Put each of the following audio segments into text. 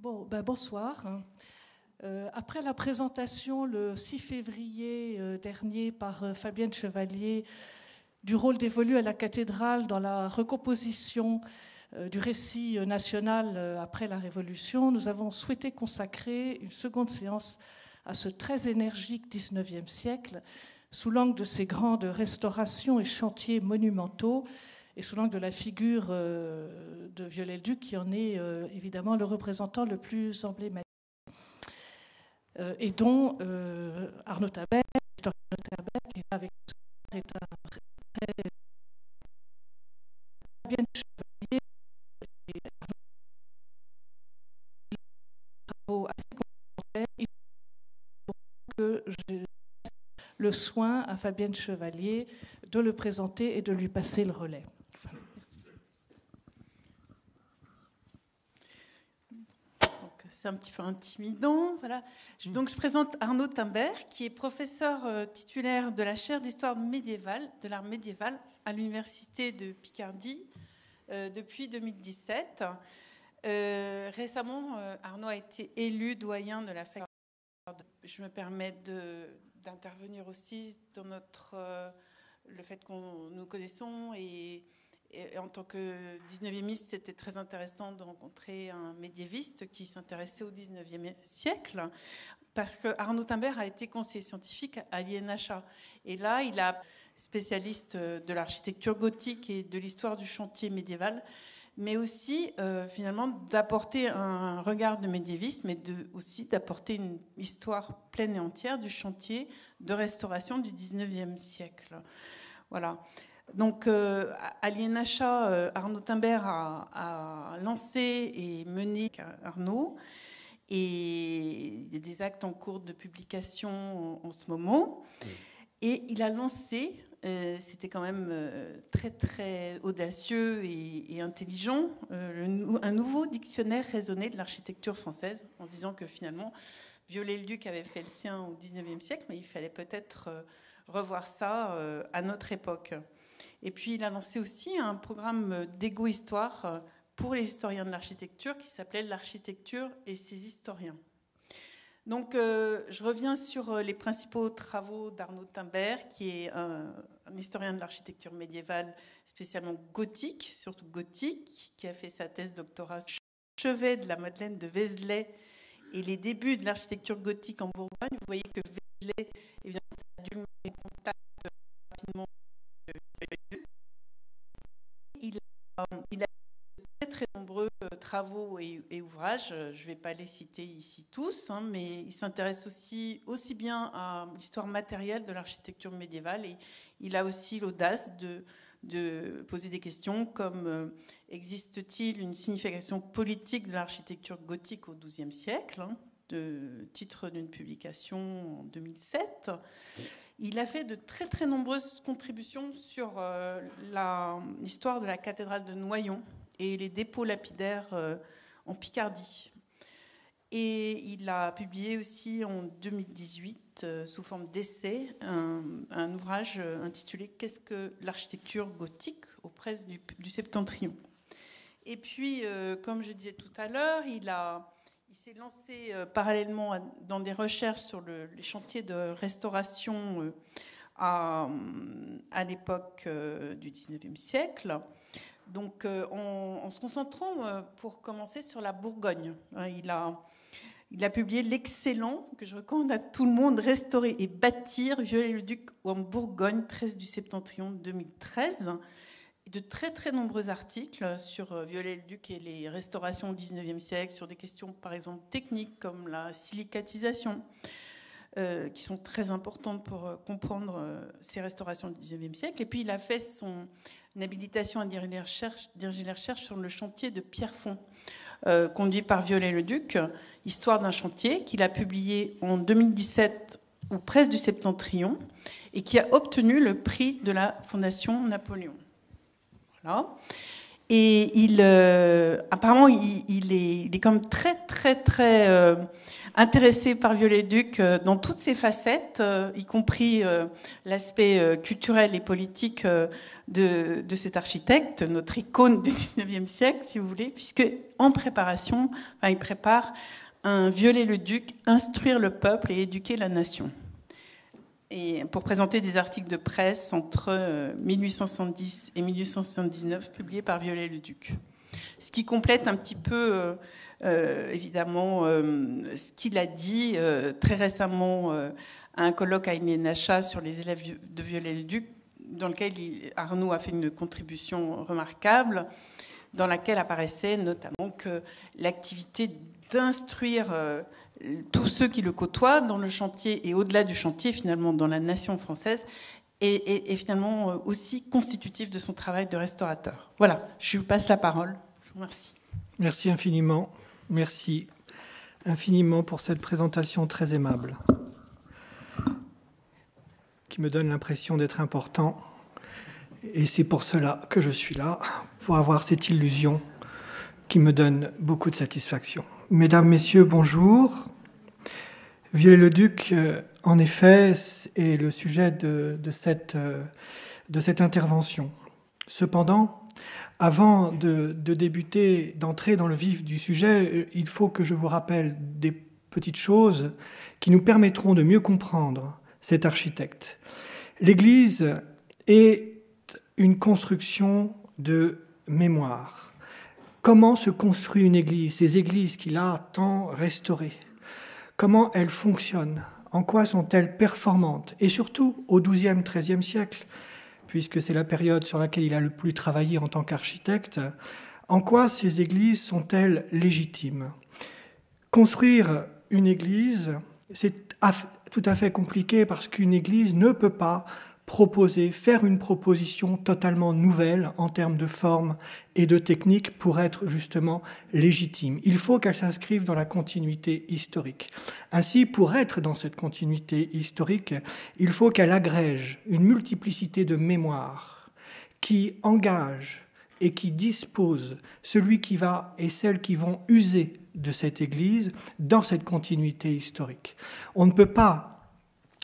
Bon, ben bonsoir. Euh, après la présentation le 6 février euh, dernier par euh, Fabienne Chevalier du rôle dévolu à la cathédrale dans la recomposition du récit national après la Révolution, nous avons souhaité consacrer une seconde séance à ce très énergique 19e siècle sous l'angle de ces grandes restaurations et chantiers monumentaux et sous l'angle de la figure euh, de Viollet-le-Duc, qui en est euh, évidemment le représentant le plus emblématique, euh, et dont Arnaud Tabet, historien Tabet, qui est avec est un très bien chevalier et travaux assez faut que je le soin à Fabienne Chevalier de le présenter et de lui passer le relais. C'est un petit peu intimidant. Voilà. Mm. Donc, je présente Arnaud Timbert, qui est professeur euh, titulaire de la chaire d'histoire médiévale, de l'art médiéval, à l'université de Picardie euh, depuis 2017. Euh, récemment, Arnaud a été élu doyen de la faculté. Je me permets d'intervenir aussi dans notre, le fait qu'on nous connaissons et en tant que 19e c'était très intéressant de rencontrer un médiéviste qui s'intéressait au 19e siècle, parce que Arnaud Timbert a été conseiller scientifique à l'INHA. Et là, il a spécialiste de l'architecture gothique et de l'histoire du chantier médiéval, mais aussi euh, finalement d'apporter un regard de médiévisme et de, aussi d'apporter une histoire pleine et entière du chantier de restauration du 19e siècle. Voilà. Donc, euh, à l'INHA, euh, Arnaud Timbert a, lancé et mené Arnaud. Et il y a des actes en cours de publication en, ce moment. Et il a lancé, euh, c'était quand même très très audacieux et, intelligent, un nouveau dictionnaire raisonné de l'architecture française, en se disant que finalement, Viollet-le-Duc avait fait le sien au XIXe siècle, mais il fallait peut-être revoir ça à notre époque. Et puis il a lancé aussi un programme d'égo-histoire euh, pour les historiens de l'architecture qui s'appelait L'architecture et ses historiens. Donc euh, je reviens sur euh, les principaux travaux d'Arnaud Timbert, qui est un, historien de l'architecture médiévale spécialement gothique, surtout gothique, qui a fait sa thèse doctorat chevet de la Madeleine de Vézelay et les débuts de l'architecture gothique en Bourgogne. Vous voyez que Vézelay, eh bien, ça a dû il a, il a très, nombreux euh, travaux et, ouvrages. Je ne vais pas les citer ici tous, hein, mais il s'intéresse aussi, aussi bien à l'histoire matérielle de l'architecture médiévale et il a aussi l'audace de, poser des questions comme euh, existe-t-il une signification politique de l'architecture gothique au XIIe siècle hein, de titre d'une publication en 2007. Il a fait de très très nombreuses contributions sur euh, l'histoire de la cathédrale de Noyon et les dépôts lapidaires euh, en Picardie. Et il a publié aussi en 2018, euh, sous forme d'essai, un, ouvrage intitulé Qu'est-ce que l'architecture gothique aux presses du, du Septentrion? Et puis, comme je disais tout à l'heure, il a il s'est lancé euh, parallèlement dans des recherches sur les chantiers de restauration euh, à, l'époque euh, du 19e siècle. Donc, en, se concentrant, pour commencer, sur la Bourgogne. Hein, il a, il a publié l'excellent, que je recommande à tout le monde, Restaurer et bâtir Viollet-le-Duc en Bourgogne, presse du Septentrion 2013 de très très nombreux articles sur euh, Viollet-le-Duc et les restaurations au XIXe siècle, sur des questions par exemple techniques comme la silicatisation, euh, qui sont très importantes pour euh, comprendre ces restaurations du XIXe siècle. Et puis il a fait son habilitation à diriger les recherches, sur le chantier de Pierrefonds, conduit par Viollet-le-Duc, Histoire d'un chantier, qu'il a publié en 2017 aux presses du Septentrion et qui a obtenu le prix de la Fondation Napoléon. Et il, apparemment, il, est, comme très, très, très intéressé par Viollet-le-Duc dans toutes ses facettes, y compris l'aspect culturel et politique de, cet architecte, notre icône du 19e siècle, si vous voulez, puisque en préparation, il prépare un Viollet-le-Duc, instruire le peuple et éduquer la nation. Et pour présenter des articles de presse entre 1870 et 1879 publiés par Viollet-le-Duc. Ce qui complète un petit peu, euh, euh, évidemment, euh, ce qu'il a dit très récemment à un colloque à Inénacha sur les élèves de Viollet-le-Duc, dans lequel Arnaud a fait une contribution remarquable, dans laquelle apparaissait notamment que l'activité d'instruire euh, tous ceux qui le côtoient dans le chantier et au-delà du chantier, finalement dans la nation française, est, finalement euh, aussi constitutif de son travail de restaurateur. Voilà, je vous passe la parole. Je vous remercie. Merci infiniment. Merci infiniment pour cette présentation très aimable qui me donne l'impression d'être important. Et c'est pour cela que je suis là, pour avoir cette illusion qui me donne beaucoup de satisfaction. Mesdames, Messieurs, bonjour. Viollet-le-Duc, euh, en effet, est le sujet de, cette, euh, cette intervention. Cependant, avant de, de débuter, d'entrer dans le vif du sujet, euh, il faut que je vous rappelle des petites choses qui nous permettront de mieux comprendre cet architecte. L'Église est une construction de mémoire Comment se construit une église, ces églises qu'il a tant restaurées? Comment elles fonctionnent? En quoi sont-elles performantes? Et surtout, au XIIe, XIIIe siècle, puisque c'est la période sur laquelle il a le plus travaillé en tant qu'architecte, en quoi ces églises sont-elles légitimes? Construire une église, c'est tout à fait compliqué parce qu'une église ne peut pas proposer, faire une proposition totalement nouvelle en termes de forme et de technique pour être justement légitime. Il faut qu'elle s'inscrive dans la continuité historique. Ainsi, pour être dans cette continuité historique, il faut qu'elle agrège une multiplicité de mémoires qui engagent et qui disposent celui qui va et celles qui vont user de cette Église dans cette continuité historique. On ne peut pas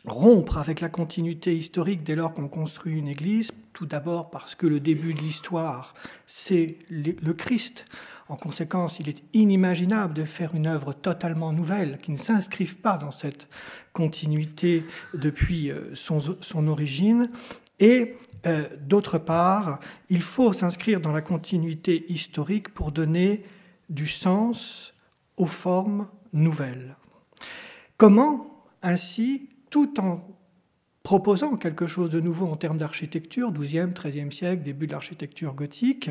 rompre avec la continuité historique dès lors qu'on construit une église, tout d'abord parce que le début de l'histoire, c'est le Christ. En conséquence, il est inimaginable de faire une œuvre totalement nouvelle qui ne s'inscrive pas dans cette continuité depuis euh, son, origine. Et euh, d'autre part, il faut s'inscrire dans la continuité historique pour donner du sens aux formes nouvelles. Comment ainsi tout en proposant quelque chose de nouveau en termes d'architecture, 12e, 13e siècle, début de l'architecture gothique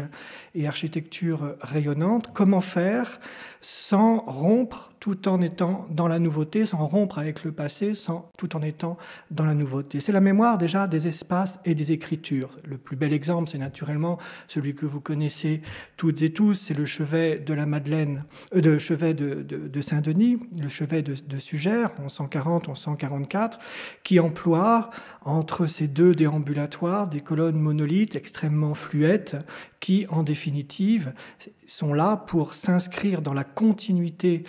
et architecture rayonnante, comment faire sans rompre tout en étant dans la nouveauté, sans rompre avec le passé, sans, tout en étant dans la nouveauté? C'est la mémoire déjà des espaces et des écritures. Le plus bel exemple, c'est naturellement celui que vous connaissez toutes et tous, c'est le chevet de la Madeleine, euh, chevet de, de, Saint-Denis, le chevet de, de Sugère, en 140, en 144, qui emploie entre ces deux déambulatoires des colonnes monolithes extrêmement fluettes qui, en définitive, sont là pour s'inscrire dans la continuité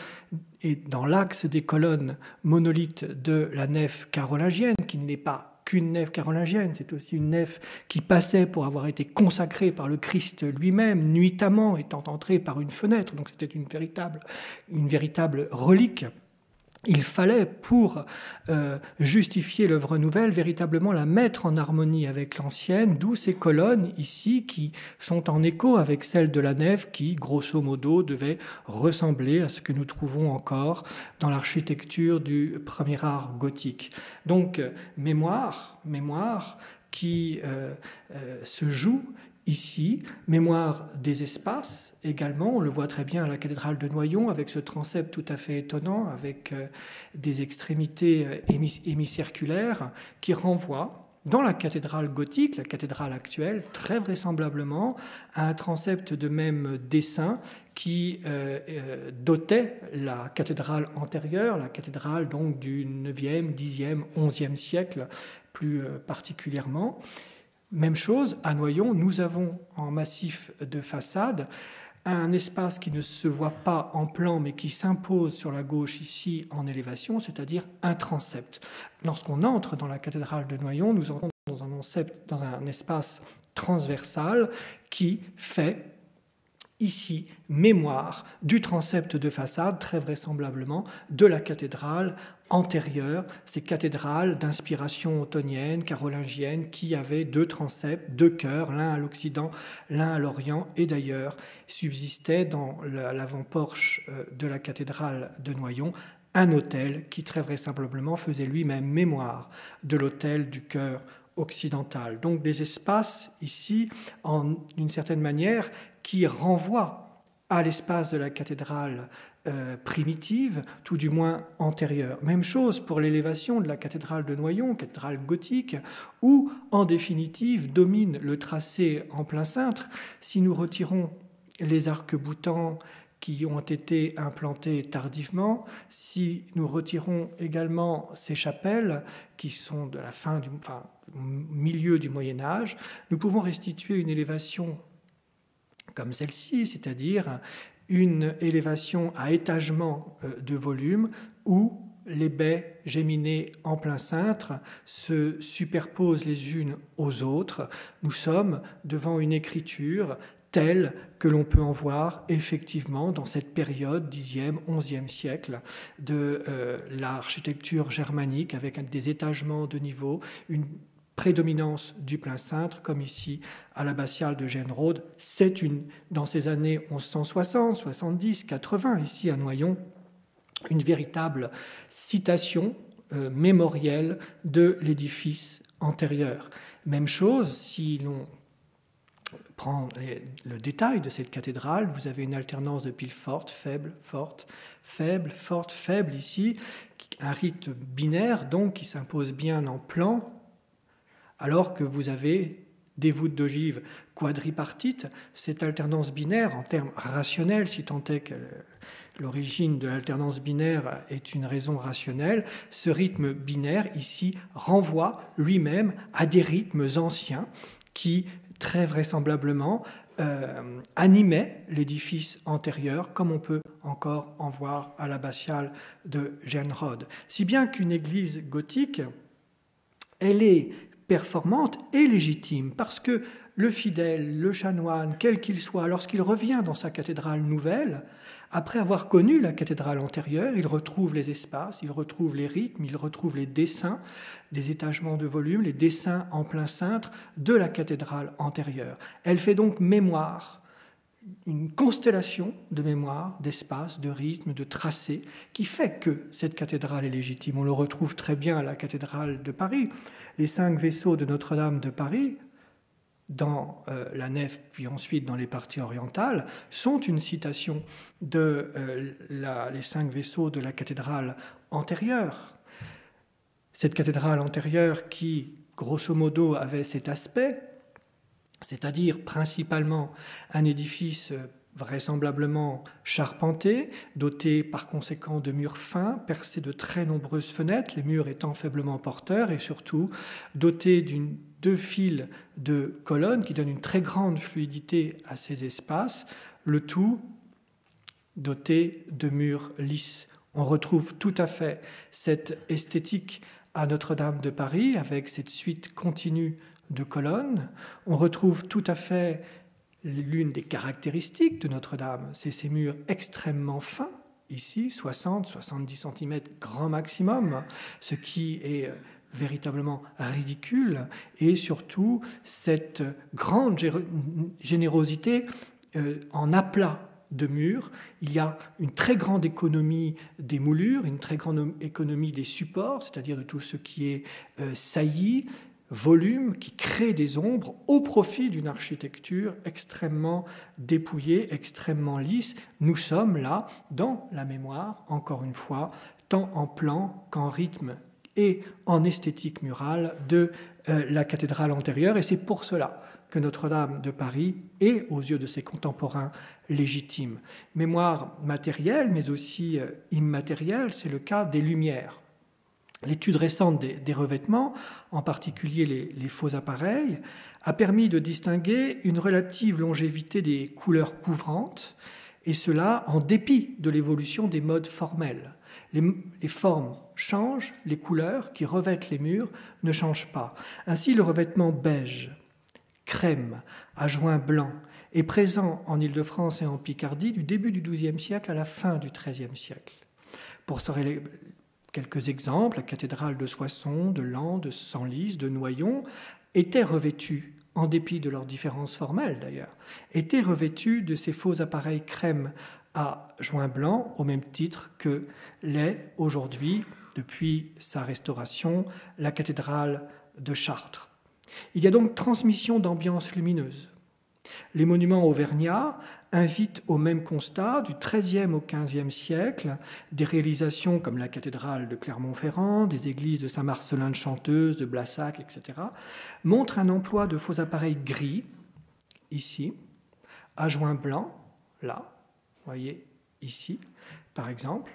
et dans l'axe des colonnes monolithes de la nef carolingienne, qui n'est pas qu'une nef carolingienne, c'est aussi une nef qui passait pour avoir été consacrée par le Christ lui-même, nuitamment étant entrée par une fenêtre. Donc c'était une véritable, une véritable relique il fallait, pour euh, justifier l'œuvre nouvelle, véritablement la mettre en harmonie avec l'ancienne, d'où ces colonnes ici qui sont en écho avec celles de la nef qui, grosso modo, devaient ressembler à ce que nous trouvons encore dans l'architecture du premier art gothique. Donc, mémoire, mémoire qui euh, euh, se joue Ici, mémoire des espaces également, on le voit très bien à la cathédrale de Noyon avec ce transept tout à fait étonnant avec euh, des extrémités euh, hémicirculaires qui renvoient dans la cathédrale gothique, la cathédrale actuelle, très vraisemblablement à un transept de même dessin qui euh, dotait la cathédrale antérieure, la cathédrale donc du 9e, 10e, 11e siècle plus particulièrement Même chose, à Noyon, nous avons en massif de façade un espace qui ne se voit pas en plan mais qui s'impose sur la gauche ici en élévation, c'est-à-dire un transept. Lorsqu'on entre dans la cathédrale de Noyon, nous entrons dans un, dans un espace transversal qui fait ici mémoire du transept de façade, très vraisemblablement, de la cathédrale antérieure, ces cathédrales d'inspiration ottonienne, carolingienne, qui avaient deux transepts, deux chœurs, l'un à l'Occident, l'un à l'Orient, et d'ailleurs subsistait dans l'avant-porche euh, de la cathédrale de Noyon un hôtel qui très vraisemblablement faisait lui-même mémoire de l'hôtel du chœur occidental. Donc des espaces ici, en une certaine manière, qui renvoient à l'espace de la cathédrale euh, primitive, tout du moins antérieure. Même chose pour l'élévation de la cathédrale de Noyon, cathédrale gothique, où en définitive domine le tracé en plein cintre. Si nous retirons les arcs-boutants qui ont été implantés tardivement, si nous retirons également ces chapelles qui sont de la fin du milieu du Moyen Âge, nous pouvons restituer une élévation comme celle-ci, c'est-à-dire une élévation à étagement euh, de volume où les baies géminées en plein cintre se superposent les unes aux autres. Nous sommes devant une écriture telle que l'on peut en voir effectivement dans cette période 10e, 11e siècle de euh, l'architecture germanique avec des étagements de niveau, une prédominance du plein cintre, comme ici à l'abbatiale de Genrode. C'est une, dans ces années 1160, 70, 80, ici à Noyon, une véritable citation euh, mémorielle de l'édifice antérieur. Même chose, si l'on prend le détail de cette cathédrale, vous avez une alternance de piles fortes, faibles, fortes, faibles, fortes, faibles ici, un rite binaire donc qui s'impose bien en plan, alors que vous avez des voûtes d'ogive quadripartites, cette alternance binaire en termes rationnels, si tant est que l'origine de l'alternance binaire est une raison rationnelle, ce rythme binaire ici renvoie lui-même à des rythmes anciens qui très vraisemblablement euh, animaient l'édifice antérieur, comme on peut encore en voir à l'abbatiale de Gernrode. Si bien qu'une église gothique, elle est performante et légitime, parce que le fidèle, le chanoine, quel qu'il soit, lorsqu'il revient dans sa cathédrale nouvelle, après avoir connu la cathédrale antérieure, il retrouve les espaces, il retrouve les rythmes, il retrouve les dessins, des étagements de volume, les dessins en plein cintre de la cathédrale antérieure. Elle fait donc mémoire, une constellation de mémoire, d'espace, de rythme, de tracé, qui fait que cette cathédrale est légitime. On le retrouve très bien à la cathédrale de Paris les cinq vaisseaux de Notre-Dame de Paris, dans euh, la nef, puis ensuite dans les parties orientales, sont une citation de euh, les cinq vaisseaux de la cathédrale antérieure. Cette cathédrale antérieure qui, grosso modo, avait cet aspect, c'est-à-dire principalement un édifice vraisemblablement charpenté, doté par conséquent de murs fins, percés de très nombreuses fenêtres, les murs étant faiblement porteurs, et surtout doté d'une deux fils de colonnes qui donnent une très grande fluidité à ces espaces, le tout doté de murs lisses. On retrouve tout à fait cette esthétique à Notre-Dame de Paris avec cette suite continue de colonnes. On retrouve tout à fait l'une des caractéristiques de Notre-Dame, c'est ces murs extrêmement fins, ici 60-70 cm grand maximum, ce qui est euh, véritablement ridicule, et surtout cette grande générosité euh, en aplat de murs. Il y a une très grande économie des moulures, une très grande économie des supports, c'est-à-dire de tout ce qui est euh, saillie, volume qui crée des ombres au profit d'une architecture extrêmement dépouillée, extrêmement lisse. Nous sommes là dans la mémoire, encore une fois, tant en plan qu'en rythme et en esthétique murale de euh, la cathédrale antérieure. Et c'est pour cela que Notre-Dame de Paris est, aux yeux de ses contemporains, légitime. Mémoire matérielle, mais aussi euh, immatérielle, c'est le cas des Lumières. L'étude récente des, revêtements, en particulier les, faux appareils, a permis de distinguer une relative longévité des couleurs couvrantes, et cela en dépit de l'évolution des modes formels. Les, formes changent, les couleurs qui revêtent les murs ne changent pas. Ainsi, le revêtement beige, crème, à joint blanc est présent en Île-de-France et en Picardie du début du XIIe siècle à la fin du XIIIe siècle. Pour quelques exemples, la cathédrale de Soissons, de Lens, de Senlis, de Noyon étaient revêtues, en dépit de leurs différences formelles d'ailleurs, étaient revêtues de ces faux appareils crème à joint blanc, au même titre que l'est aujourd'hui, depuis sa restauration, la cathédrale de Chartres. Il y a donc transmission d'ambiance lumineuse. Les monuments auvergnats invitent au même constat du XIIIe au XVe siècle des réalisations comme la cathédrale de Clermont-Ferrand, des églises de Saint-Marcelin de Chanteuse, de Blassac, etc., montrent un emploi de faux appareils gris, ici, à joint blanc, là, voyez, ici, par exemple,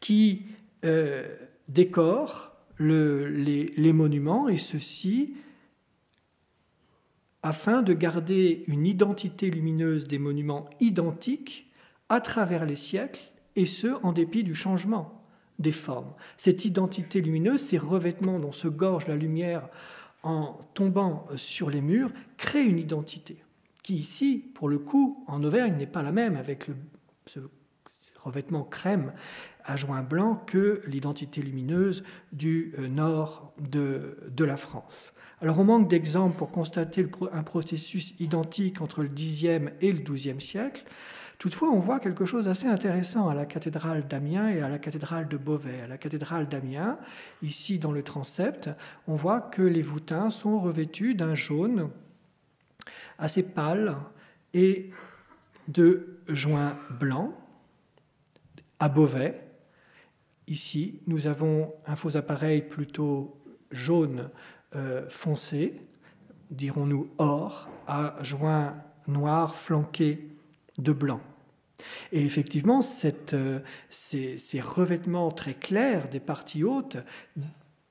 qui euh, décorent les, les monuments, et ceci afin de garder une identité lumineuse des monuments identiques à travers les siècles, et ce, en dépit du changement des formes. Cette identité lumineuse, ces revêtements dont se gorge la lumière en tombant sur les murs, créent une identité qui ici, pour le coup, en Auvergne, n'est pas la même avec ce revêtement crème à joint blanc que l'identité lumineuse du euh, nord de la France. Alors on manque d'exemples pour constater un processus identique entre le Xe et le XIIe siècle. Toutefois, on voit quelque chose d'assez intéressant à la cathédrale d'Amiens et à la cathédrale de Beauvais. À la cathédrale d'Amiens, ici dans le transept, on voit que les voûtins sont revêtus d'un jaune assez pâle et de joints blancs. À Beauvais, ici, nous avons un faux appareil plutôt jaune euh, foncé, dirons-nous or, à joint noir flanqué de blanc. Et effectivement, euh, ces, revêtements très clairs des parties hautes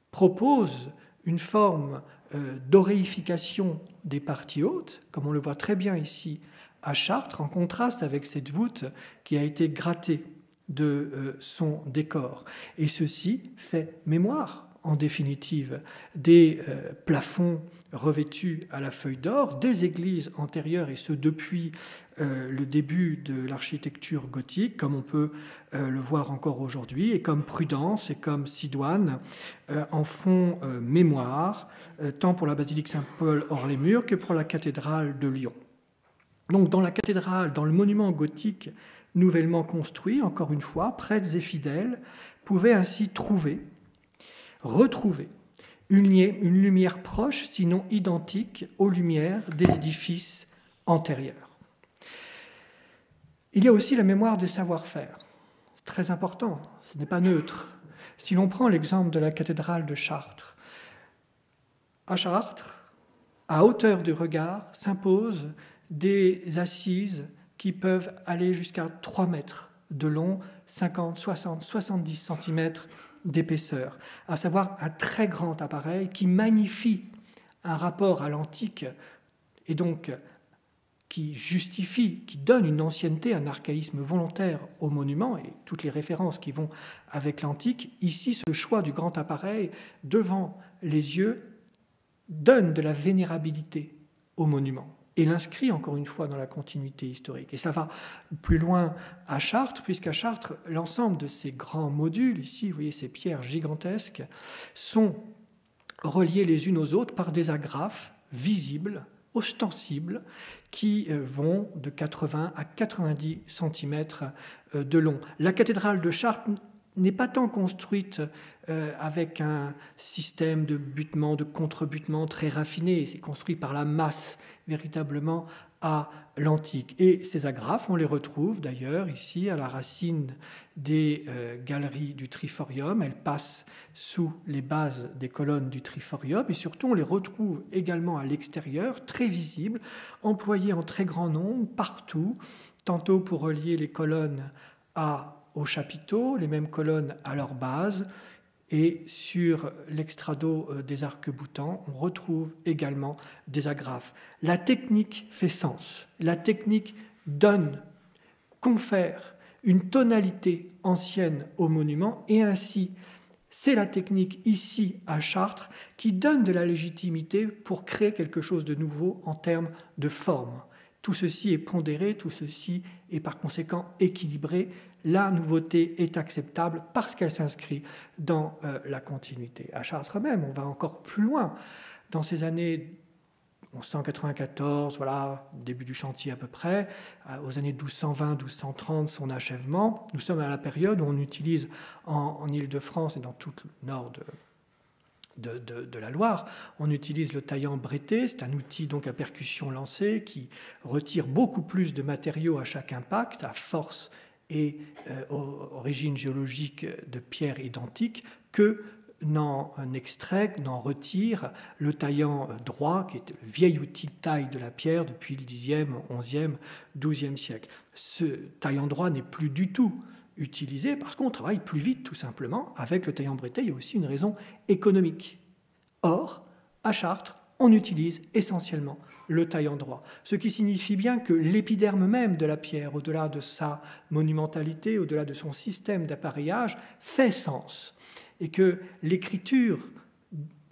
proposent une forme euh, d'oréification des parties hautes, comme on le voit très bien ici à Chartres, en contraste avec cette voûte qui a été grattée de son décor. Et ceci fait mémoire en définitive des euh, plafonds revêtus à la feuille d'or, des églises antérieures, et ce depuis euh, le début de l'architecture gothique, comme on peut euh, le voir encore aujourd'hui, et comme Prudence et comme Sidoine en font mémoire, tant pour la basilique Saint-Paul hors les murs que pour la cathédrale de Lyon. Donc dans la cathédrale, dans le monument gothique nouvellement construit, encore une fois, prêtres et fidèles pouvaient ainsi trouver retrouver une, lumière proche, sinon identique, aux lumières des édifices antérieurs. Il y a aussi la mémoire des savoir-faire. Très important, ce n'est pas neutre. Si l'on prend l'exemple de la cathédrale de Chartres, à Chartres, à hauteur du regard, s'imposent des assises qui peuvent aller jusqu'à 3 mètres de long, 50, 60, 70 cm d'épaisseur, à savoir un très grand appareil qui magnifie un rapport à l'antique et donc qui justifie, qui donne une ancienneté, un archaïsme volontaire au monument et toutes les références qui vont avec l'antique. Ici, ce choix du grand appareil devant les yeux donne de la vénérabilité au monument et l'inscrit encore une fois dans la continuité historique. Et ça va plus loin à Chartres, puisqu'à Chartres, l'ensemble de ces grands modules, ici, vous voyez ces pierres gigantesques, sont reliés les unes aux autres par des agrafes visibles, ostensibles, qui euh, vont de 80 à 90 cm euh, de long. La cathédrale de Chartres n'est pas tant construite euh, avec un système de butement, de contre-butement très raffiné. C'est construit par la masse véritablement à l'antique. Et ces agrafes, on les retrouve d'ailleurs ici à la racine des euh, galeries du triforium. Elles passent sous les bases des colonnes du triforium et surtout on les retrouve également à l'extérieur, très visibles, employées en très grand nombre partout, tantôt pour relier les colonnes à, aux chapiteaux, les mêmes colonnes à leur base, Et sur l'extrado euh, des arcs-boutants, on retrouve également des agrafes. La technique fait sens. La technique donne, confère une tonalité ancienne au monument et ainsi c'est la technique ici à Chartres qui donne de la légitimité pour créer quelque chose de nouveau en termes de forme. Tout ceci est pondéré, tout ceci est par conséquent équilibré. La nouveauté est acceptable parce qu'elle s'inscrit dans euh, la continuité. À Chartres même, on va encore plus loin. Dans ces années 1194, voilà, début du chantier à peu près, euh, aux années 1220-1230, son achèvement. Nous sommes à la période où on utilise en, en Ile-de-France et dans tout le nord de, la Loire. On utilise le taillant bretté, c'est un outil donc à percussion lancée qui retire beaucoup plus de matériaux à chaque impact, à force et euh, origine géologique de pierres identiques, que n'en extrait, n'en retire le taillant droit, qui est le vieil outil de taille de la pierre depuis le 10e, 11e, 12e siècle. Ce taillant droit n'est plus du tout utilisé parce qu'on travaille plus vite tout simplement. Avec le taillant bretté, il y a aussi une raison économique. Or, à Chartres, on utilise essentiellement le taillant droit, ce qui signifie bien que l'épiderme même de la pierre, au-delà de sa monumentalité, au-delà de son système d'appareillage, fait sens et que l'écriture,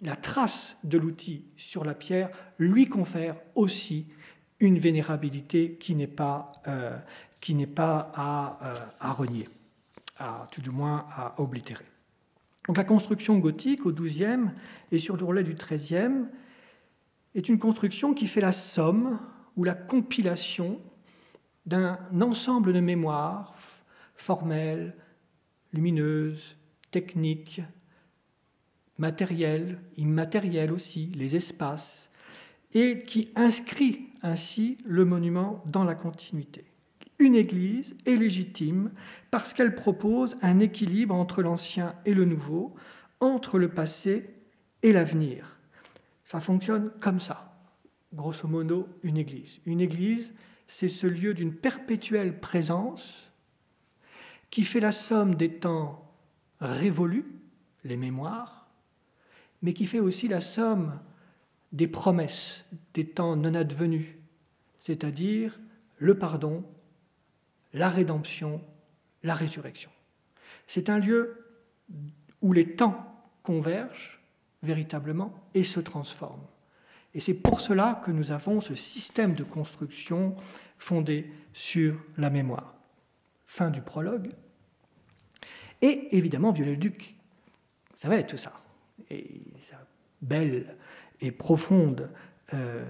la trace de l'outil sur la pierre, lui confère aussi une vénérabilité qui n'est pas, euh, qui n'est pas à, euh, à, renier, à, tout du moins à oblitérer. Donc la construction gothique au XIIe et sur le relais du XIIIe est une construction qui fait la somme ou la compilation d'un ensemble de mémoires formelles, lumineuses, techniques, matérielles, immatérielles aussi, les espaces, et qui inscrit ainsi le monument dans la continuité. Une église est légitime parce qu'elle propose un équilibre entre l'ancien et le nouveau, entre le passé et l'avenir. Ça fonctionne comme ça, grosso modo, une église. Une église, c'est ce lieu d'une perpétuelle présence qui fait la somme des temps révolu, les mémoires, mais qui fait aussi la somme des promesses des temps non advenus, c'est-à-dire le pardon, la rédemption, la résurrection. C'est un lieu où les temps convergent véritablement et se transforment. Et c'est pour cela que nous avons ce système de construction fondé sur la mémoire. Fin du prologue. Et évidemment, Viollet-le-Duc savait tout ça. Et sa belle et profonde euh,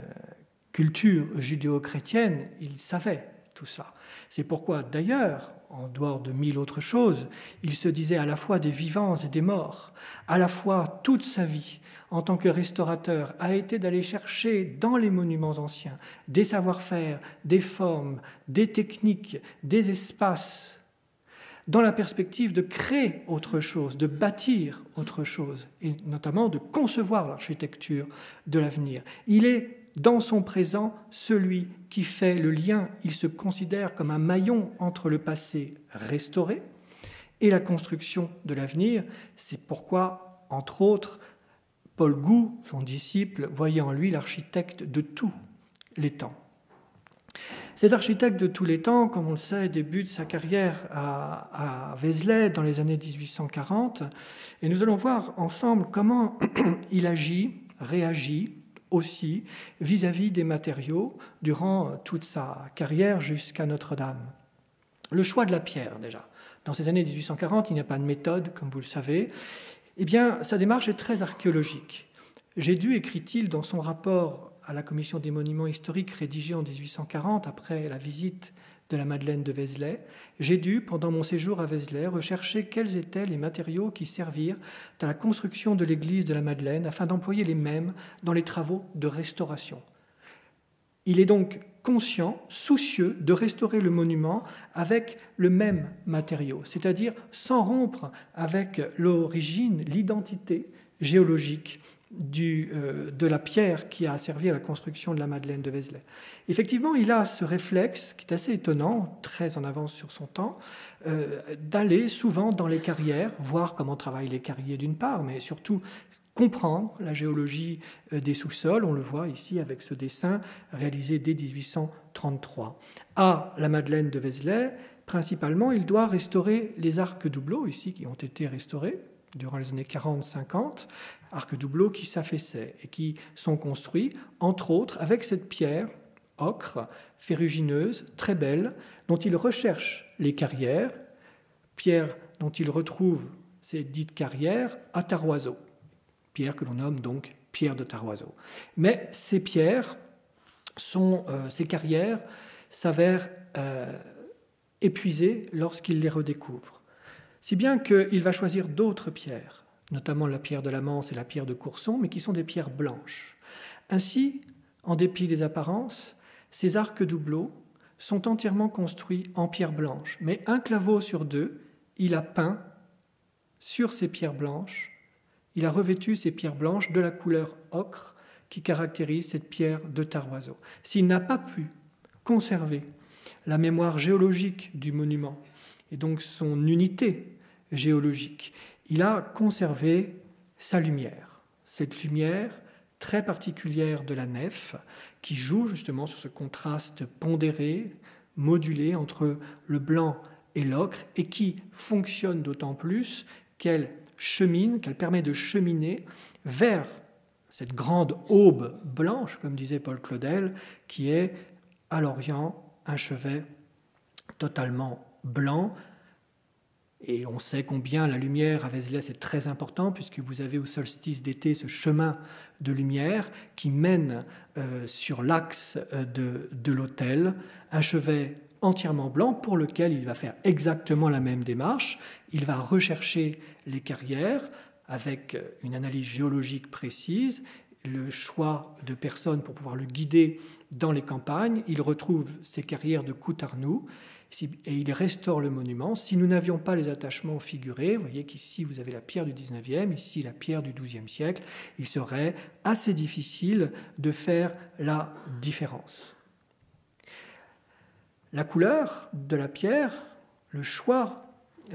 culture judéo-chrétienne, il savait tout ça. C'est pourquoi, d'ailleurs, en dehors de mille autres choses, il se disait à la fois des vivants et des morts, à la fois toute sa vie en tant que restaurateur a été d'aller chercher dans les monuments anciens des savoir-faire, des formes, des techniques, des espaces dans la perspective de créer autre chose, de bâtir autre chose, et notamment de concevoir l'architecture de l'avenir. Il est dans son présent celui qui fait le lien, il se considère comme un maillon entre le passé restauré et la construction de l'avenir. C'est pourquoi, entre autres, Paul Gou, son disciple, voyait en lui l'architecte de tous les temps. Cet architecte de tous les temps, comme on le sait, débute sa carrière à, Vézelay dans les années 1840, et nous allons voir ensemble comment il agit, réagit aussi vis-à-vis des matériaux durant toute sa carrière jusqu'à Notre-Dame. Le choix de la pierre, déjà. Dans ces années 1840, il n'y a pas de méthode, comme vous le savez. Eh bien, sa démarche est très archéologique. J'ai dû, écrit-il dans son rapport à la commission des monuments historiques rédigée en 1840 après la visite de la Madeleine de Vézelay, j'ai dû, pendant mon séjour à Vézelay, rechercher quels étaient les matériaux qui servirent à la construction de l'église de la Madeleine afin d'employer les mêmes dans les travaux de restauration. Il est donc conscient, soucieux de restaurer le monument avec le même matériau, c'est-à-dire sans rompre avec l'origine, l'identité géologique du, euh, de la pierre qui a servi à la construction de la Madeleine de Vézelay. Effectivement, il a ce réflexe qui est assez étonnant, très en avance sur son temps, euh, d'aller souvent dans les carrières, voir comment travaillent les carriers d'une part, mais surtout comprendre la géologie euh, des sous-sols. On le voit ici avec ce dessin réalisé dès 1833. À la Madeleine de Vézelay, principalement, il doit restaurer les arcs doubleaux, ici, qui ont été restaurés durant les années 40-50, arcs doubleaux qui s'affaissaient et qui sont construits, entre autres, avec cette pierre ocre, ferrugineuse, très belle, dont il recherche les carrières, pierre dont il retrouve ces dites carrières à Tarroiseau pierre que l'on nomme donc pierre de Tarroiseau. Mais ces pierres, sont, euh, ces carrières s'avèrent euh, épuisées lorsqu'il les redécouvre. Si bien qu'il va choisir d'autres pierres, notamment la pierre de la Manse et la pierre de Courson, mais qui sont des pierres blanches. Ainsi, en dépit des apparences, ces arcs doubleaux sont entièrement construits en pierre blanche, mais un claveau sur deux, il a peint sur ces pierres blanches il a revêtu ces pierres blanches de la couleur ocre qui caractérise cette pierre de Tarwazo. S'il n'a pas pu conserver la mémoire géologique du monument et donc son unité géologique, il a conservé sa lumière. Cette lumière très particulière de la nef qui joue justement sur ce contraste pondéré, modulé entre le blanc et l'ocre et qui fonctionne d'autant plus qu'elle chemine, qu'elle permet de cheminer vers cette grande aube blanche, comme disait Paul Claudel, qui est à l'Orient un chevet totalement blanc. Et on sait combien la lumière à Vézelay est très important, puisque vous avez au solstice d'été ce chemin de lumière qui mène euh, sur l'axe euh, de, l'hôtel, un chevet entièrement blanc pour lequel il va faire exactement la même démarche. Il va rechercher les carrières avec une analyse géologique précise, le choix de personnes pour pouvoir le guider dans les campagnes. Il retrouve ces carrières de Coutarnou et il restaure le monument. Si nous n'avions pas les attachements figurés, vous voyez qu'ici vous avez la pierre du 19e, ici la pierre du 12e siècle, il serait assez difficile de faire la différence. La couleur de la pierre, le choix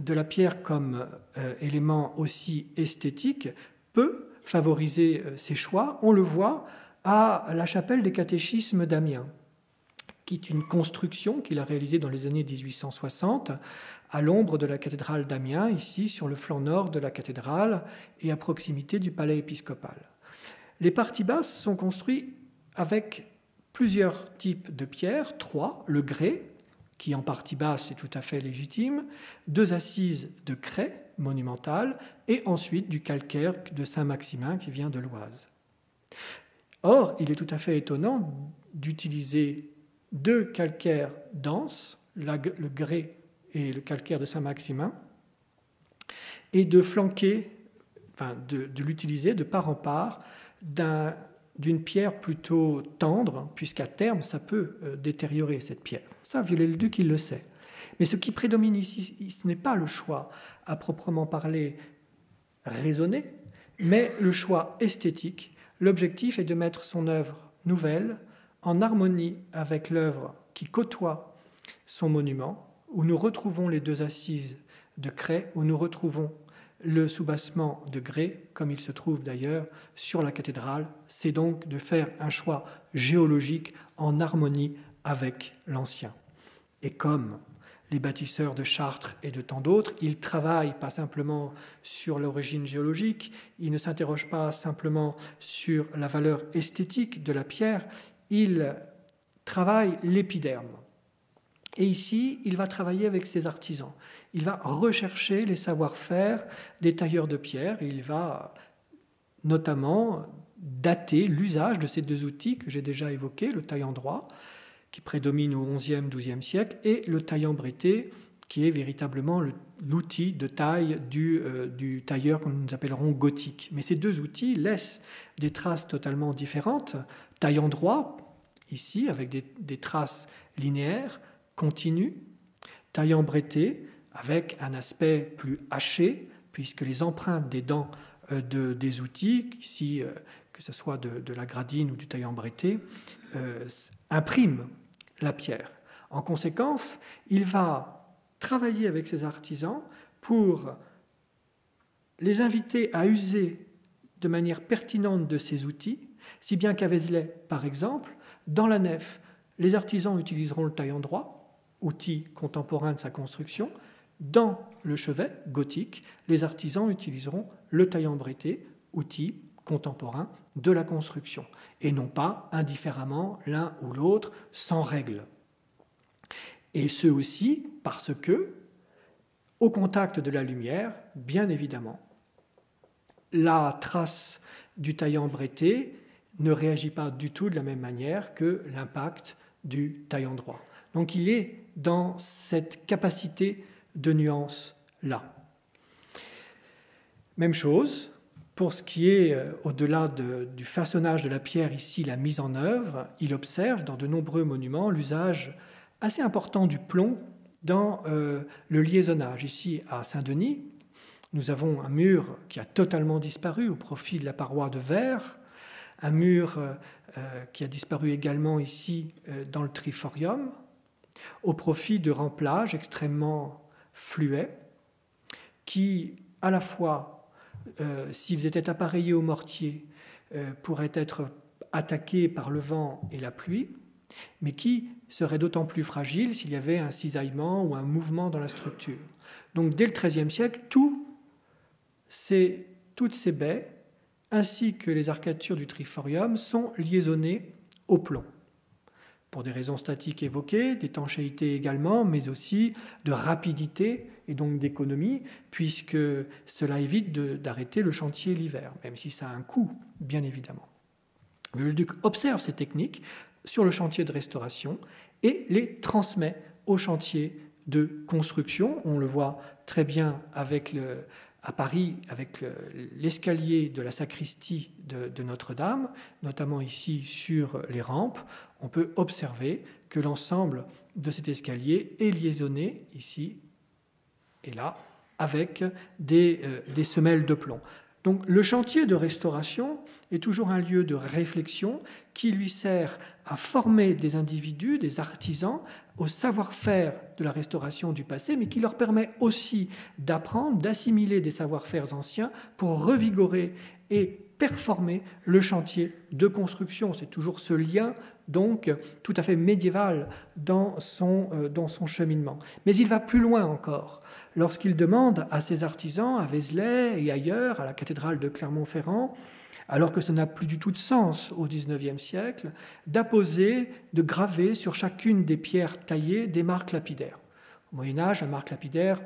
de la pierre comme euh, élément aussi esthétique peut favoriser euh, ces choix. On le voit à la chapelle des catéchismes d'Amiens, qui est une construction qu'il a réalisée dans les années 1860 à l'ombre de la cathédrale d'Amiens, ici sur le flanc nord de la cathédrale et à proximité du palais épiscopal. Les parties basses sont construites avec plusieurs types de pierres, trois, le grès, qui en partie basse est tout à fait légitime, deux assises de craie monumentale, et ensuite du calcaire de Saint-Maximin qui vient de l'Oise. Or, il est tout à fait étonnant d'utiliser deux calcaires denses, le grès et le calcaire de Saint-Maximin, et de flanquer, enfin de, l'utiliser de part en part d'un d'une pierre plutôt tendre, puisqu'à terme, ça peut euh, détériorer cette pierre. Ça, Viollet-le-Duc, il le sait. Mais ce qui prédomine ici, ce n'est pas le choix à proprement parler raisonné, mais le choix esthétique. L'objectif est de mettre son œuvre nouvelle en harmonie avec l'œuvre qui côtoie son monument, où nous retrouvons les deux assises de craie, où nous retrouvons le soubassement de grès, comme il se trouve d'ailleurs sur la cathédrale, c'est donc de faire un choix géologique en harmonie avec l'ancien. Et comme les bâtisseurs de Chartres et de tant d'autres, ils travaillent pas simplement sur l'origine géologique, ils ne s'interrogent pas simplement sur la valeur esthétique de la pierre, ils travaillent l'épiderme. Et ici, il va travailler avec ses artisans il va rechercher les savoir-faire des tailleurs de pierre il va notamment dater l'usage de ces deux outils que j'ai déjà évoqués, le taillant droit, qui prédomine au XIe, XIIe siècle, et le taillant bretté, qui est véritablement l'outil de taille du, euh, du, tailleur que nous appellerons gothique. Mais ces deux outils laissent des traces totalement différentes. Taillant droit, ici, avec des, traces linéaires, continues. Taillant bretté, avec un aspect plus haché, puisque les empreintes des dents de, des outils, ici, que ce soit de, la gradine ou du taillant bretté, imprime la pierre. En conséquence, il va travailler avec ses artisans pour les inviter à user de manière pertinente de ces outils, si bien qu'à Vézelay, par exemple, dans la nef, les artisans utiliseront le taillant droit, outil contemporain de sa construction. Dans le chevet gothique, les artisans utiliseront le taillant bretté, outil contemporain de la construction, et non pas indifféremment l'un ou l'autre, sans règle. Et ce aussi parce que, au contact de la lumière, bien évidemment, la trace du taillant bretté ne réagit pas du tout de la même manière que l'impact du taillant droit. Donc il est dans cette capacité de nuance-là. Même chose pour ce qui est, euh, au-delà du façonnage de la pierre, ici la mise en œuvre, il observe dans de nombreux monuments l'usage assez important du plomb dans euh, le liaisonnage. Ici à Saint-Denis, nous avons un mur qui a totalement disparu au profit de la paroi de verre, un mur euh, euh, qui a disparu également ici euh, dans le triforium, au profit de remplages extrêmement fluets, qui, à la fois, s'ils étaient appareillés au mortier, pourraient être attaqués par le vent et la pluie, mais qui seraient d'autant plus fragiles s'il y avait un cisaillement ou un mouvement dans la structure. Donc dès le XIIIe siècle, toutes ces baies, ainsi que les arcatures du triforium, sont liaisonnées au plomb. Pour des raisons statiques évoquées, d'étanchéité également, mais aussi de rapidité et donc d'économie, puisque cela évite d'arrêter le chantier l'hiver, même si ça a un coût, bien évidemment. Le duc observe ces techniques sur le chantier de restauration et les transmet au chantier de construction. On le voit très bien avec le, à Paris avec euh, l'escalier de la sacristie de, Notre-Dame, notamment ici sur les rampes, on peut observer que l'ensemble de cet escalier est liaisonné ici et là avec des, euh, des semelles de plomb. Donc le chantier de restauration est toujours un lieu de réflexion qui lui sert à former des individus, des artisans, au savoir-faire de la restauration du passé, mais qui leur permet aussi d'apprendre, d'assimiler des savoir-faire anciens pour revigorer et performer le chantier de construction. C'est toujours ce lien donc tout à fait médiéval dans son, euh, dans son cheminement. Mais il va plus loin encore lorsqu'il demande à ses artisans, à Vézelay et ailleurs, à la cathédrale de Clermont-Ferrand, alors que ça n'a plus du tout de sens au XIXe siècle, d'apposer, de graver sur chacune des pierres taillées des marques lapidaires. Au Moyen Âge, la marque lapidaire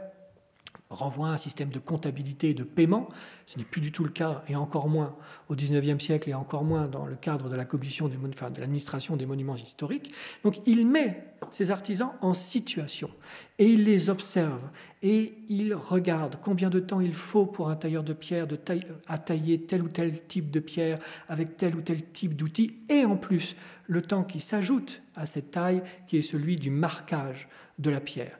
renvoie à un système de comptabilité et de paiement. Ce n'est plus du tout le cas, et encore moins au XIXe siècle, et encore moins dans le cadre de la commission de l'administration des monuments historiques. Donc il met ses artisans en situation, et il les observe, et il regarde combien de temps il faut pour un tailleur de pierre de à tailler tel ou tel type de pierre avec tel ou tel type d'outil, et en plus le temps qui s'ajoute à cette taille, qui est celui du marquage de la pierre.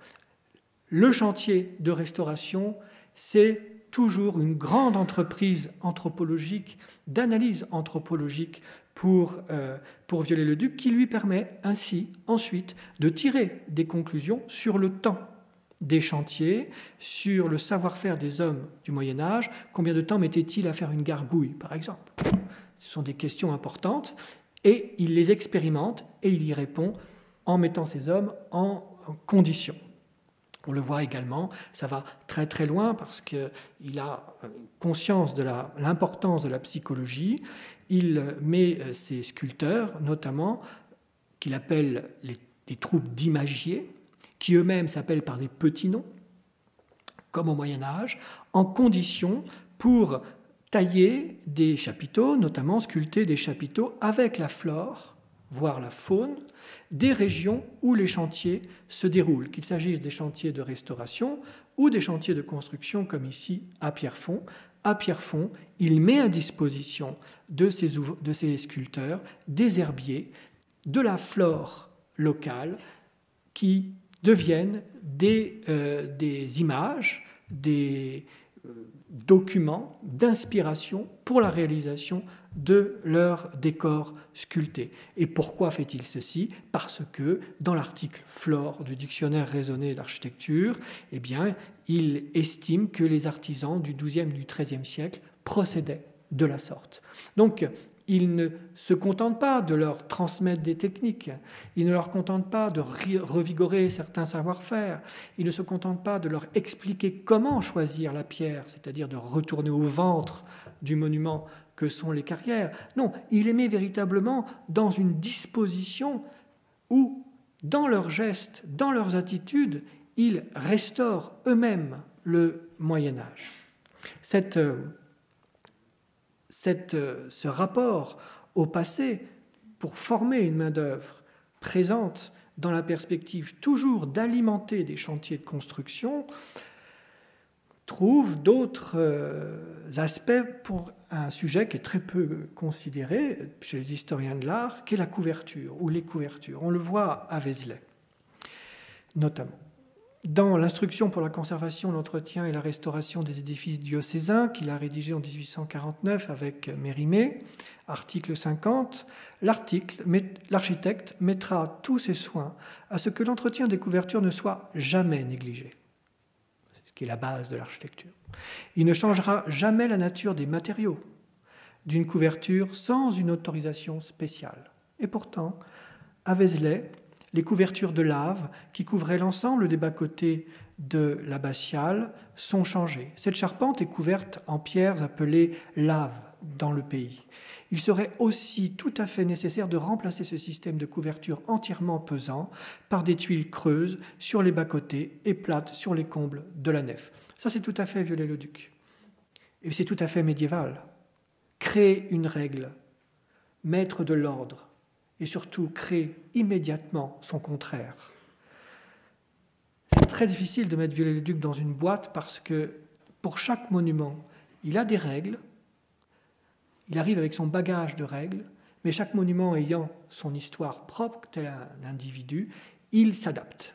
Le chantier de restauration, c'est toujours une grande entreprise anthropologique, d'analyse anthropologique pour, euh, pour Viollet-le-Duc, qui lui permet ainsi ensuite de tirer des conclusions sur le temps des chantiers, sur le savoir-faire des hommes du Moyen Âge. Combien de temps mettait-il à faire une gargouille, par exemple? Ce sont des questions importantes, et il les expérimente et il y répond en mettant ces hommes en condition. On le voit également, ça va très très loin parce qu'il a euh, conscience de l'importance de la psychologie. Il met euh, ses sculpteurs, notamment, qu'il appelle les, troupes d'imagiers, qui eux-mêmes s'appellent par des petits noms, comme au Moyen Âge, en condition pour tailler des chapiteaux, notamment sculpter des chapiteaux avec la flore, voire la faune, des régions où les chantiers se déroulent, qu'il s'agisse des chantiers de restauration ou des chantiers de construction comme ici à Pierrefonds. À Pierrefonds, il met à disposition de ses, sculpteurs des herbiers, de la flore locale qui deviennent des, euh, des images, des, document d'inspiration pour la réalisation de leur décor sculpté. Et pourquoi fait-il ceci? Parce que dans l'article Flore du dictionnaire raisonné d'architecture, eh bien, il estime que les artisans du XIIe et du XIIIe siècle procédaient de la sorte. Donc, il ne se contente pas de leur transmettre des techniques, il ne leur contente pas de revigorer certains savoir-faire, il ne se contente pas de leur expliquer comment choisir la pierre, c'est-à-dire de retourner au ventre du monument que sont les carrières. Non, il les met véritablement dans une disposition où, dans leurs gestes, dans leurs attitudes, ils restaurent eux-mêmes le Moyen Âge. Cette euh, ce rapport au passé pour former une main-d'œuvre présente dans la perspective toujours d'alimenter des chantiers de construction, trouve d'autres euh, aspects pour un sujet qui est très peu considéré chez les historiens de l'art, qui est la couverture ou les couvertures. On le voit à Vézelay, notamment dans l'instruction pour la conservation, l'entretien et la restauration des édifices diocésains qu'il a rédigé en 1849 avec Mérimée, article 50, l'architecte mettra tous ses soins à ce que l'entretien des couvertures ne soit jamais négligé, ce qui est la base de l'architecture. Il ne changera jamais la nature des matériaux d'une couverture sans une autorisation spéciale. Et pourtant, à Vézelay, les couvertures de lave qui couvraient l'ensemble des bas-côtés de l'abbatiale sont changées. Cette charpente est couverte en pierres appelées laves dans le pays. Il serait aussi tout à fait nécessaire de remplacer ce système de couverture entièrement pesant par des tuiles creuses sur les bas-côtés et plates sur les combles de la nef. Ça, c'est tout à fait Viollet-le-Duc. Et c'est tout à fait médiéval. Créer une règle, mettre de l'ordre, et surtout créer immédiatement son contraire. C'est très difficile de mettre Viollet-le-Duc dans une boîte parce que pour chaque monument, il a des règles, il arrive avec son bagage de règles, mais chaque monument ayant son histoire propre, tel un individu, il s'adapte.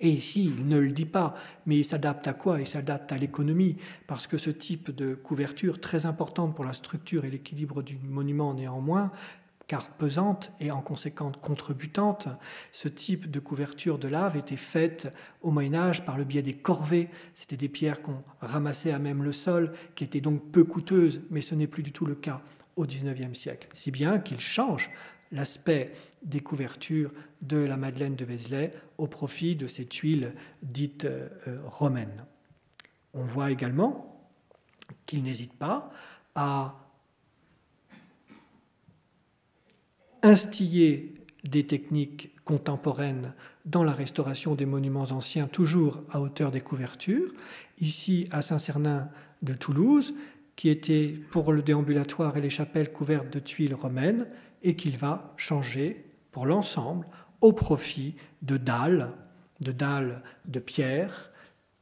Et ici, il ne le dit pas, mais il s'adapte à quoi? Il s'adapte à l'économie, parce que ce type de couverture, très importante pour la structure et l'équilibre du monument néanmoins, car pesante et en conséquence contrebutante, ce type de couverture de lave était faite au Moyen Âge par le biais des corvées. C'était des pierres qu'on ramassait à même le sol, qui étaient donc peu coûteuses, mais ce n'est plus du tout le cas au XIXe siècle. Si bien qu'il change l'aspect des couvertures de la Madeleine de Vézelay au profit de ces tuiles dites euh, romaines. On voit également qu'il n'hésite pas à instiller des techniques contemporaines dans la restauration des monuments anciens, toujours à hauteur des couvertures. Ici, à Saint-Cernin de Toulouse, qui était pour le déambulatoire et les chapelles couvertes de tuiles romaines, et qu'il va changer pour l'ensemble au profit de dalles, de dalles de pierre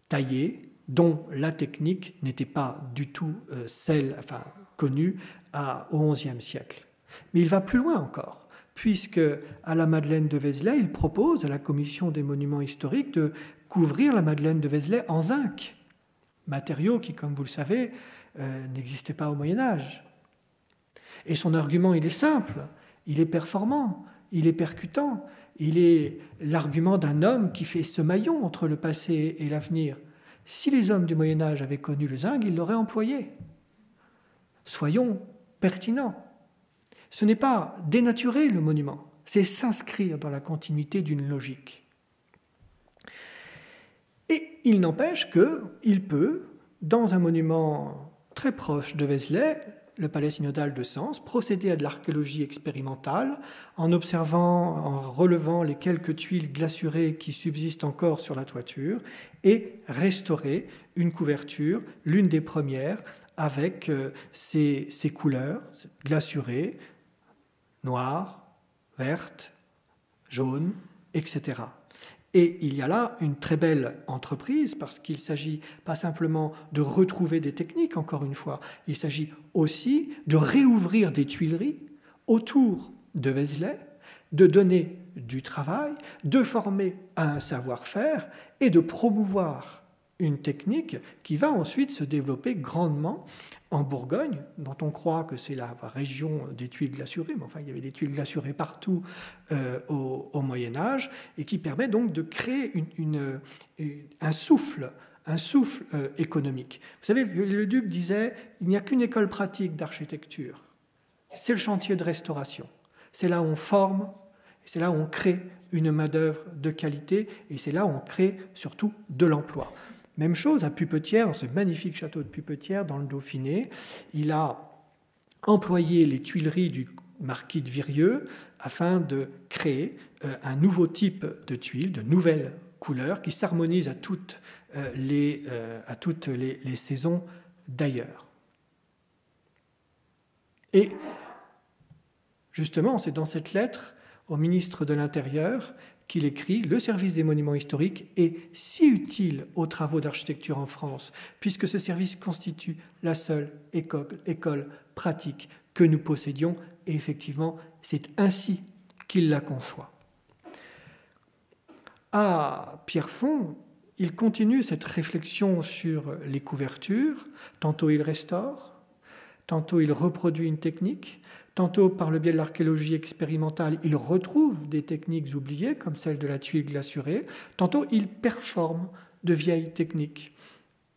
taillées, dont la technique n'était pas du tout euh, celle connue au XIe siècle. Mais il va plus loin encore, puisque à la Madeleine de Vézelay, il propose à la Commission des monuments historiques de couvrir la Madeleine de Vézelay en zinc, matériau qui, comme vous le savez, euh, n'existait pas au Moyen Âge. Et son argument, il est simple, il est performant, il est percutant, il est l'argument d'un homme qui fait ce maillon entre le passé et l'avenir. Si les hommes du Moyen Âge avaient connu le zinc, ils l'auraient employé. Soyons pertinents. Ce n'est pas dénaturer le monument, c'est s'inscrire dans la continuité d'une logique. Et il n'empêche qu'il peut, dans un monument très proche de Vézelay, le palais synodal de Sens, procéder à de l'archéologie expérimentale en observant, en relevant les quelques tuiles glaçurées qui subsistent encore sur la toiture et restaurer une couverture, l'une des premières, avec ces, euh, ces couleurs glaçurées, noire, verte, jaune, etc. Et il y a là une très belle entreprise parce qu'il s'agit pas simplement de retrouver des techniques, encore une fois, il s'agit aussi de réouvrir des tuileries autour de Vézelay, de donner du travail, de former un savoir-faire et de promouvoir une technique qui va ensuite se développer grandement en Bourgogne, dont on croit que c'est la région des tuiles glacurées, mais enfin il y avait des tuiles glacurées partout euh, au, Moyen Âge, et qui permet donc de créer une, un souffle, un souffle euh, économique. Vous savez, le duc disait, il n'y a qu'une école pratique d'architecture, c'est le chantier de restauration. C'est là où on forme, c'est là où on crée une main-d'œuvre de qualité, et c'est là où on crée surtout de l'emploi. Même chose à Pupetière, dans ce magnifique château de Pupetière, dans le Dauphiné. Il a employé les tuileries du marquis de Virieux afin de créer euh, un nouveau type de tuiles, de nouvelles couleurs qui s'harmonisent à toutes euh, euh, à toutes les, les saisons d'ailleurs. Et justement, c'est dans cette lettre au ministre de l'Intérieur qu'il écrit Le service des monuments historiques est si utile aux travaux d'architecture en France, puisque ce service constitue la seule école, pratique que nous possédions, et effectivement, c'est ainsi qu'il la conçoit. À Pierrefonds, il continue cette réflexion sur les couvertures, tantôt il restaure, tantôt il reproduit une technique, Tantôt, par le biais de l'archéologie expérimentale, il retrouve des techniques oubliées, comme celle de la tuile glasurée. Tantôt, il performe de vieilles techniques.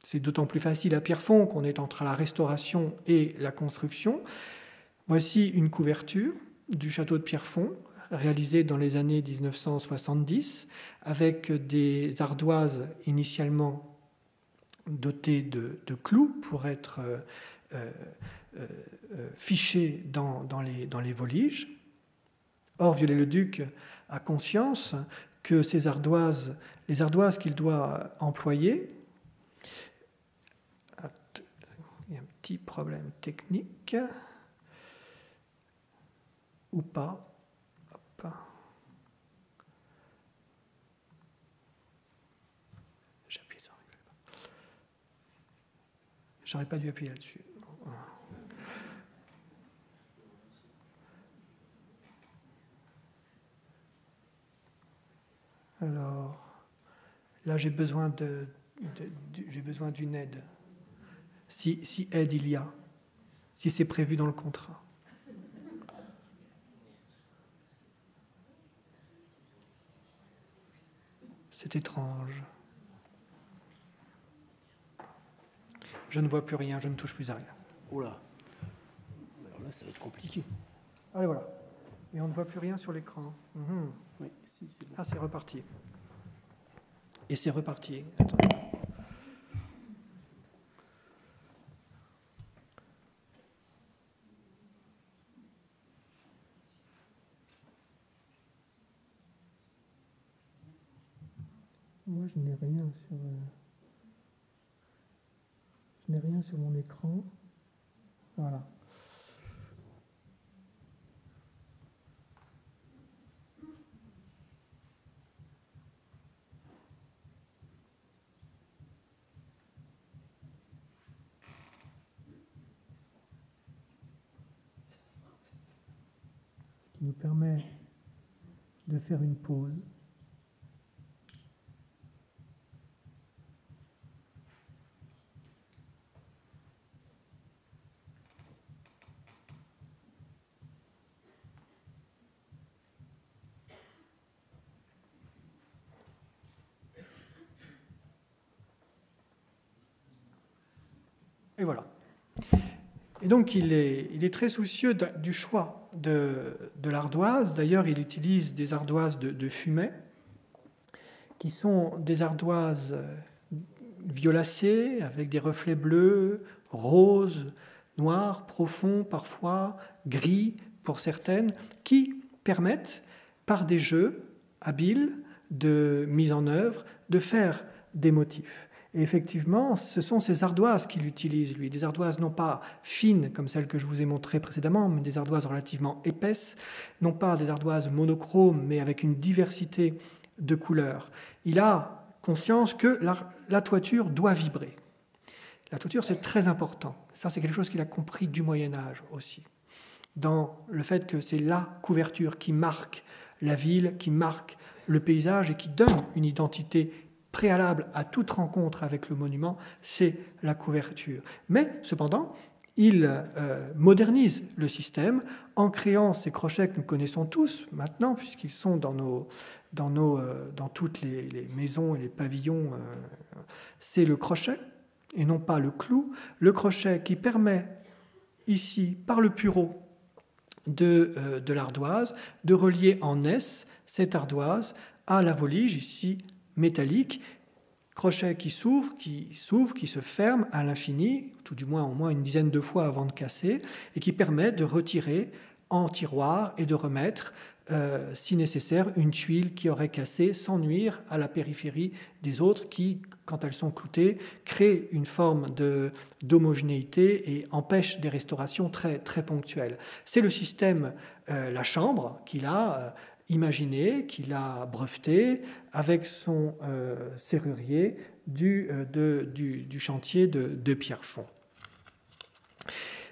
C'est d'autant plus facile à Pierrefonds qu'on est entre la restauration et la construction. Voici une couverture du château de Pierrefonds, réalisée dans les années 1970, avec des ardoises initialement dotées de, clous pour être euh, euh, euh, euh, fiché dans, les, voliges. Or, Viollet-le-Duc a conscience que ces ardoises, les ardoises qu'il doit employer, il y a un petit problème technique, ou pas. J'aurais pas dû appuyer là-dessus. Alors, là, j'ai besoin de, j'ai besoin d'une aide. Si, si aide il y a, si c'est prévu dans le contrat. C'est étrange. Je ne vois plus rien, je ne touche plus à rien. Oula. Alors là, ça va être compliqué. Allez, voilà. Et on ne voit plus rien sur l'écran. Mhm. Ah, c'est reparti. Et c'est reparti. Moi, je n'ai rien sur. Euh, je n'ai rien sur mon écran. Voilà. nous permet de une pause. Et voilà. Et donc il est très soucieux du choix de, l'ardoise. D'ailleurs, il utilise des ardoises de, de, fumet, qui sont des ardoises euh, violacées, avec des reflets bleus, roses, noirs, profonds parfois, gris pour certaines, qui permettent, par des jeux habiles de mise en œuvre, de faire des motifs. Et effectivement, ce sont ces ardoises qu'il utilise, lui. Des ardoises non pas fines, comme celles que je vous ai montrées précédemment, mais des ardoises relativement épaisses, non pas des ardoises monochromes, mais avec une diversité de couleurs. Il a conscience que la, toiture doit vibrer. La toiture, c'est très important. Ça, c'est quelque chose qu'il a compris du Moyen Âge aussi. Dans le fait que c'est la couverture qui marque la ville, qui marque le paysage et qui donne une identité préalable à toute rencontre avec le monument, c'est la couverture. Mais cependant, il euh, modernise le système en créant ces crochets que nous connaissons tous maintenant, puisqu'ils sont dans, nos, dans, nos, euh, dans toutes les, maisons et les pavillons. Euh, c'est le crochet et non pas le clou. Le crochet qui permet ici, par le pureau de, de l'ardoise, de relier en S cette ardoise à la volige, ici métallique, crochet qui s'ouvre, qui s'ouvre, qui se ferme à l'infini, tout du moins au moins une dizaine de fois avant de casser, et qui permet de retirer en tiroir et de remettre, euh, si nécessaire, une tuile qui aurait cassé sans nuire à la périphérie des autres qui, quand elles sont cloutées, créent une forme d'homogénéité et empêchent des restaurations très, très ponctuelles. C'est le système, euh, la chambre, qu'il a. Euh, imaginé, qu'il a breveté avec son euh, serrurier du, euh, du, chantier de, de Pierrefonds.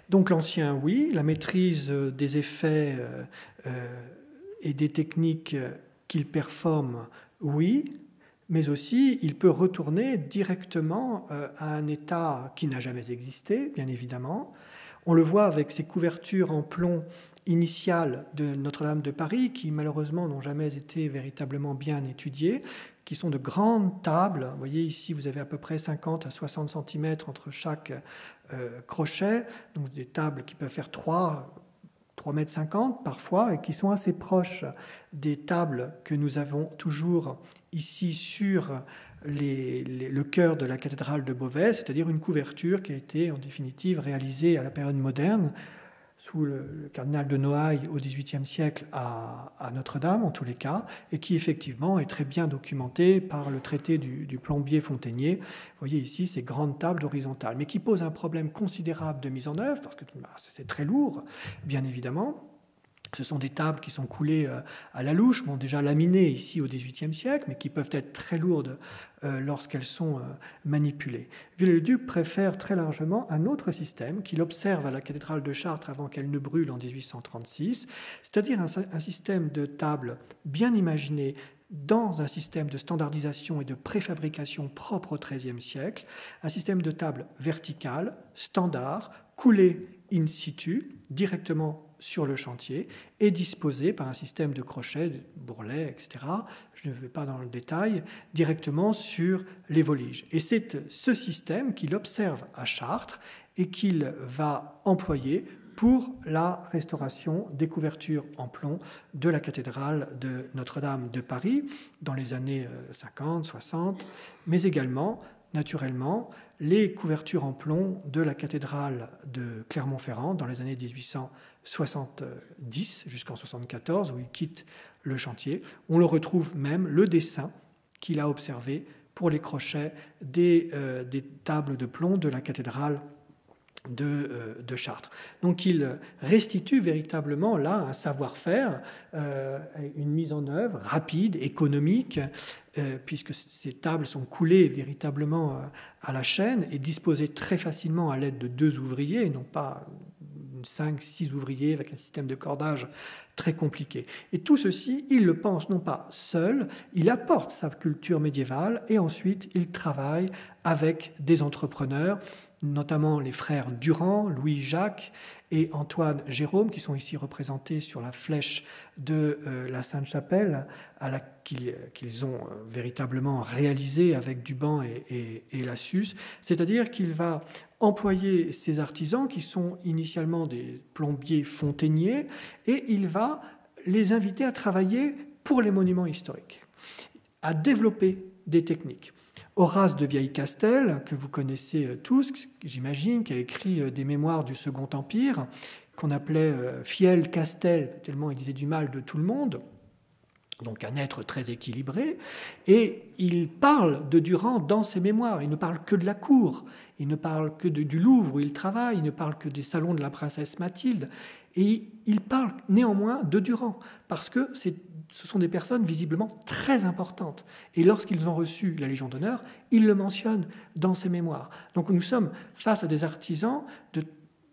Donc l'ancien, oui, la maîtrise des effets euh, et des techniques qu'il performe, oui, mais aussi il peut retourner directement à un état qui n'a jamais existé, bien évidemment. On le voit avec ses couvertures en plomb initiales de Notre-Dame de Paris, qui malheureusement n'ont jamais été véritablement bien étudiées, qui sont de grandes tables. Vous voyez ici, vous avez à peu près 50 à 60 cm entre chaque euh, crochet, donc des tables qui peuvent faire 3, 3 mètres 50 parfois, et qui sont assez proches des tables que nous avons toujours ici sur le cœur de la cathédrale de Beauvais, c'est-à-dire une couverture qui a été en définitive réalisée à la période moderne sous le, cardinal de Noailles au XVIIIe siècle à, Notre-Dame, en tous les cas, et qui effectivement est très bien documenté par le traité du, plombier Fontainier. Vous voyez ici ces grandes tables horizontales, mais qui posent un problème considérable de mise en œuvre, parce que bah, c'est très lourd, bien évidemment. Ce sont des tables qui sont coulées euh, à la louche, bon, déjà laminées ici au XVIIIe siècle, mais qui peuvent être très lourdes euh, lorsqu'elles sont euh, manipulées. Viollet-le-Duc préfère très largement un autre système qu'il observe à la cathédrale de Chartres avant qu'elle ne brûle en 1836, c'est-à-dire un, système de tables bien imaginé dans un système de standardisation et de préfabrication propre au XIIIe siècle, un système de tables verticales, standard, coulées in situ, directement sur le chantier et disposé par un système de crochets, de bourrelets, etc. Je ne vais pas dans le détail, directement sur les voliges. Et c'est ce système qu'il observe à Chartres et qu'il va employer pour la restauration des couvertures en plomb de la cathédrale de Notre-Dame de Paris dans les années 50, euh, 60, mais également, naturellement, les couvertures en plomb de la cathédrale de Clermont-Ferrand dans les années 1870 jusqu'en 74, où il quitte le chantier. On le retrouve même, le dessin qu'il a observé pour les crochets des, euh, des tables de plomb de la cathédrale euh, de, Chartres. Donc il restitue véritablement là un savoir-faire, euh, une mise en œuvre rapide, économique, euh, puisque ces tables sont coulées véritablement à la chaîne et disposées très facilement à l'aide de deux ouvriers, et non pas cinq, six ouvriers avec un système de cordage très compliqué. Et tout ceci, il le pense non pas seul, il apporte sa culture médiévale et ensuite il travaille avec des entrepreneurs notamment les frères Durand, Louis-Jacques et Antoine Jérôme, qui sont ici représentés sur la flèche de euh, la Sainte-Chapelle, qu'ils ont euh, véritablement réalisé avec Duban et, et. C'est-à-dire qu'il va employer ces artisans qui sont initialement des plombiers fontainiers et il va les inviter à travailler pour les monuments historiques, à développer des techniques. Horace de Vieille-Castel, que vous connaissez euh, tous, j'imagine, qui a écrit euh, des mémoires du Second Empire, qu'on appelait euh, Fiel Castel, tellement il disait du mal de tout le monde, donc un être très équilibré, et il parle de Durand dans ses mémoires, il ne parle que de la cour, il ne parle que du Louvre où il travaille, il ne parle que des salons de la princesse Mathilde, et il parle néanmoins de Durand, parce que ce sont des personnes visiblement très importantes. Et lorsqu'ils ont reçu la Légion d'honneur, ils le mentionnent dans ses mémoires. Donc nous sommes face à des artisans de,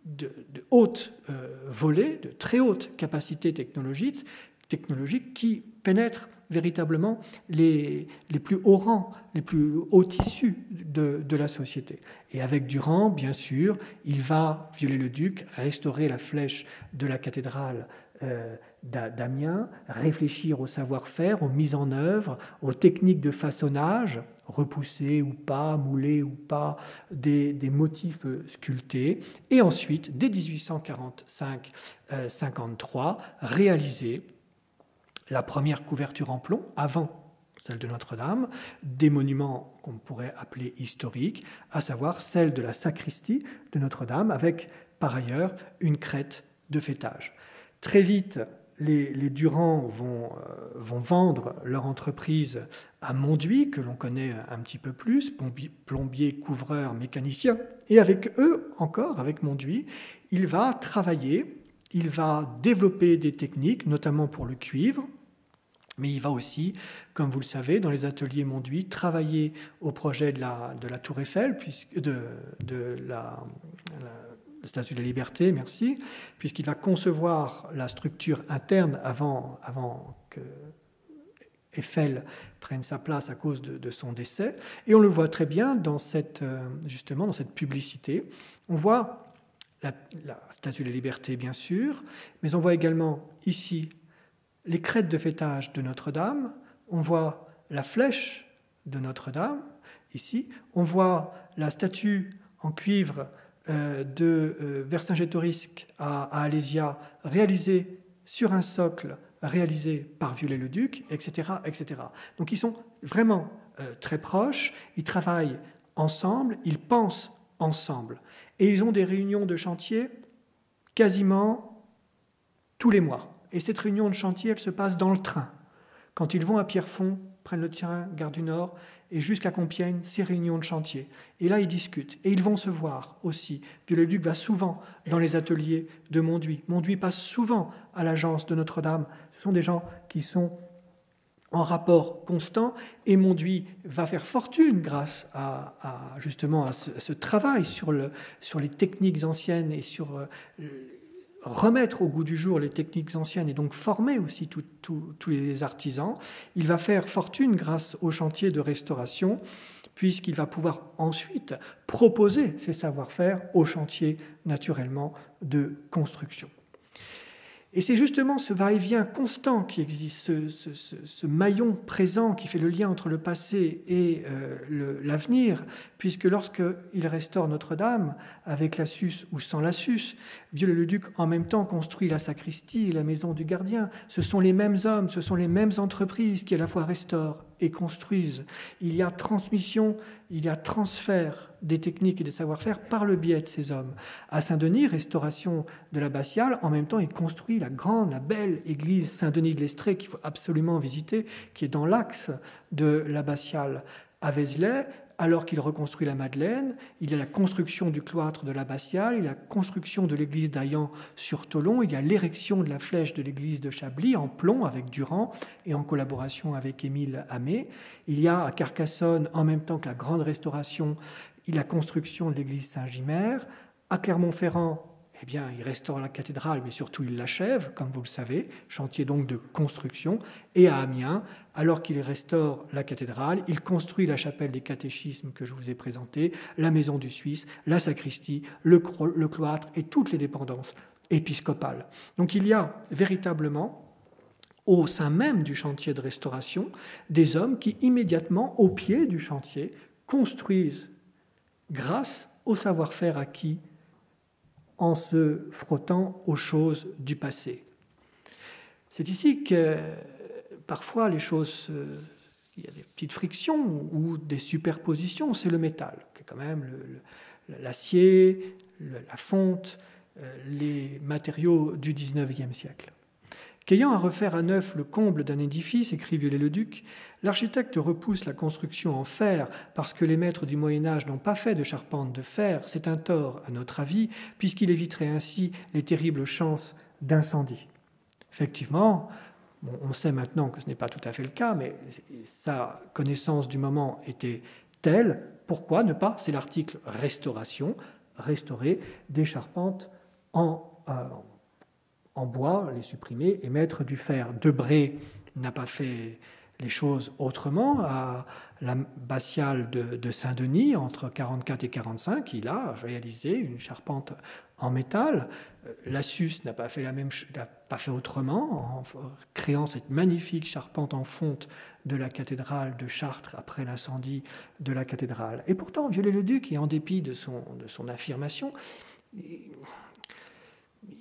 de, haute euh, volée, de très haute capacité technologique, technologique qui pénètrent véritablement les, les plus hauts rangs, les plus hauts tissus de, de, la société. Et avec Durand, bien sûr, il va, violer le duc, restaurer la flèche de la cathédrale euh, d'Amiens, réfléchir au savoir-faire, aux mises en œuvre, aux techniques de façonnage, repousser ou pas, mouler ou pas des, des motifs sculptés, et ensuite, dès 1845-53, euh, réaliser la première couverture en plomb, avant celle de Notre-Dame, des monuments qu'on pourrait appeler historiques, à savoir celle de la sacristie de Notre-Dame, avec par ailleurs une crête de fêtage. Très vite, les, Durand vont, euh, vont, vendre leur entreprise à Monduit, que l'on connaît un petit peu plus, plombier, couvreur, mécanicien. Et avec eux, encore, avec Monduit, il va travailler, il va développer des techniques, notamment pour le cuivre, mais il va aussi, comme vous le savez, dans les ateliers Monduit, travailler au projet de la, Tour Eiffel, puisque, de, la, Statue de la Liberté, merci, puisqu'il va concevoir la structure interne avant, avant que Eiffel prenne sa place à cause de, de, son décès. Et on le voit très bien dans cette, euh, justement dans cette publicité. On voit la, la Statue de la Liberté, bien sûr, mais on voit également ici les crêtes de fêtage de Notre-Dame, on voit la flèche de Notre-Dame, ici, on voit la statue en cuivre euh, de euh, Vercingétorix à, Alésia réalisée sur un socle réalisé par Viollet-le-Duc, etc., etc. Donc ils sont vraiment euh, très proches, ils travaillent ensemble, ils pensent ensemble. Et ils ont des réunions de chantier quasiment tous les mois. Et cette réunion de chantier, elle se passe dans le train. Quand ils vont à Pierrefonds, prennent le train Gare du Nord, et jusqu'à Compiègne, ces réunions de chantier. Et là, ils discutent. Et ils vont se voir aussi. Viollet-le-Duc va souvent dans les ateliers de Monduit. Monduit passe souvent à l'agence de Notre-Dame. Ce sont des gens qui sont en rapport constant et Monduit va faire fortune grâce à, justement à ce, à ce, travail sur, le, sur les techniques anciennes et sur euh, remettre au goût du jour les techniques anciennes et donc former aussi tous les artisans. Il va faire fortune grâce au chantier de restauration, puisqu'il va pouvoir ensuite proposer ses savoir-faire au chantier naturellement de construction. Et c'est justement ce va-et-vient constant qui existe, ce, maillon présent qui fait le lien entre le passé et euh, l'avenir, puisque lorsqu'il restaure Notre-Dame, avec la ou sans la Sus, Viollet-le-Duc en même temps construit la sacristie et la maison du gardien. Ce sont les mêmes hommes, ce sont les mêmes entreprises qui à la fois restaurent et construisent. Il y a transmission, il y a transfert des techniques et des savoir-faire par le biais de ces hommes. À Saint-Denis, restauration de l'abbatiale, en même temps, il construit la grande, la belle église Saint-Denis de l'Estrée qu'il faut absolument visiter, qui est dans l'axe de l'abbatiale à Vézelay, alors qu'il reconstruit la Madeleine, il y a la construction du cloître de l'abbatiale, il y a la construction de l'église d'Ayan sur Tolon, il y a l'érection de la flèche de l'église de Chablis en plomb avec Durand et en collaboration avec Émile Hamé. Il y a à Carcassonne, en même temps que la grande restauration, la construction de l'église Saint-Gimère. À Clermont-Ferrand, eh bien, il restaure la cathédrale, mais surtout il l'achève, comme vous le savez, chantier donc de construction. Et à Amiens, alors qu'il restaure la cathédrale, il construit la chapelle des catéchismes que je vous ai présentée, la maison du Suisse, la sacristie, le, le cloître et toutes les dépendances épiscopales. Donc il y a véritablement au sein même du chantier de restauration des hommes qui immédiatement au pied du chantier construisent grâce au savoir-faire acquis en se frottant aux choses du passé. C'est ici que parfois les choses, il y a des petites frictions ou des superpositions, c'est le métal, qui est quand même l'acier, la fonte, euh, les matériaux du XIXe siècle. Qu'ayant à refaire à neuf le comble d'un édifice, écrit Viollet-le-Duc, l'architecte repousse la construction en fer parce que les maîtres du Moyen Âge n'ont pas fait de charpente de fer. C'est un tort, à notre avis, puisqu'il éviterait ainsi les terribles chances d'incendie. Effectivement, on sait maintenant que ce n'est pas tout à fait le cas, mais sa connaissance du moment était telle. Pourquoi ne pas, c'est l'article restauration, restaurer des charpentes en, euh, en bois, les supprimer et mettre du fer. Debré n'a pas fait les choses autrement. À l'abbatiale de, de Saint-Denis, entre 44 et 45, il a réalisé une charpente en métal. Euh, Lassus n'a pas fait la même, n'a pas fait autrement en créant cette magnifique charpente en fonte de la cathédrale de Chartres après l'incendie de la cathédrale. Et pourtant, Viollet-le-Duc, et en dépit de son affirmation,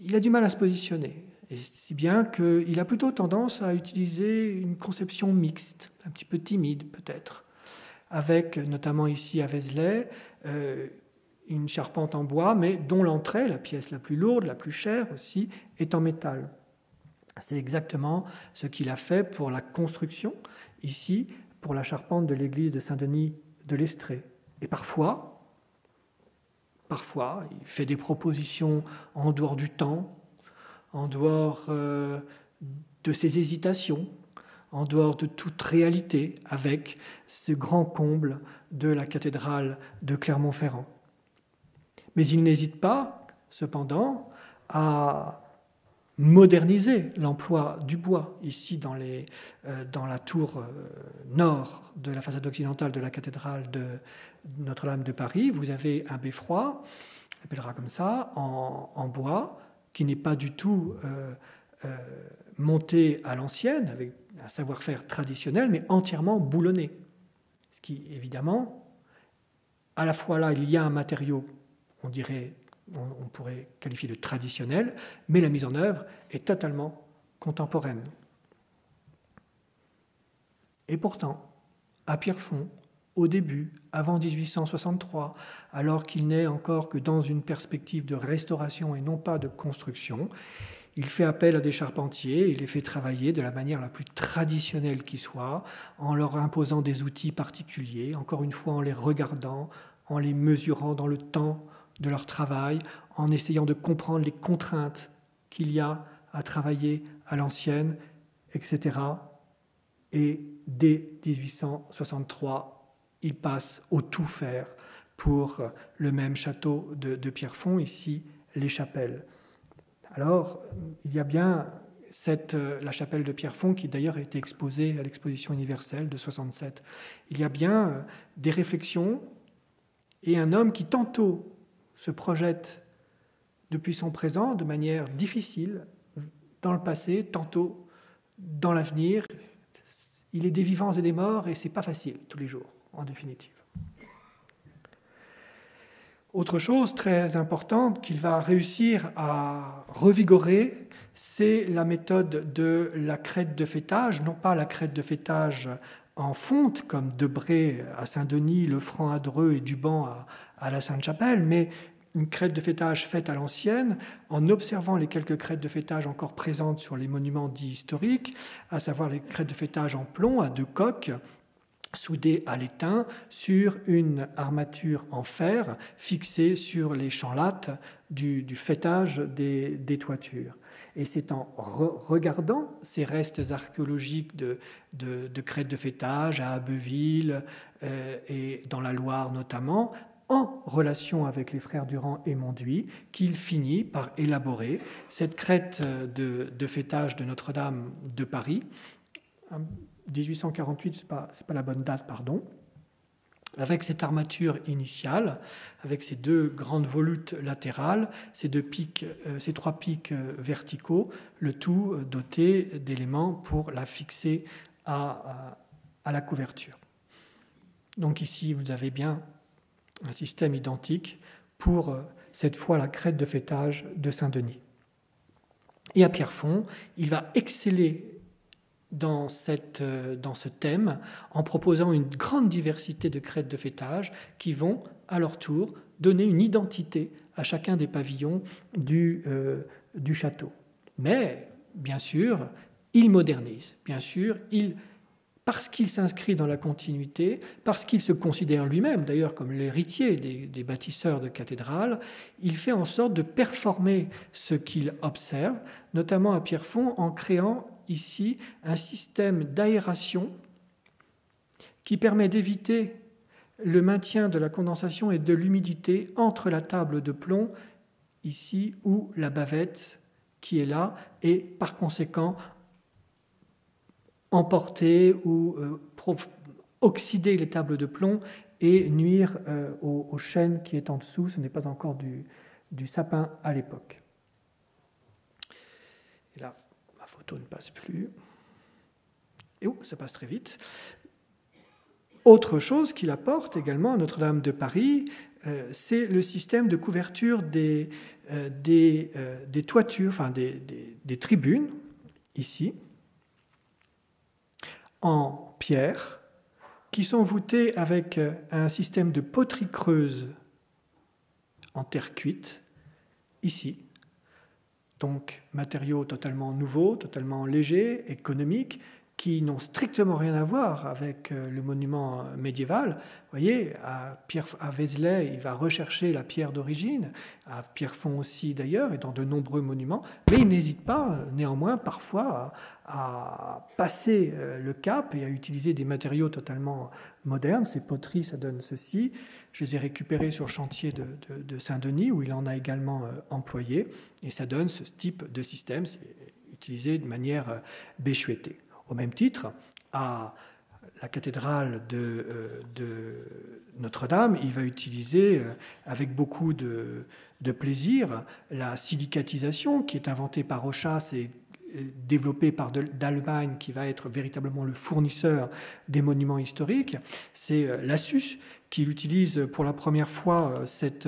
il a du mal à se positionner. Et si bien qu'il a plutôt tendance à utiliser une conception mixte, un petit peu timide peut-être, avec notamment ici à Vézelay euh, une charpente en bois, mais dont l'entrée, la pièce la plus lourde, la plus chère aussi, est en métal. C'est exactement ce qu'il a fait pour la construction, ici, pour la charpente de l'église de Saint-Denis de l'Estrée. Et parfois, parfois, il fait des propositions en dehors du temps, en dehors euh, de ses hésitations, en dehors de toute réalité, avec ce grand comble de la cathédrale de Clermont-Ferrand. Mais il n'hésite pas, cependant, à moderniser l'emploi du bois. Ici, dans, euh, la tour euh, nord de la façade occidentale de la cathédrale de Notre-Dame de Paris, vous avez un beffroi, on appellera comme ça, en, bois, qui n'est pas du tout euh, euh, monté à l'ancienne, avec un savoir-faire traditionnel, mais entièrement boulonné. Ce qui, évidemment, à la fois là, il y a un matériau, on dirait, on, pourrait qualifier de traditionnel, mais la mise en œuvre est totalement contemporaine. Et pourtant, à Pierrefonds, au début, avant 1863, alors qu'il n'est encore que dans une perspective de restauration et non pas de construction, il fait appel à des charpentiers, il les fait travailler de la manière la plus traditionnelle qui soit, en leur imposant des outils particuliers, encore une fois en les regardant, en les mesurant dans le temps de leur travail, en essayant de comprendre les contraintes qu'il y a à travailler à l'ancienne, etc. Et dès 1863, il passe au tout faire pour le même château de, Pierrefonds, ici les chapelles. Alors, il y a bien cette, la chapelle de Pierrefonds, qui d'ailleurs a été exposée à l'exposition universelle de 67. Il y a bien euh, des réflexions et un homme qui tantôt se projette depuis son présent de manière difficile dans le passé, tantôt dans l'avenir. Il est des vivants et des morts et c'est pas facile tous les jours en définitive. Autre chose très importante qu'il va réussir à revigorer, c'est la méthode de la crête de fêtage, non pas la crête de fêtage en fonte, comme Debré à Saint-Denis, Le Franc à Dreux et Duban à la Sainte-Chapelle, mais une crête de fêtage faite à l'ancienne, en observant les quelques crêtes de fêtage encore présentes sur les monuments dits historiques, à savoir les crêtes de fêtage en plomb à deux coques, soudé à l'étain sur une armature en fer fixée sur les chanlattes du, du fêtage des, toitures. Et c'est en regardant ces restes archéologiques de, de, crêtes de fêtage à Abbeville euh, et dans la Loire notamment, en relation avec les frères Durand et Monduit, qu'il finit par élaborer cette crête de, de fêtage de Notre-Dame de Paris, 1848, ce n'est pas, pas, la bonne date, pardon, avec cette armature initiale, avec ces deux grandes volutes latérales, ces, deux euh, ces trois pics euh, verticaux, le tout euh, doté d'éléments pour la fixer à, à, la couverture. Donc ici, vous avez bien un système identique pour cette fois la crête de fêtage de Saint-Denis. Et à Pierrefonds, il va exceller dans, cette, euh, dans ce thème en proposant une grande diversité de crêtes de fêtage qui vont, à leur tour, donner une identité à chacun des pavillons du, euh, château. Mais, bien sûr, il modernise. Bien sûr, il, parce qu'il s'inscrit dans la continuité, parce qu'il se considère lui-même, d'ailleurs, comme l'héritier des bâtisseurs de cathédrales, il fait en sorte de performer ce qu'il observe, notamment à Pierrefonds, en créant ici un système d'aération qui permet d'éviter le maintien de la condensation et de l'humidité entre la table de plomb ici ou la bavette qui est là et par conséquent emporter ou oxyder les tables de plomb et nuire au, chêne qui est en dessous. Ce n'est pas encore du, sapin à l'époque. Là, photo ne passe plus. Et oh, ça passe très vite. Autre chose qu'il apporte également à Notre-Dame de Paris, euh, c'est le système de couverture des, euh, euh, des, toitures, enfin des, des, tribunes, ici, en pierre, qui sont voûtées avec un système de poterie creuse en terre cuite, ici. Donc matériaux totalement nouveaux, totalement légers, économiques, qui n'ont strictement rien à voir avec euh, le monument médiéval. Vous voyez, à, Pierre, à Vézelay, il va rechercher la pierre d'origine, à Pierrefonds aussi d'ailleurs, et dans de nombreux monuments, mais il n'hésite pas néanmoins parfois à, passer euh, le cap et à utiliser des matériaux totalement modernes. Ces poteries, ça donne ceci. Je les ai récupérées sur le chantier de, de Saint-Denis, où il en a également euh, employé, et ça donne ce type de système, utilisé de manière béchuettée. Au même titre, à la cathédrale de, euh, Notre-Dame, il va utiliser euh, avec beaucoup de, plaisir la silicatisation qui est inventée par Rochas et développée par d'Allemagne, qui va être véritablement le fournisseur des monuments historiques. C'est euh, Lassus qui utilise pour la première fois cette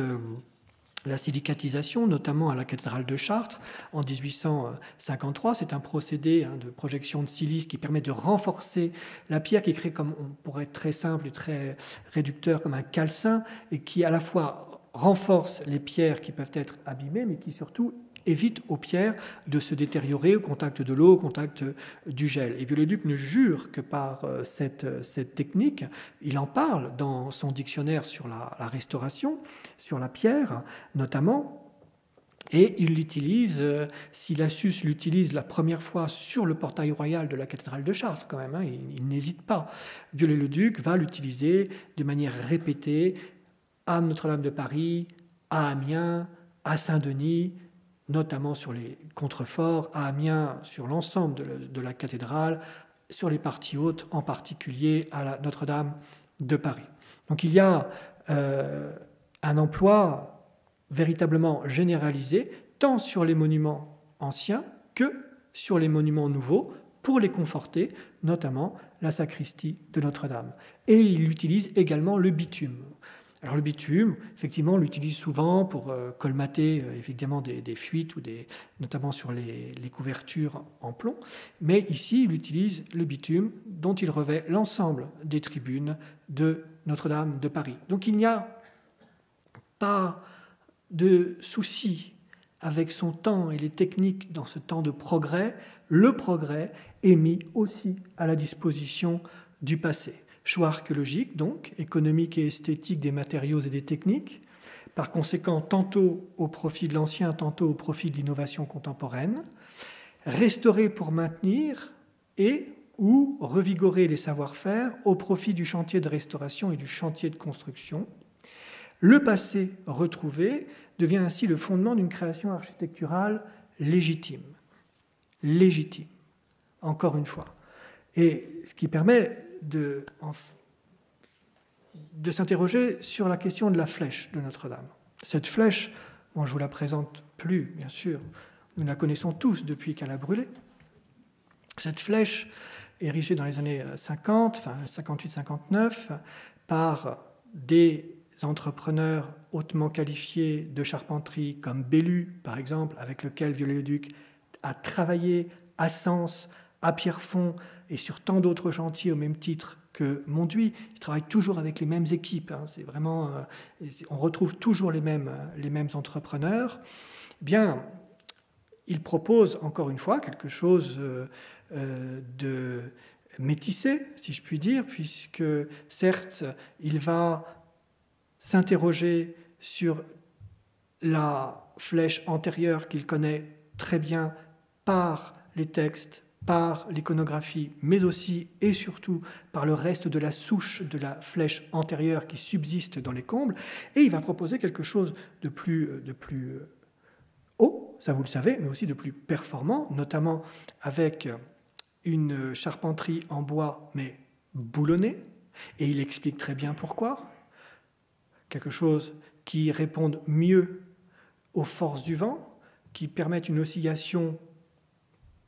la silicatisation, notamment à la cathédrale de Chartres en 1853. C'est un procédé hein, de projection de silice qui permet de renforcer la pierre, qui crée, comme on pourrait être très simple et très réducteur, comme un calcin, et qui à la fois renforce les pierres qui peuvent être abîmées, mais qui surtout évite aux pierres de se détériorer au contact de l'eau, au contact du gel. Et Viollet-le-Duc ne jure que par euh, cette, cette, technique. Il en parle dans son dictionnaire sur la, restauration, sur la pierre notamment. Et il l'utilise, euh, Silassus l'utilise la première fois sur le portail royal de la cathédrale de Chartres, quand même, hein, il, n'hésite pas. Viollet-le-Duc va l'utiliser de manière répétée à Notre-Dame de Paris, à Amiens, à Saint-Denis, notamment sur les contreforts, à Amiens sur l'ensemble de, la cathédrale, sur les parties hautes, en particulier à Notre-Dame de Paris. Donc il y a euh, un emploi véritablement généralisé, tant sur les monuments anciens que sur les monuments nouveaux, pour les conforter, notamment la sacristie de Notre-Dame. Et il utilise également le bitume. Alors le bitume, effectivement, on l'utilise souvent pour euh, colmater euh, évidemment des, fuites, ou des, notamment sur les, couvertures en plomb. Mais ici, il utilise le bitume dont il revêt l'ensemble des tribunes de Notre-Dame de Paris. Donc il n'y a pas de souci avec son temps et les techniques dans ce temps de progrès. Le progrès est mis aussi à la disposition du passé. Choix archéologique, donc, économique et esthétique des matériaux et des techniques, par conséquent tantôt au profit de l'ancien, tantôt au profit de l'innovation contemporaine, restaurer pour maintenir et ou revigorer les savoir-faire au profit du chantier de restauration et du chantier de construction. Le passé retrouvé devient ainsi le fondement d'une création architecturale légitime. Légitime, encore une fois. Et ce qui permet de, s'interroger sur la question de la flèche de Notre-Dame. Cette flèche, bon, je ne vous la présente plus, bien sûr, nous la connaissons tous depuis qu'elle a brûlé. Cette flèche, érigée dans les années 50, enfin 58-59, par des entrepreneurs hautement qualifiés de charpenterie, comme Bellu, par exemple, avec lequel Viollet-le-Duc a travaillé à Sens, à Pierrefonds, et sur tant d'autres chantiers au même titre que Monduit. Ils travaillent toujours avec les mêmes équipes. Hein. C'est vraiment, euh, on retrouve toujours les mêmes, les mêmes entrepreneurs. Eh bien, il propose encore une fois quelque chose euh, euh, de métissé, si je puis dire, puisque certes, il va s'interroger sur la flèche antérieure qu'il connaît très bien par les textes par l'iconographie, mais aussi et surtout par le reste de la souche de la flèche antérieure qui subsiste dans les combles, et il va proposer quelque chose de plus, de plus haut, ça vous le savez, mais aussi de plus performant, notamment avec une charpenterie en bois, mais boulonnée, et il explique très bien pourquoi. Quelque chose qui réponde mieux aux forces du vent, qui permette une oscillation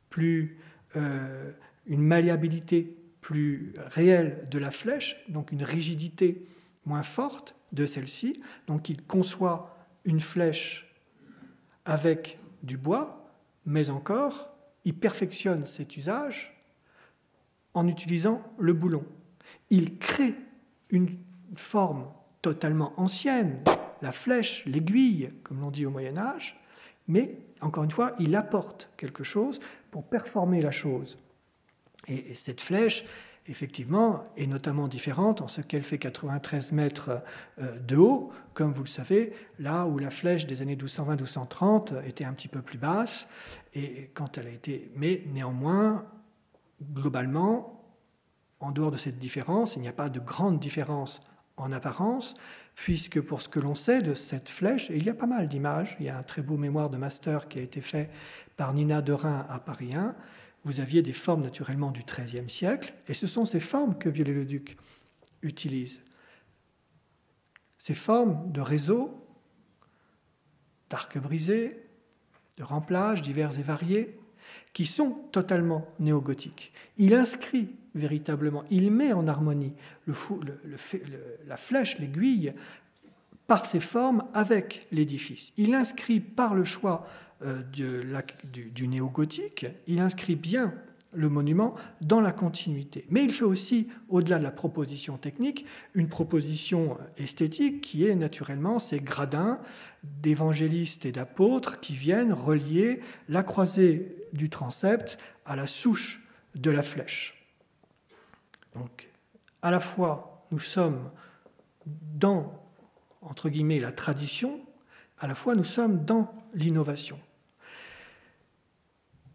plus, euh, une malléabilité plus réelle de la flèche, donc une rigidité moins forte de celle-ci. Donc il conçoit une flèche avec du bois, mais encore, il perfectionne cet usage en utilisant le boulon. Il crée une forme totalement ancienne, la flèche, l'aiguille, comme l'on dit au Moyen Âge, mais encore une fois, il apporte quelque chose pour performer la chose. Et, cette flèche, effectivement, est notamment différente en ce qu'elle fait 93 mètres euh, de haut, comme vous le savez, là où la flèche des années 1220-1230 était un petit peu plus basse, et quand elle a été, mais néanmoins, globalement, en dehors de cette différence, il n'y a pas de grande différence en apparence, puisque pour ce que l'on sait de cette flèche, il y a pas mal d'images. Il y a un très beau mémoire de master qui a été fait par Nina Derain à Paris 1. Vous aviez des formes naturellement du XIIIe siècle, et ce sont ces formes que Viollet-le-Duc utilise. Ces formes de réseaux, d'arcs brisés, de remplages divers et variés, qui sont totalement néogothiques. Il inscrit véritablement, il met en harmonie la flèche, l'aiguille, par ses formes avec l'édifice. Il inscrit par le choix euh, du, du néogothique, il inscrit bien le monument dans la continuité. Mais il fait aussi, au-delà de la proposition technique, une proposition esthétique qui est naturellement ces gradins d'évangélistes et d'apôtres qui viennent relier la croisée du transept à la souche de la flèche. Donc, à la fois, nous sommes dans, la tradition, à la fois, nous sommes dans l'innovation.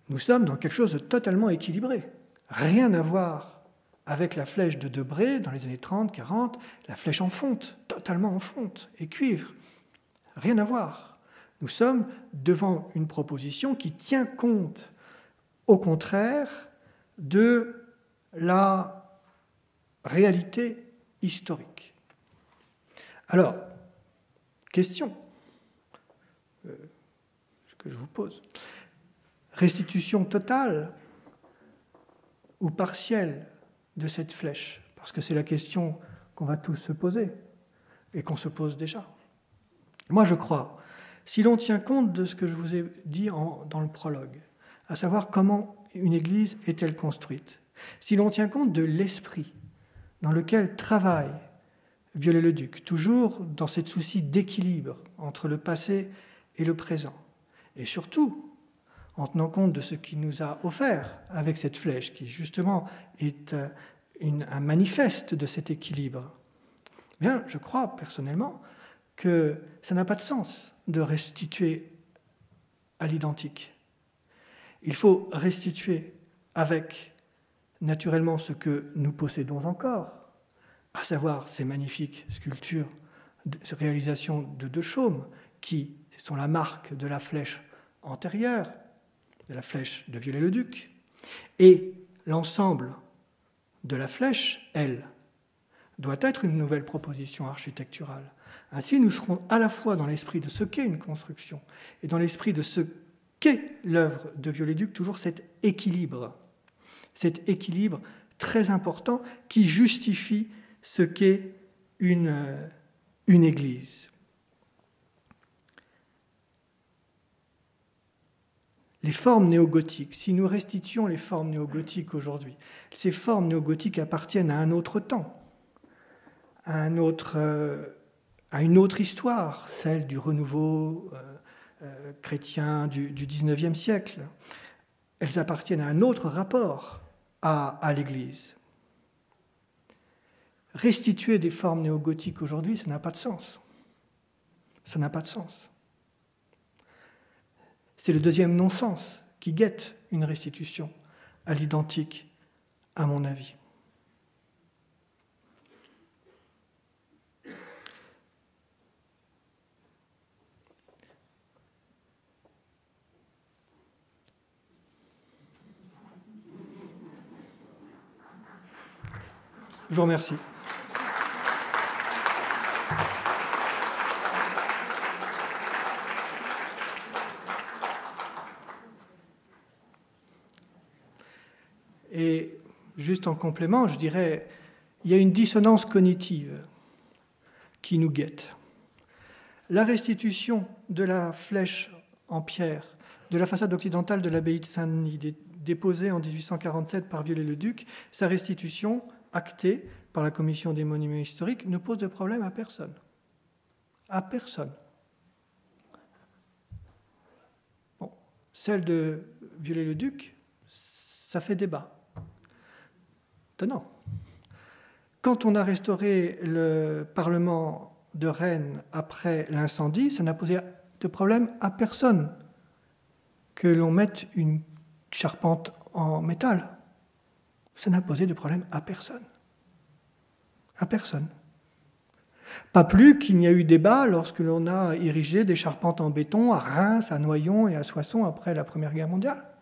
Nous sommes dans quelque chose de totalement équilibré. Rien à voir avec la flèche de Debré dans les années 30, 40, la flèche en fonte, totalement en fonte, et cuivre. Rien à voir. Nous sommes devant une proposition qui tient compte, au contraire, de la réalité historique. Alors, question euh, que je vous pose. Restitution totale ou partielle de cette flèche Parce que c'est la question qu'on va tous se poser et qu'on se pose déjà. Moi, je crois, si l'on tient compte de ce que je vous ai dit dans le prologue, à savoir comment une Église est-elle construite, si l'on tient compte de l'esprit dans lequel travaille Viollet-le-Duc, toujours dans cette souci d'équilibre entre le passé et le présent, et surtout en tenant compte de ce qu'il nous a offert avec cette flèche, qui justement est euh, un manifeste de cet équilibre. Bien, je crois personnellement que ça n'a pas de sens de restituer à l'identique. Il faut restituer avec naturellement ce que nous possédons encore, à savoir ces magnifiques sculptures, ces réalisations de deux chaumes qui sont la marque de la flèche antérieure, de la flèche de Viollet-le-Duc, et l'ensemble de la flèche, elle, doit être une nouvelle proposition architecturale. Ainsi, nous serons à la fois dans l'esprit de ce qu'est une construction et dans l'esprit de ce qu'est l'œuvre de Viollet-le-Duc, toujours cet équilibre, cet équilibre très important qui justifie ce qu'est une, une Église. Les formes néogothiques, si nous restituons les formes néogothiques aujourd'hui, ces formes néogothiques appartiennent à un autre temps, à, euh, une autre histoire, celle du renouveau euh, euh, chrétien du, du 19e siècle. Elles appartiennent à un autre rapport à, à l'Église. Restituer des formes néogothiques aujourd'hui, ça n'a pas de sens. Ça n'a pas de sens. C'est le deuxième non-sens qui guette une restitution à l'identique, à mon avis. Je vous remercie. Et juste en complément, je dirais, il y a une dissonance cognitive qui nous guette. La restitution de la flèche en pierre de la façade occidentale de l'abbaye de Saint-Denis, déposée en 1847 par Viollet-le-Duc, sa restitution, actée par la commission des monuments historiques, ne pose de problème à personne. À personne. Bon, celle de Viollet-le-Duc, ça fait débat. Étonnant. Quand on a restauré le Parlement de Rennes après l'incendie, ça n'a posé de problème à personne que l'on mette une charpente en métal. Ça n'a posé de problème à personne. À personne. Pas plus qu'il n'y a eu débat lorsque l'on a érigé des charpentes en béton à Reims, à Noyon et à Soissons après la Première Guerre mondiale.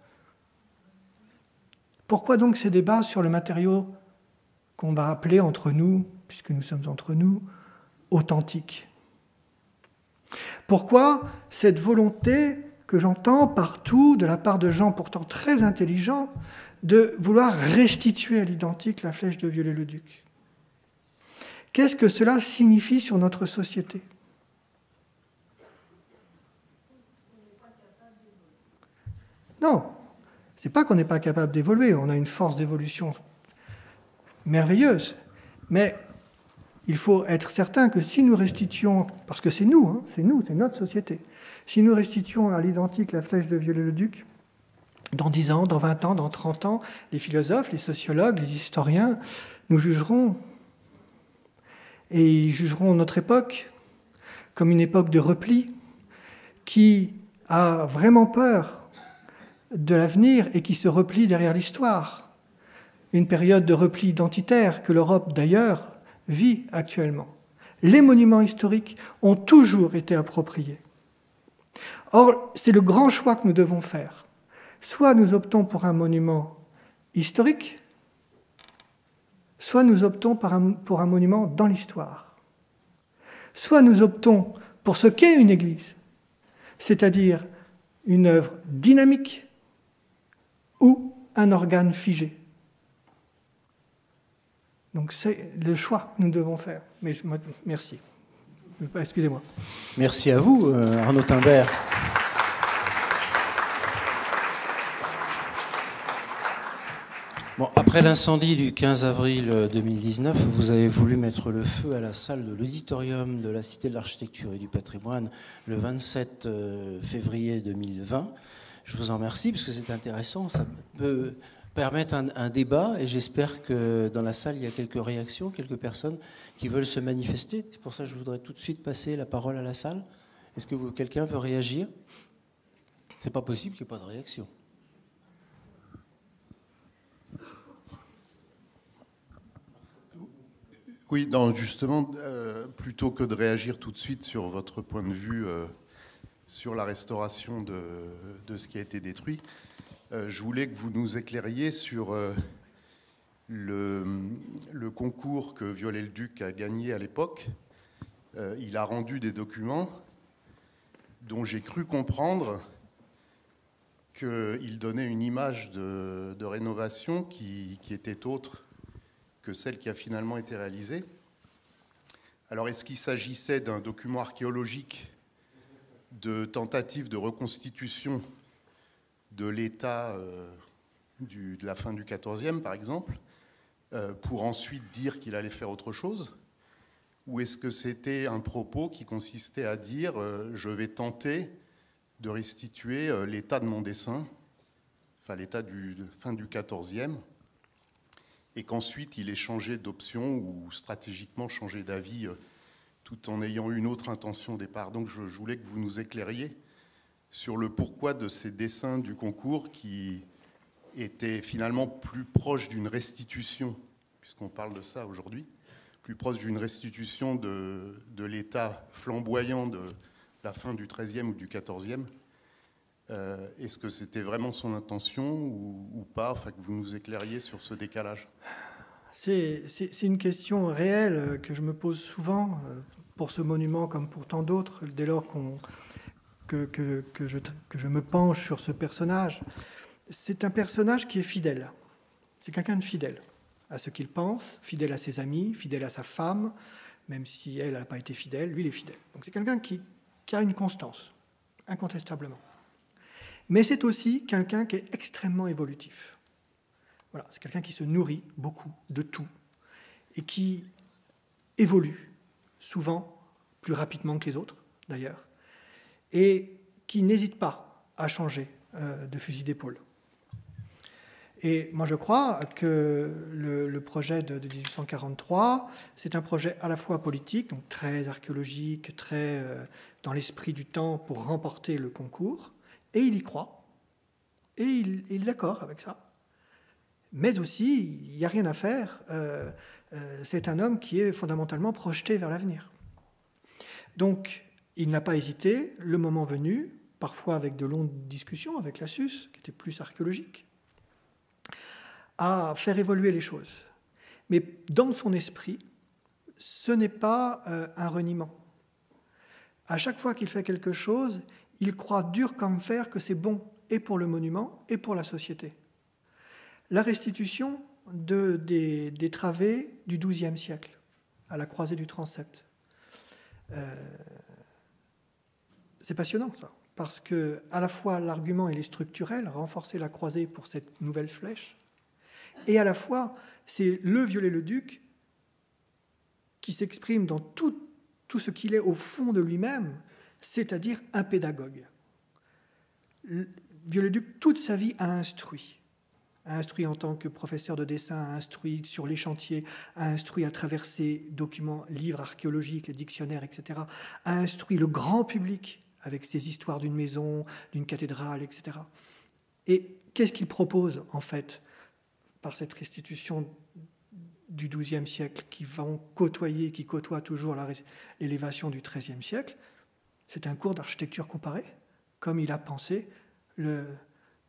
Pourquoi donc ces débats sur le matériau qu'on va appeler entre nous, puisque nous sommes entre nous, authentique Pourquoi cette volonté que j'entends partout de la part de gens pourtant très intelligents de vouloir restituer à l'identique la flèche de Viollet-le-Duc. Qu'est-ce que cela signifie sur notre société? Non, c'est pas qu'on n'est pas capable d'évoluer, on a une force d'évolution merveilleuse, mais il faut être certain que si nous restituons, parce que c'est nous, hein, c'est nous, c'est notre société, si nous restituons à l'identique la flèche de Viollet-le-Duc, dans 10 ans, dans 20 ans, dans 30 ans, les philosophes, les sociologues, les historiens nous jugeront. Et ils jugeront notre époque comme une époque de repli qui a vraiment peur de l'avenir et qui se replie derrière l'histoire. Une période de repli identitaire que l'Europe d'ailleurs vit actuellement. Les monuments historiques ont toujours été appropriés. Or, c'est le grand choix que nous devons faire. Soit nous optons pour un monument historique, soit nous optons pour un monument dans l'histoire. Soit nous optons pour ce qu'est une église, c'est-à-dire une œuvre dynamique ou un organe figé. Donc c'est le choix que nous devons faire. Mais merci. Excusez-moi. Merci à vous, euh, Arnaud Timbert. Bon, après l'incendie du 15 avril 2019, vous avez voulu mettre le feu à la salle de l'auditorium de la Cité de l'Architecture et du Patrimoine le 27 euh, février 2020. Je vous en remercie parce que c'est intéressant. Ça peut permettre un, débat et j'espère que dans la salle, il y a quelques réactions, quelques personnes qui veulent se manifester. C'est pour ça que je voudrais tout de suite passer la parole à la salle. Est-ce que quelqu'un veut réagir? C'est pas possible qu'il n'y ait pas de réaction. Oui, justement, euh, plutôt que de réagir tout de suite sur votre point de vue euh, sur la restauration de, ce qui a été détruit, euh, je voulais que vous nous éclairiez sur euh, le, concours que Viollet-le-Duc a gagné à l'époque. Euh, il a rendu des documents dont j'ai cru comprendre qu'il donnait une image de, rénovation qui, était autre que celle qui a finalement été réalisée. Alors est-ce qu'il s'agissait d'un document archéologique de tentative de reconstitution de l'état euh, de la fin du XIVe, par exemple, euh, pour ensuite dire qu'il allait faire autre chose? Ou est-ce que c'était un propos qui consistait à dire euh, je vais tenter de restituer l'état de mon dessin, enfin l'état de fin du XIVe, et qu'ensuite il ait changé d'option ou stratégiquement changé d'avis tout en ayant une autre intention au départ. Donc je voulais que vous nous éclairiez sur le pourquoi de ces dessins du concours qui étaient finalement plus proches d'une restitution, puisqu'on parle de ça aujourd'hui, plus proche d'une restitution de, l'état flamboyant de la fin du XIIIe ou du XIVe. Euh, est-ce que c'était vraiment son intention ou, pas Enfin, que vous nous éclairiez sur ce décalage? C'est une question réelle que je me pose souvent pour ce monument comme pour tant d'autres, dès lors que, je, me penche sur ce personnage. C'est un personnage qui est fidèle. C'est quelqu'un de fidèle à ce qu'il pense, fidèle à ses amis, fidèle à sa femme, même si elle n'a pas été fidèle, lui il est fidèle. Donc c'est quelqu'un qui a une constance, incontestablement. Mais c'est aussi quelqu'un qui est extrêmement évolutif. C'est quelqu'un qui se nourrit beaucoup de tout et qui évolue souvent plus rapidement que les autres, d'ailleurs, et qui n'hésite pas à changer euh, de fusil d'épaule. Et moi, je crois que le, projet de, 1843, c'est un projet à la fois politique, donc très archéologique, très euh, dans l'esprit du temps pour remporter le concours, et il y croit, et il, est d'accord avec ça. Mais aussi, il n'y a rien à faire, euh, euh, c'est un homme qui est fondamentalement projeté vers l'avenir. Donc, il n'a pas hésité, le moment venu, parfois avec de longues discussions avec la SUS, qui était plus archéologique, à faire évoluer les choses. Mais dans son esprit, ce n'est pas euh, un reniement. À chaque fois qu'il fait quelque chose, il croit dur comme fer que c'est bon et pour le monument et pour la société. La restitution de, des, travées du XIIe siècle, à la croisée du transept. Euh, c'est passionnant ça, parce que à la fois l'argument est structurel, renforcer la croisée pour cette nouvelle flèche, et à la fois, c'est le violet-le-duc qui s'exprime dans tout, tout ce qu'il est au fond de lui-même, c'est-à-dire un pédagogue. Viollet-le-Duc, toute sa vie, a instruit. A instruit en tant que professeur de dessin, a instruit sur les chantiers, a instruit à travers ses documents, livres archéologiques, les dictionnaires, etc. A instruit le grand public avec ses histoires d'une maison, d'une cathédrale, etc. Et qu'est-ce qu'il propose en fait par cette restitution du XIIe siècle qui vont côtoyer, qui côtoie toujours l'élévation du XIIIe siècle, c'est un cours d'architecture comparée, comme il a pensé le,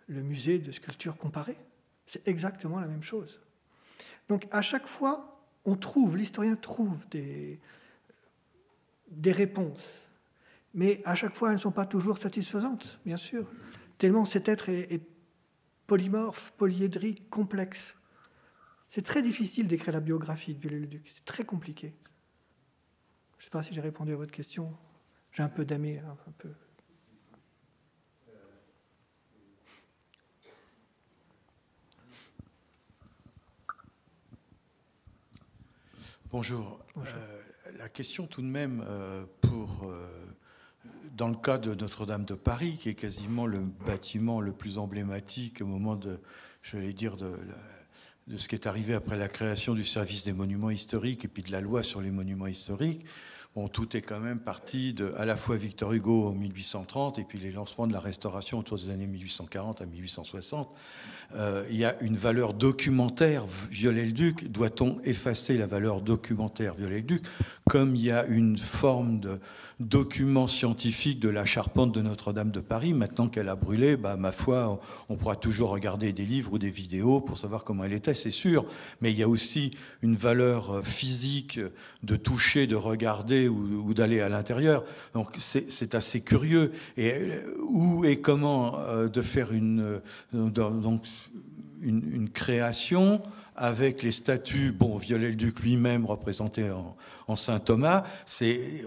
le musée de sculpture comparée. C'est exactement la même chose. Donc à chaque fois, on trouve, l'historien trouve des, des réponses, mais à chaque fois, elles ne sont pas toujours satisfaisantes, bien sûr, tellement cet être est, polymorphe, polyédrique, complexe. C'est très difficile d'écrire la biographie de Viollet-le-Duc, c'est très compliqué. Je ne sais pas si j'ai répondu à votre question. J'ai un peu damé, un peu. Bonjour. Euh, la question tout de même euh, pour euh, dans le cas de Notre-Dame de Paris, qui est quasiment le bâtiment le plus emblématique au moment de, je vais dire, de, de ce qui est arrivé après la création du service des monuments historiques et puis de la loi sur les monuments historiques, Tout est quand même parti de à la fois Victor Hugo en 1830 et puis les lancements de la restauration autour des années 1840 à 1860. Euh, il y a une valeur documentaire Viollet-le-Duc. Doit-on effacer la valeur documentaire Viollet-le-Duc comme il y a une forme de document scientifique de la charpente de Notre-Dame de Paris? Maintenant qu'elle a brûlé, bah, ma foi, on pourra toujours regarder des livres ou des vidéos pour savoir comment elle était, c'est sûr. Mais il y a aussi une valeur euh, physique de toucher, de regarder ou, d'aller à l'intérieur. Donc c'est assez curieux. Et euh, où et comment de faire une donc une, création avec les statues, bon, Viollet-le-Duc lui-même représenté en, Saint Thomas,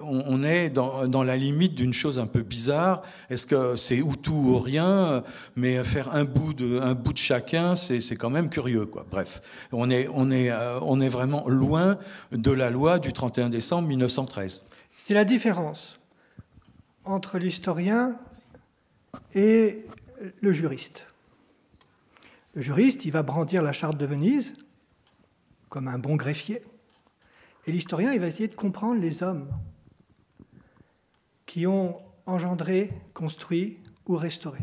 on, est dans, la limite d'une chose un peu bizarre. Est-ce que c'est ou tout ou rien Mais faire un bout de, chacun, c'est, quand même curieux. Bref, on est, euh, on est vraiment loin de la loi du 31 décembre 1913. C'est la différence entre l'historien et le juriste. Le juriste, il va brandir la charte de Venise comme un bon greffier. Et l'historien, il va essayer de comprendre les hommes qui ont engendré, construit ou restauré.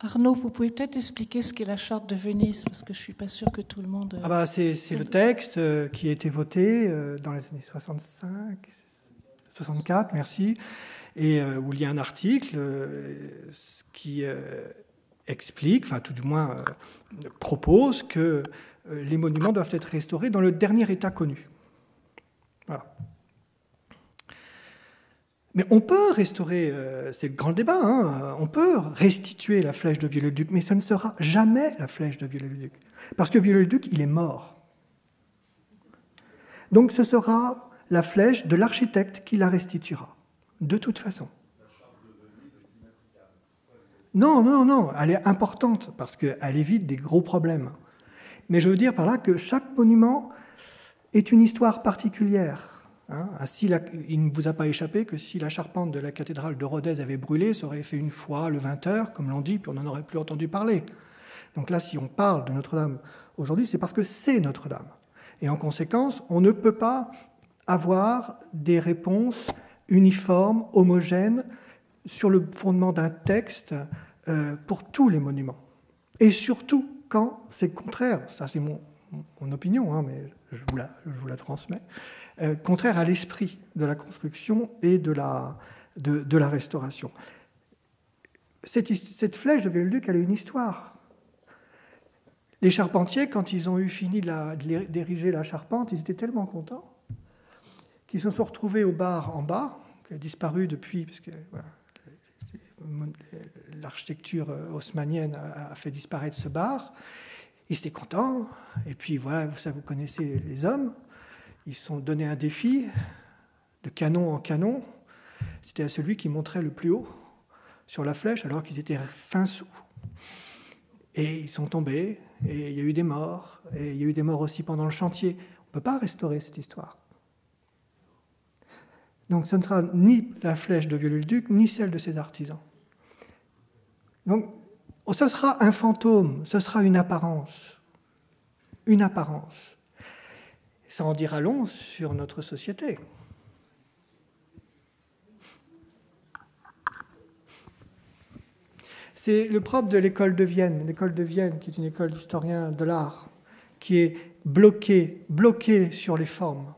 Arnaud, vous pouvez peut-être expliquer ce qu'est la charte de Venise, parce que je ne suis pas sûr que tout le monde... Ah bah c'est, le texte euh, qui a été voté euh, dans les années 65, 64, merci, et euh, où il y a un article qui explique, enfin tout du moins euh, propose que euh, les monuments doivent être restaurés dans le dernier état connu. Mais on peut restaurer, euh, c'est le grand débat, hein, on peut restituer la flèche de Viollet-le-Duc, mais ça ne sera jamais la flèche de Viollet-le-Duc. Parce que Viollet-le-Duc, il est mort. Donc ce sera la flèche de l'architecte qui la restituera, de toute façon. Non, non, non, elle est importante parce qu'elle évite des gros problèmes. Mais je veux dire par là que chaque monument est une histoire particulière. Hein. Ah, il ne vous a pas échappé que si la charpente de la cathédrale de Rodez avait brûlé, ça aurait fait une fois le 20 heures, comme l'on dit, puis on n'en aurait plus entendu parler. Donc là, si on parle de Notre-Dame aujourd'hui, c'est parce que c'est Notre-Dame. Et en conséquence, on ne peut pas avoir des réponses uniformes, homogènes, sur le fondement d'un texte euh, pour tous les monuments. Et surtout quand c'est contraire, ça c'est mon, opinion, hein, mais je vous la, transmets, euh, contraire à l'esprit de la construction et de la, de, la restauration. Cette, flèche de Viollet-le-Duc, elle a une histoire. Les charpentiers, quand ils ont eu fini d'ériger la charpente, ils étaient tellement contents qu'ils se sont retrouvés au bar en bas, qui a disparu depuis, puisque l'architecture haussmanienne a fait disparaître ce bar. Ils étaient contents. Et puis voilà, ça vous connaissez les hommes. Ils se sont donné un défi de canon en canon. C'était à celui qui montrait le plus haut sur la flèche alors qu'ils étaient fin sous. Et ils sont tombés, et il y a eu des morts, et il y a eu des morts aussi pendant le chantier. On ne peut pas restaurer cette histoire. Donc ce ne sera ni la flèche de Viollet-le-Duc, ni celle de ses artisans. Donc ce sera un fantôme, ce sera une apparence. Une apparence. Ça en dira long sur notre société. C'est le propre de l'école de Vienne, l'école de Vienne qui est une école d'historiens de l'art, qui est bloquée, bloquée sur les formes.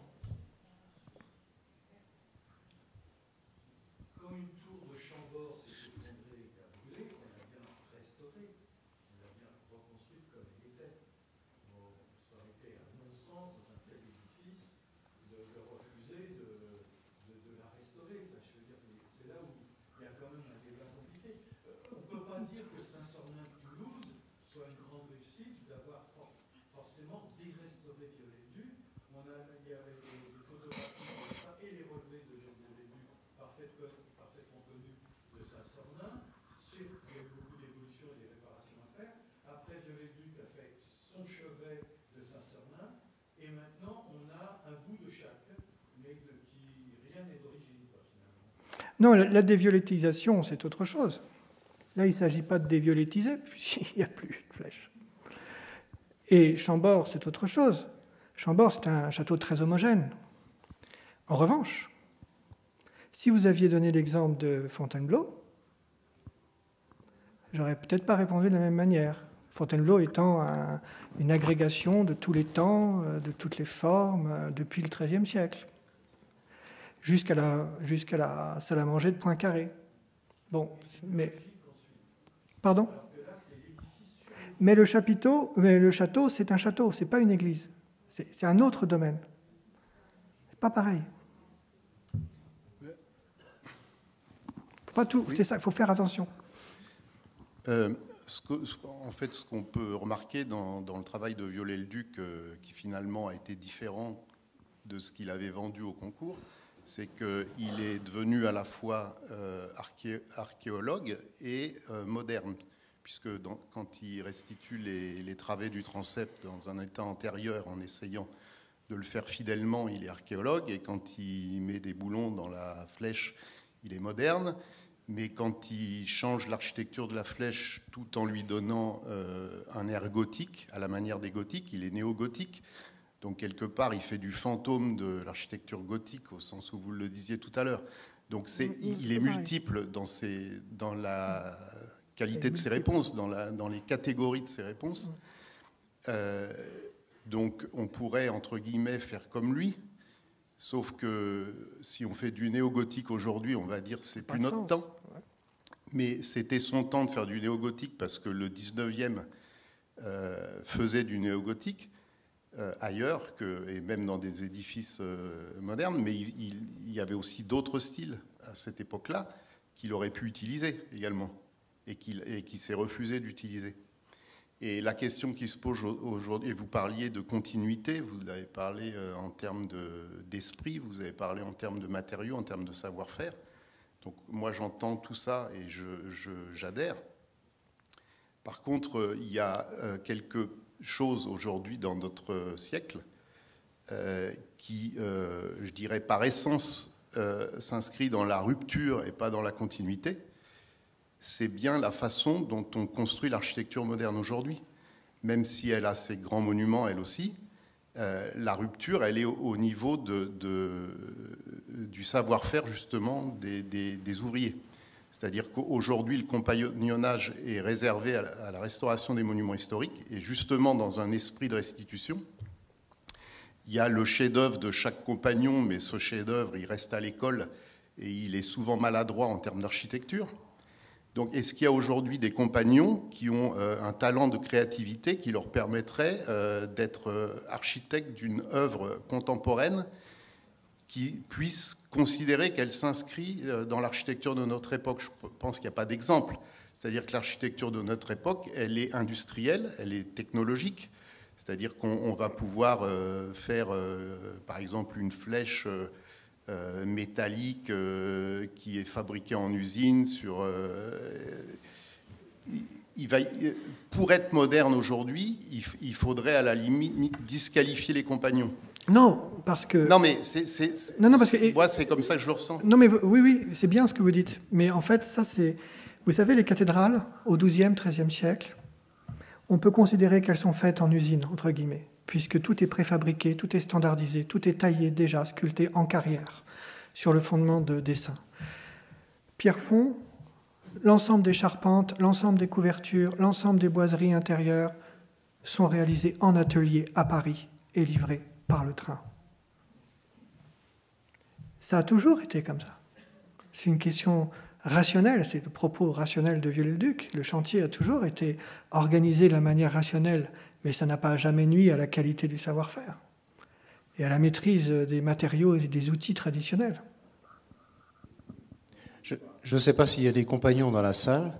Non, la déviolettisation, c'est autre chose. Là, il ne s'agit pas de déviolettiser, puisqu'il n'y a plus de flèche. Et Chambord, c'est autre chose. Chambord, c'est un château très homogène. En revanche, si vous aviez donné l'exemple de Fontainebleau, j'aurais peut-être pas répondu de la même manière. Fontainebleau étant une agrégation de tous les temps, euh, de toutes les formes, euh, depuis le XIIIe siècle jusqu'à la, jusqu'à la salle à manger de Poincaré. Bon, mais. Pardon? Mais le chapiteau, mais le château, c'est un château, c'est pas une église. C'est, un autre domaine. C'est pas pareil. Pas tout, c'est ça, il faut faire attention. Euh, en fait, ce qu'on peut remarquer dans, le travail de Viollet-le-Duc, euh, qui finalement a été différent de ce qu'il avait vendu au concours, c'est qu'il est devenu à la fois euh, archéologue et euh, moderne, puisque quand il restitue les, travées du transept dans un état antérieur en essayant de le faire fidèlement, il est archéologue, et quand il met des boulons dans la flèche, il est moderne. Mais quand il change l'architecture de la flèche tout en lui donnant euh, un air gothique, à la manière des gothiques, il est néo-gothique. Donc quelque part, il fait du fantôme de l'architecture gothique, au sens où vous le disiez tout à l'heure. Donc mm, mm, il est multiple dans, ses, dans la qualité de ses réponses, dans, la, dans les catégories de ses réponses. Mm. Euh, donc on pourrait, entre guillemets, faire comme lui, sauf que si on fait du néo-gothique aujourd'hui, on va dire c'est plus notre temps. Mais c'était son temps de faire du néo-gothique parce que le 19e euh, faisait du néo-gothique. Euh, ailleurs, et même dans des édifices euh, modernes, mais il, y avait aussi d'autres styles à cette époque-là qu'il aurait pu utiliser également, et qu'il qui s'est refusé d'utiliser. Et la question qui se pose aujourd'hui, et vous parliez de continuité, vous avez parlé euh, en termes d'esprit, vous avez parlé en termes de matériaux, en termes de savoir-faire. Donc moi j'entends tout ça et j'adhère. Par contre, il y a quelques chose aujourd'hui dans notre siècle euh, qui, euh, je dirais, par essence, euh, s'inscrit dans la rupture et pas dans la continuité, c'est bien la façon dont on construit l'architecture moderne aujourd'hui. Même si elle a ses grands monuments, elle aussi, la rupture, elle est au, niveau de, du savoir-faire justement des ouvriers. C'est-à-dire qu'aujourd'hui, le compagnonnage est réservé à la restauration des monuments historiques et justement dans un esprit de restitution. Il y a le chef-d'œuvre de chaque compagnon, mais ce chef-d'œuvre, il reste à l'école et il est souvent maladroit en termes d'architecture. Donc, est-ce qu'il y a aujourd'hui des compagnons qui ont euh, un talent de créativité qui leur permettrait euh, d'être euh, architectes d'une œuvre contemporaine qui puisse considérer qu'elle s'inscrit euh, dans l'architecture de notre époque. Je pense qu'il n'y a pas d'exemple. C'est-à-dire que l'architecture de notre époque, elle est industrielle, elle est technologique. C'est-à-dire qu'on va pouvoir euh, faire, euh, par exemple, une flèche métallique qui est fabriquée en usine sur. Pour être moderne aujourd'hui, il faudrait à la limite disqualifier les compagnons. Non, parce que. Non, mais c'est. Non, non, parce que. Moi, c'est comme ça que je le ressens. Non, mais oui, oui, c'est bien ce que vous dites. Mais en fait, ça, c'est. Vous savez, les cathédrales, au XIIe, XIIIe siècle, on peut considérer qu'elles sont faites en usine, entre guillemets, puisque tout est préfabriqué, tout est standardisé, tout est taillé déjà, sculpté en carrière, sur le fondement de dessins. Pierrefonds, l'ensemble des charpentes, l'ensemble des couvertures, l'ensemble des boiseries intérieures sont réalisés en atelier à Paris et livrés par le train. Ça a toujours été comme ça. C'est une question rationnelle, c'est le propos rationnel de Viollet-le-Duc. Le chantier a toujours été organisé de la manière rationnelle, mais ça n'a pas jamais nuit à la qualité du savoir-faire et à la maîtrise des matériaux et des outils traditionnels. Je ne sais pas s'il y a des compagnons dans la salle,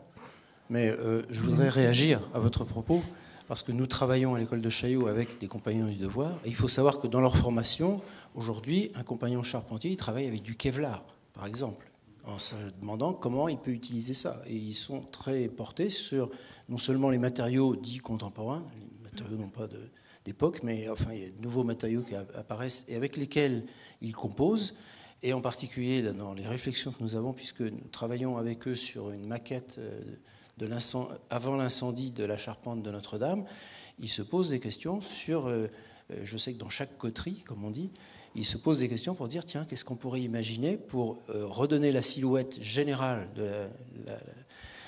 mais euh, je voudrais réagir à votre propos parce que nous travaillons à l'école de Chaillot avec des compagnons du devoir, et il faut savoir que dans leur formation, aujourd'hui, un compagnon charpentier, il travaille avec du Kevlar, par exemple, en se demandant comment il peut utiliser ça. Et ils sont très portés sur non seulement les matériaux dits contemporains, les matériaux non pas d'époque, mais enfin, il y a de nouveaux matériaux qui apparaissent et avec lesquels ils composent. Et en particulier dans les réflexions que nous avons, puisque nous travaillons avec eux sur une maquette euh, avant l'incendie de la charpente de Notre-Dame, il se pose des questions sur, euh, euh, je sais que dans chaque coterie, comme on dit, il se pose des questions pour dire, tiens, qu'est-ce qu'on pourrait imaginer pour euh, redonner la silhouette générale de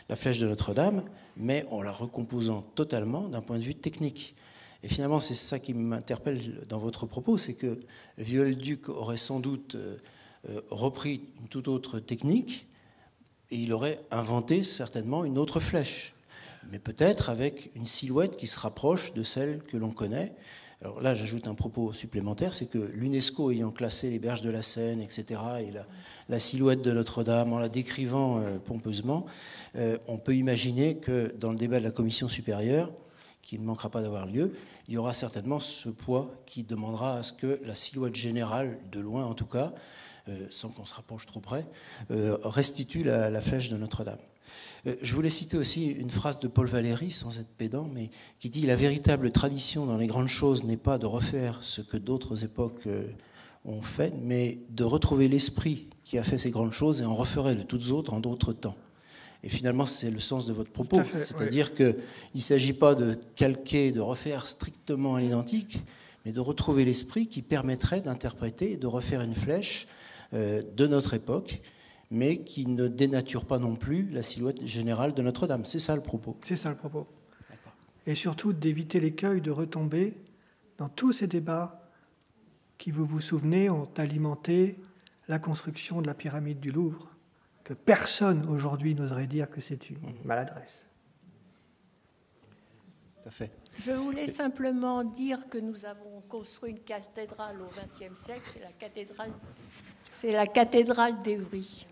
la, flèche de Notre-Dame, mais en la recomposant totalement d'un point de vue technique. Et finalement, c'est ça qui m'interpelle dans votre propos, c'est que Viollet-Duc aurait sans doute repris une toute autre technique, et il aurait inventé certainement une autre flèche, mais peut-être avec une silhouette qui se rapproche de celle que l'on connaît. Alors là, j'ajoute un propos supplémentaire, c'est que l'UNESCO ayant classé les berges de la Seine, etc., et la, silhouette de Notre-Dame en la décrivant euh, pompeusement, euh, on peut imaginer que dans le débat de la commission supérieure, qui ne manquera pas d'avoir lieu, il y aura certainement ce poids qui demandera à ce que la silhouette générale, de loin en tout cas, sans qu'on se rapproche trop près, euh, restitue la, flèche de Notre-Dame. Euh, je voulais citer aussi une phrase de Paul Valéry, sans être pédant, mais qui dit La véritable tradition dans les grandes choses n'est pas de refaire ce que d'autres époques ont fait, mais de retrouver l'esprit qui a fait ces grandes choses et en referait de toutes autres en d'autres temps. Et finalement, c'est le sens de votre propos. C'est-à-dire qu'il ne s'agit pas de calquer, de refaire strictement à l'identique, mais de retrouver l'esprit qui permettrait d'interpréter et de refaire une flèche euh, de notre époque, mais qui ne dénature pas non plus la silhouette générale de Notre-Dame. C'est ça le propos. C'est ça le propos. Et surtout d'éviter l'écueil de retomber dans tous ces débats qui, vous vous souvenez, ont alimenté la construction de la pyramide du Louvre, que personne aujourd'hui n'oserait dire que c'est une maladresse. Tout à fait. Je voulais simplement dire que nous avons construit une cathédrale au XXe siècle, c'est la cathédrale, c'est la cathédrale d'Evry.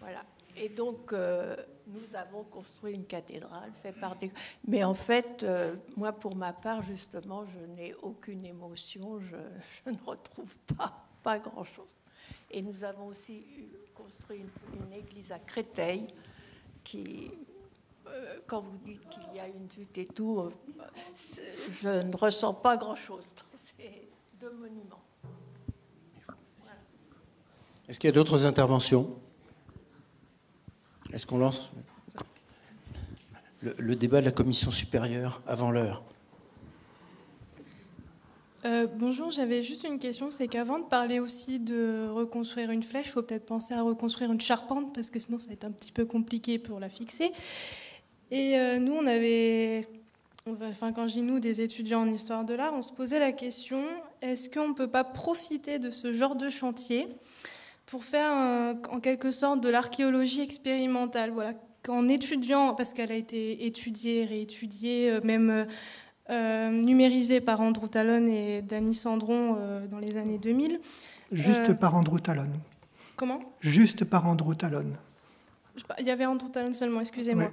Voilà. Et donc, euh, nous avons construit une cathédrale faite par des. Mais en fait, euh, moi, pour ma part, justement, je n'ai aucune émotion, je, ne retrouve pas, grand-chose. Et nous avons aussi construit une, église à Créteil qui, euh, quand vous dites qu'il y a une lutte et tout, je ne ressens pas grand-chose dans ces deux monuments. Est-ce qu'il y a d'autres interventions? Est-ce qu'on lance le, débat de la commission supérieure avant l'heure? Euh, bonjour, j'avais juste une question, c'est qu'avant de parler aussi de reconstruire une flèche, il faut peut-être penser à reconstruire une charpente, parce que sinon ça va être un petit peu compliqué pour la fixer. Et euh, nous, on avait, enfin quand je dis nous, des étudiants en histoire de l'art, on se posait la question, est-ce qu'on ne peut pas profiter de ce genre de chantier pour faire un, en quelque sorte de l'archéologie expérimentale Voilà, qu'en étudiant, parce qu'elle a été étudiée, réétudiée, euh, même euh, numérisée par Andrew Talon et Danny Sandron euh, dans les années 2000. Juste euh, par Andrew Talon. Comment? Juste par Andrew Talon. Il y avait Andrew Talon seulement, excusez-moi. Ouais.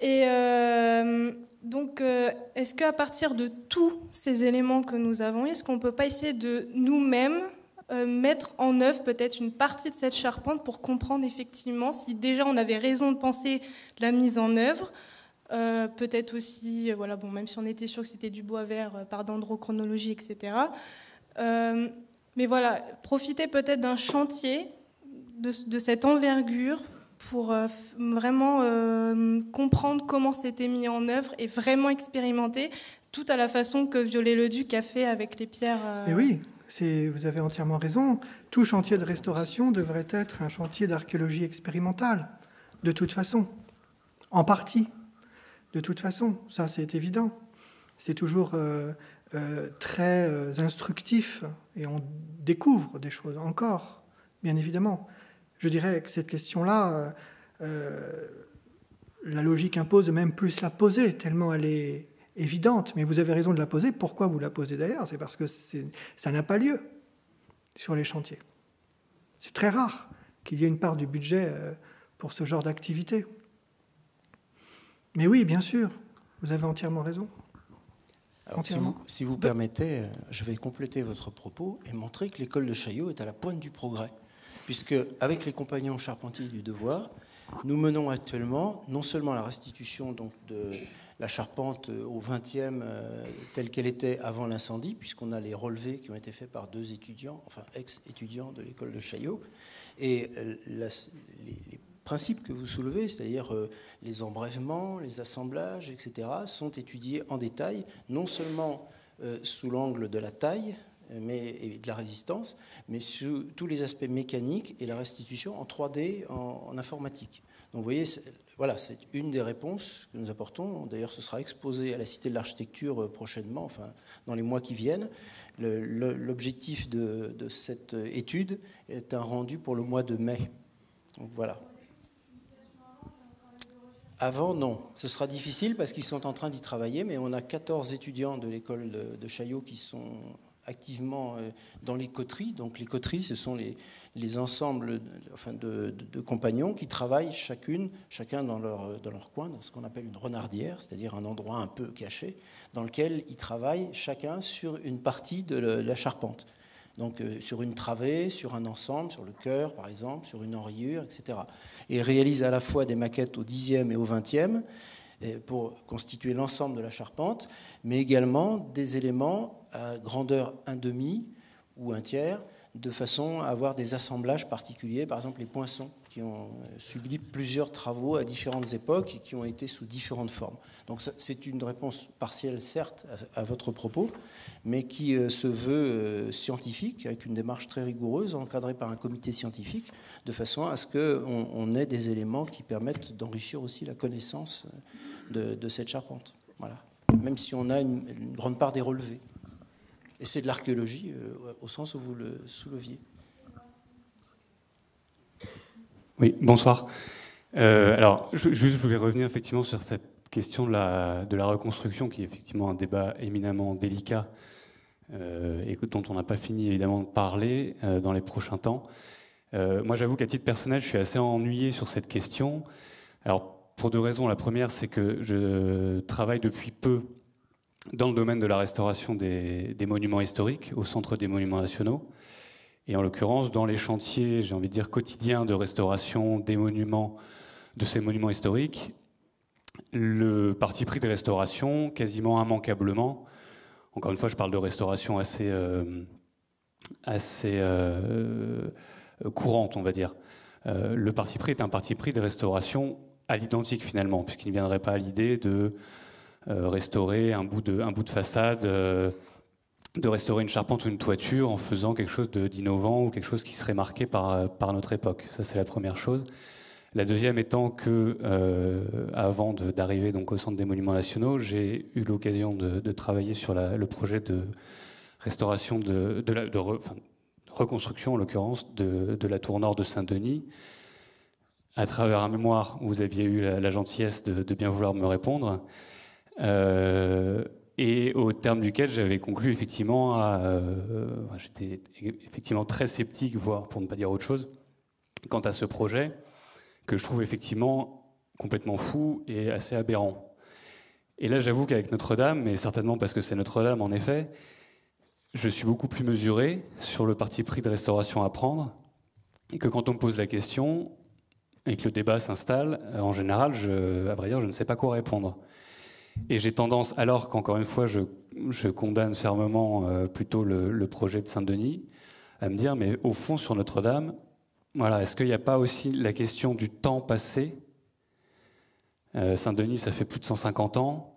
Et donc, est-ce qu'à partir de tous ces éléments que nous avons, est-ce qu'on ne peut pas essayer de nous-mêmes euh, mettre en œuvre peut-être une partie de cette charpente pour comprendre effectivement si déjà on avait raison de penser la mise en œuvre euh, peut-être aussi, voilà, bon, même si on était sûr que c'était du bois vert par dendrochronologie, etc. mais voilà, profiter peut-être d'un chantier de, cette envergure pour euh, vraiment euh, comprendre comment c'était mis en œuvre et vraiment expérimenter, tout à la façon que Viollet-le-Duc a fait avec les pierres. Euh... Oui, vous avez entièrement raison. Tout chantier de restauration devrait être un chantier d'archéologie expérimentale, de toute façon, en partie, de toute façon. Ça, c'est évident. C'est toujours euh, euh, très euh, instructif et on découvre des choses encore, bien évidemment je dirais que cette question-là, la logique impose même plus la poser, tellement elle est évidente. Mais vous avez raison de la poser. Pourquoi vous la posez d'ailleurs? C'est parce que ça n'a pas lieu sur les chantiers. C'est très rare qu'il y ait une part du budget euh, pour ce genre d'activité. Mais oui, bien sûr, vous avez entièrement raison. Alors, si, vous, si vous permettez, je vais compléter votre propos et montrer que l'école de Chaillot est à la pointe du progrès puisque avec les compagnons charpentiers du devoir, nous menons actuellement non seulement la restitution donc, de la charpente au 20e euh, telle qu'elle était avant l'incendie, puisqu'on a les relevés qui ont été faits par deux étudiants, enfin ex-étudiants de l'école de Chaillot, et euh, les, principes que vous soulevez, c'est-à-dire euh, les embrèvements, les assemblages, etc., sont étudiés en détail, non seulement euh, sous l'angle de la taille, et de la résistance, mais sur tous les aspects mécaniques et la restitution en 3D en, en informatique. Donc vous voyez, voilà, c'est une des réponses que nous apportons. D'ailleurs, ce sera exposé à la Cité de l'Architecture euh, prochainement, enfin dans les mois qui viennent. L'objectif de, cette étude est un rendu pour le mois de mai. Donc voilà. Avant, non. Ce sera difficile parce qu'ils sont en train d'y travailler, mais on a 14 étudiants de l'école de Chaillot qui sont activement euh, dans les coteries. Donc les coteries, ce sont les, les ensembles de, compagnons qui travaillent chacune, chacun dans leur, dans leur coin, dans ce qu'on appelle une renardière, c'est-à-dire un endroit un peu caché, dans lequel ils travaillent chacun sur une partie de la charpente. Donc euh, sur une travée, sur un ensemble, sur le cœur par exemple, sur une enrayure, etc. Et réalisent à la fois des maquettes au 10e et au 20e pour constituer l'ensemble de la charpente, mais également des éléments à grandeur 1,5 ou un tiers, de façon à avoir des assemblages particuliers, par exemple les poinçons, qui ont subi plusieurs travaux à différentes époques et qui ont été sous différentes formes. Donc c'est une réponse partielle, certes, à, votre propos, mais qui euh, se veut euh, scientifique, avec une démarche très rigoureuse, encadrée par un comité scientifique, de façon à ce qu'on on ait des éléments qui permettent d'enrichir aussi la connaissance de, cette charpente. Voilà. Même si on a une grande part des relevés. Et c'est de l'archéologie euh, au sens où vous le souleviez. Oui, bonsoir. Euh, alors, je, je, voulais revenir effectivement sur cette question de la, reconstruction, qui est effectivement un débat éminemment délicat euh, et dont on n'a pas fini évidemment de parler dans les prochains temps. Moi, j'avoue qu'à titre personnel, je suis assez ennuyé sur cette question. Alors, pour deux raisons. La première, c'est que je travaille depuis peu dans le domaine de la restauration des, monuments historiques au Centre des monuments nationaux. Et en l'occurrence, dans les chantiers, j'ai envie de dire, quotidiens de restauration des monuments, de ces monuments historiques, le parti pris de restauration, quasiment immanquablement, encore une fois, je parle de restauration assez, euh, assez euh, courante, on va dire. Euh, le parti pris est un parti pris de restauration à l'identique finalement, puisqu'il ne viendrait pas à l'idée de restaurer un bout de, un bout de façade de restaurer une charpente ou une toiture en faisant quelque chose d'innovant ou quelque chose qui serait marqué par, par notre époque. Ça, c'est la première chose. La deuxième étant que, euh, avant d'arriver au Centre des Monuments Nationaux, j'ai eu l'occasion de, travailler sur le projet de restauration de, de, reconstruction, en l'occurrence, de, la tour nord de Saint-Denis. À travers un mémoire vous aviez eu la, gentillesse de, bien vouloir me répondre. Euh, et au terme duquel j'avais conclu effectivement. Euh, j'étais effectivement très sceptique, voire pour ne pas dire autre chose, quant à ce projet, que je trouve effectivement complètement fou et assez aberrant. Et là, j'avoue qu'avec Notre-Dame, et certainement parce que c'est Notre-Dame en effet, je suis beaucoup plus mesuré sur le parti pris de restauration à prendre, et que quand on me pose la question et que le débat s'installe, en général, à vrai dire, je ne sais pas quoi répondre. Et j'ai tendance, alors qu'encore une fois, je, condamne fermement euh, plutôt le, projet de Saint-Denis, à me dire, mais au fond, sur Notre-Dame, voilà, est-ce qu'il n'y a pas aussi la question du temps passé? Euh, Saint-Denis, ça fait plus de 150 ans.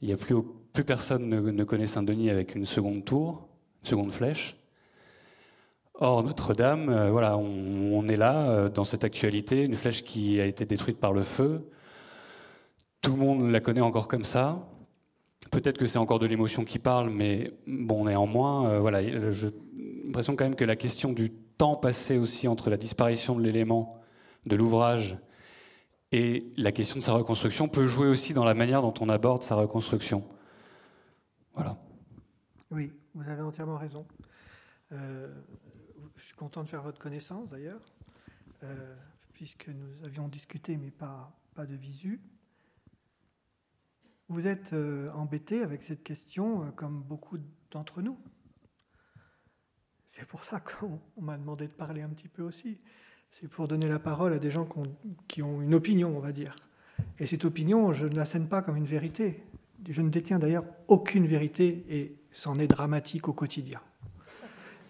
Il y a plus, plus personne ne, connaît Saint-Denis avec une seconde tour, une seconde flèche. Or, Notre-Dame, euh, voilà, on, est là dans cette actualité, une flèche qui a été détruite par le feu, tout le monde la connaît encore comme ça. Peut-être que c'est encore de l'émotion qui parle, mais bon, néanmoins, euh, voilà, j'ai l'impression quand même que la question du temps passé aussi entre la disparition de l'élément de l'ouvrage et la question de sa reconstruction peut jouer aussi dans la manière dont on aborde sa reconstruction. Voilà. Oui, vous avez entièrement raison. Euh, je suis content de faire votre connaissance d'ailleurs, euh, puisque nous avions discuté, mais pas, pas de visu. Vous êtes euh, embêté avec cette question, euh, comme beaucoup d'entre nous. C'est pour ça qu'on m'a demandé de parler un petit peu aussi. C'est pour donner la parole à des gens qui ont une opinion, on va dire. Et cette opinion, je ne la scène pas comme une vérité. Je ne détiens d'ailleurs aucune vérité et c'en est dramatique au quotidien.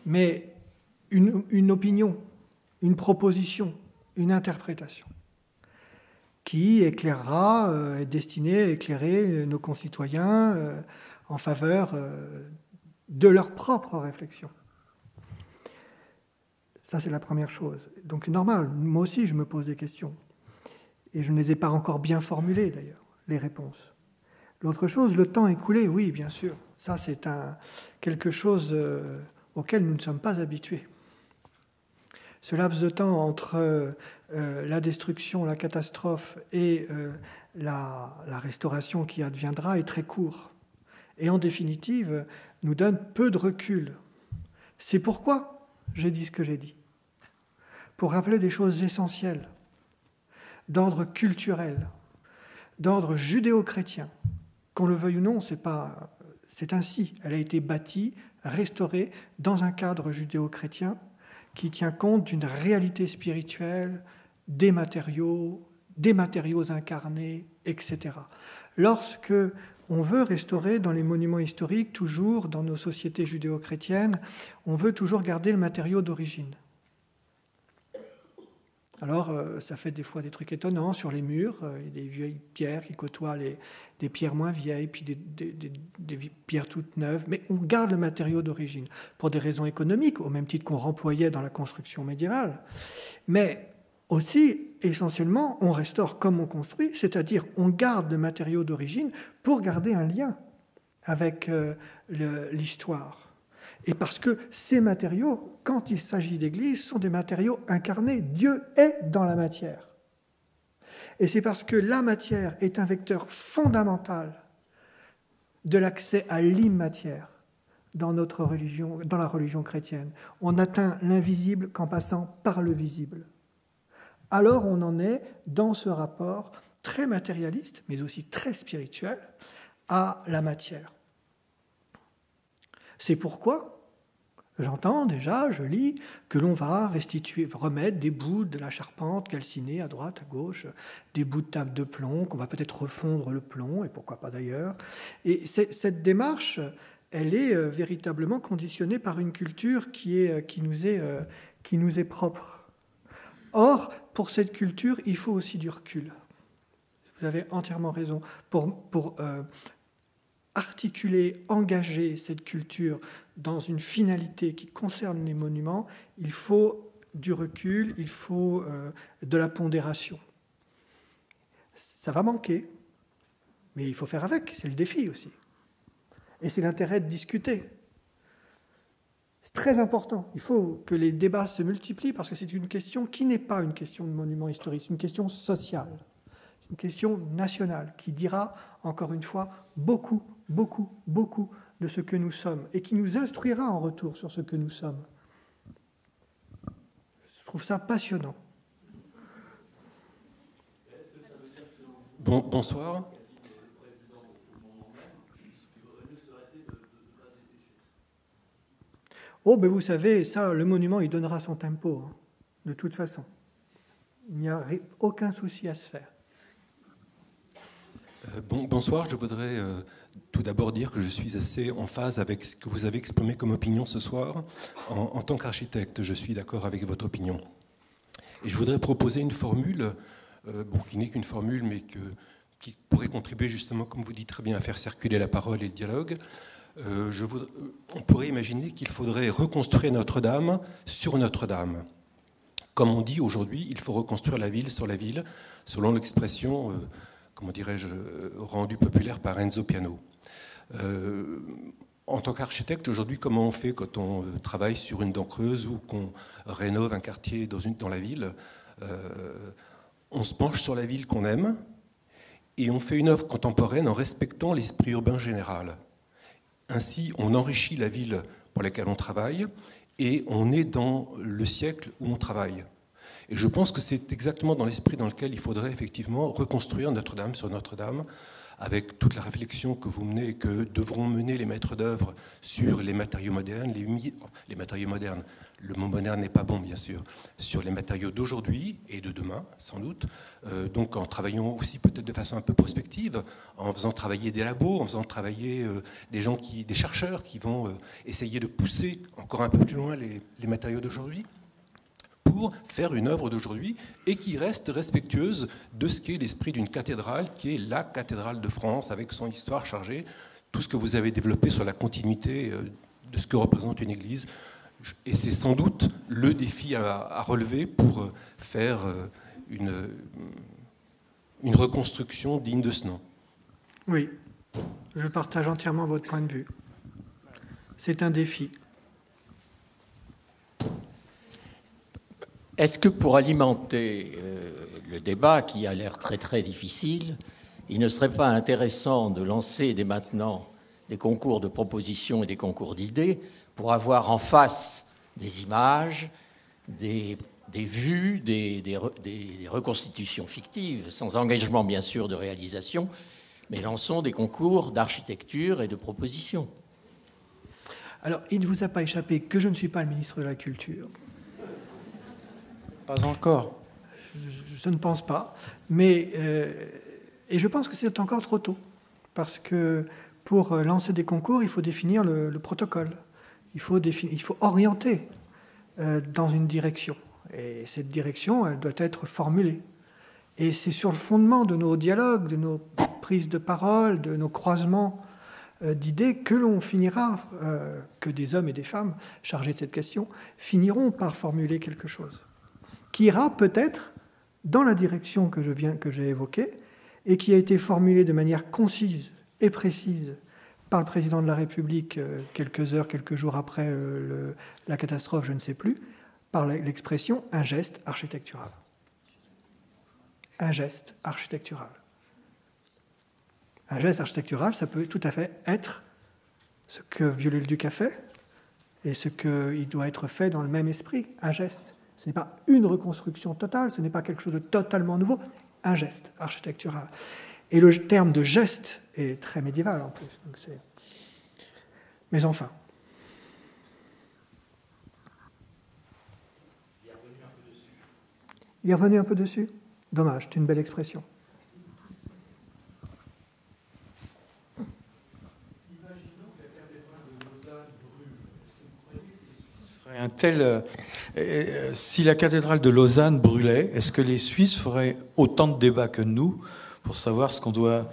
Mais une opinion, une proposition, une interprétation qui éclairera, euh, est destiné à éclairer nos concitoyens euh, en faveur euh, de leur propre réflexion. Ça, c'est la première chose. Donc, normal, moi aussi, je me pose des questions. Et je ne les ai pas encore bien formulées, d'ailleurs, les réponses. L'autre chose, le temps écoulé, oui, bien sûr. Ça, c'est un, quelque chose auquel nous ne sommes pas habitués. Ce laps de temps entre euh, la destruction, la catastrophe et euh, la, restauration qui adviendra est très court. Et en définitive, nous donne peu de recul. C'est pourquoi j'ai dit ce que j'ai dit. Pour rappeler des choses essentielles, d'ordre culturel, d'ordre judéo-chrétien. Qu'on le veuille ou non, c'est pas, c'est ainsi. Elle a été bâtie, restaurée dans un cadre judéo-chrétien qui tient compte d'une réalité spirituelle, des matériaux, des matériaux incarnés, etc. Lorsque on veut restaurer dans les monuments historiques, toujours dans nos sociétés judéo-chrétiennes, on veut toujours garder le matériau d'origine. Alors, euh, ça fait des fois des trucs étonnants sur les murs, euh, des vieilles pierres qui côtoient les, des pierres moins vieilles, puis des, des, pierres toutes neuves, mais on garde le matériau d'origine, pour des raisons économiques, au même titre qu'on remployait dans la construction médiévale. Mais aussi, essentiellement, on restaure comme on construit, c'est-à-dire on garde le matériau d'origine pour garder un lien avec euh, l'histoire. Et parce que ces matériaux, quand il s'agit d'Église, sont des matériaux incarnés. Dieu est dans la matière. Et c'est parce que la matière est un vecteur fondamental de l'accès à l'immatière dans notre religion, dans la religion chrétienne. On atteint l'invisible qu'en passant par le visible. Alors on en est dans ce rapport très matérialiste, mais aussi très spirituel, à la matière. C'est pourquoi j'entends déjà, je lis, que l'on va restituer, remettre des bouts de la charpente calcinée à droite, à gauche, des bouts de table de plomb, qu'on va peut-être refondre le plomb, et pourquoi pas d'ailleurs. Et cette démarche, elle est euh, véritablement conditionnée par une culture qui, est, euh, qui, nous, est, euh, qui nous est propre. Or, pour cette culture, il faut aussi du recul. Vous avez entièrement raison. Pour, pour articuler, engager cette culture dans une finalité qui concerne les monuments, il faut du recul, il faut de la pondération. Ça va manquer, mais il faut faire avec, c'est le défi aussi. Et c'est l'intérêt de discuter. C'est très important. Il faut que les débats se multiplient parce que c'est une question qui n'est pas une question de monument historique, c'est une question sociale, c'est une question nationale qui dira, encore une fois, beaucoup, beaucoup, beaucoup de ce que nous sommes et qui nous instruira en retour sur ce que nous sommes. Je trouve ça passionnant. Bon, bonsoir. Oh, ben vous savez, ça, le monument, il donnera son tempo, hein, de toute façon. Il n'y a aucun souci à se faire. Euh, bon, bonsoir, je voudrais euh, tout d'abord dire que je suis assez en phase avec ce que vous avez exprimé comme opinion ce soir. En, tant qu'architecte, je suis d'accord avec votre opinion. Et je voudrais proposer une formule, euh, bon, qui n'est qu'une formule, mais qui pourrait contribuer justement, comme vous dites très bien, à faire circuler la parole et le dialogue. Euh, on pourrait imaginer qu'il faudrait reconstruire Notre-Dame sur Notre-Dame. Comme on dit aujourd'hui, il faut reconstruire la ville sur la ville, selon l'expression, euh, comment dirais-je, rendue populaire par Enzo Piano. Euh, en tant qu'architecte, aujourd'hui, comment on fait quand on travaille sur une dent creuse ou qu'on rénove un quartier dans, dans la ville? On se penche sur la ville qu'on aime et on fait une œuvre contemporaine en respectant l'esprit urbain général. Ainsi, on enrichit la ville pour laquelle on travaille et on est dans le siècle où on travaille. Et je pense que c'est exactement dans l'esprit dans lequel il faudrait effectivement reconstruire Notre-Dame sur Notre-Dame, avec toute la réflexion que vous menez et que devront mener les maîtres d'œuvre sur les matériaux modernes, les, les matériaux modernes, le mot moderne n'est pas bon, bien sûr, sur les matériaux d'aujourd'hui et de demain, sans doute. Euh, donc en travaillant aussi peut-être de façon un peu prospective, en faisant travailler des labos, en faisant travailler euh, des gens qui, des chercheurs qui vont euh, essayer de pousser encore un peu plus loin les, les matériaux d'aujourd'hui pour faire une œuvre d'aujourd'hui et qui reste respectueuse de ce qu'est l'esprit d'une cathédrale, qui est la cathédrale de France, avec son histoire chargée, tout ce que vous avez développé sur la continuité de ce que représente une église. Et c'est sans doute le défi à, relever pour euh, faire euh, une, une reconstruction digne de ce nom. Oui, je partage entièrement votre point de vue. C'est un défi. Est-ce que pour alimenter euh, le débat qui a l'air très très difficile, il ne serait pas intéressant de lancer dès maintenant des concours de propositions et des concours d'idées pour avoir en face des images, des, vues, des, reconstitutions fictives, sans engagement bien sûr de réalisation, mais lançons des concours d'architecture et de propositions. Alors, il ne vous a pas échappé que je ne suis pas le ministre de la Culture. Pas encore. Je, ne pense pas. Mais, euh, et je pense que c'est encore trop tôt. Parce que pour lancer des concours, il faut définir le protocole il faut, orienter euh, dans une direction. Et cette direction, elle doit être formulée. Et c'est sur le fondement de nos dialogues, de nos prises de parole, de nos croisements euh, d'idées que l'on finira, euh, que des hommes et des femmes chargés de cette question, finiront par formuler quelque chose qui ira peut-être dans la direction que je viens, que j'ai évoquée, et qui a été formulée de manière concise et précise par le président de la République euh, quelques heures, quelques jours après euh, la catastrophe, je ne sais plus, par l'expression un geste architectural. un geste architectural. Un geste architectural, ça peut tout à fait être ce que Viollet-le-Duc a fait et ce qu'il doit être fait dans le même esprit, un geste. Ce n'est pas une reconstruction totale, ce n'est pas quelque chose de totalement nouveau, un geste architectural. Et le terme de geste est très médiéval en plus. Mais enfin. Il est revenu un peu dessus? Dommage, c'est une belle expression. Un tel, euh, euh, si la cathédrale de Lausanne brûlait, est-ce que les Suisses feraient autant de débats que nous pour savoir ce qu'on doit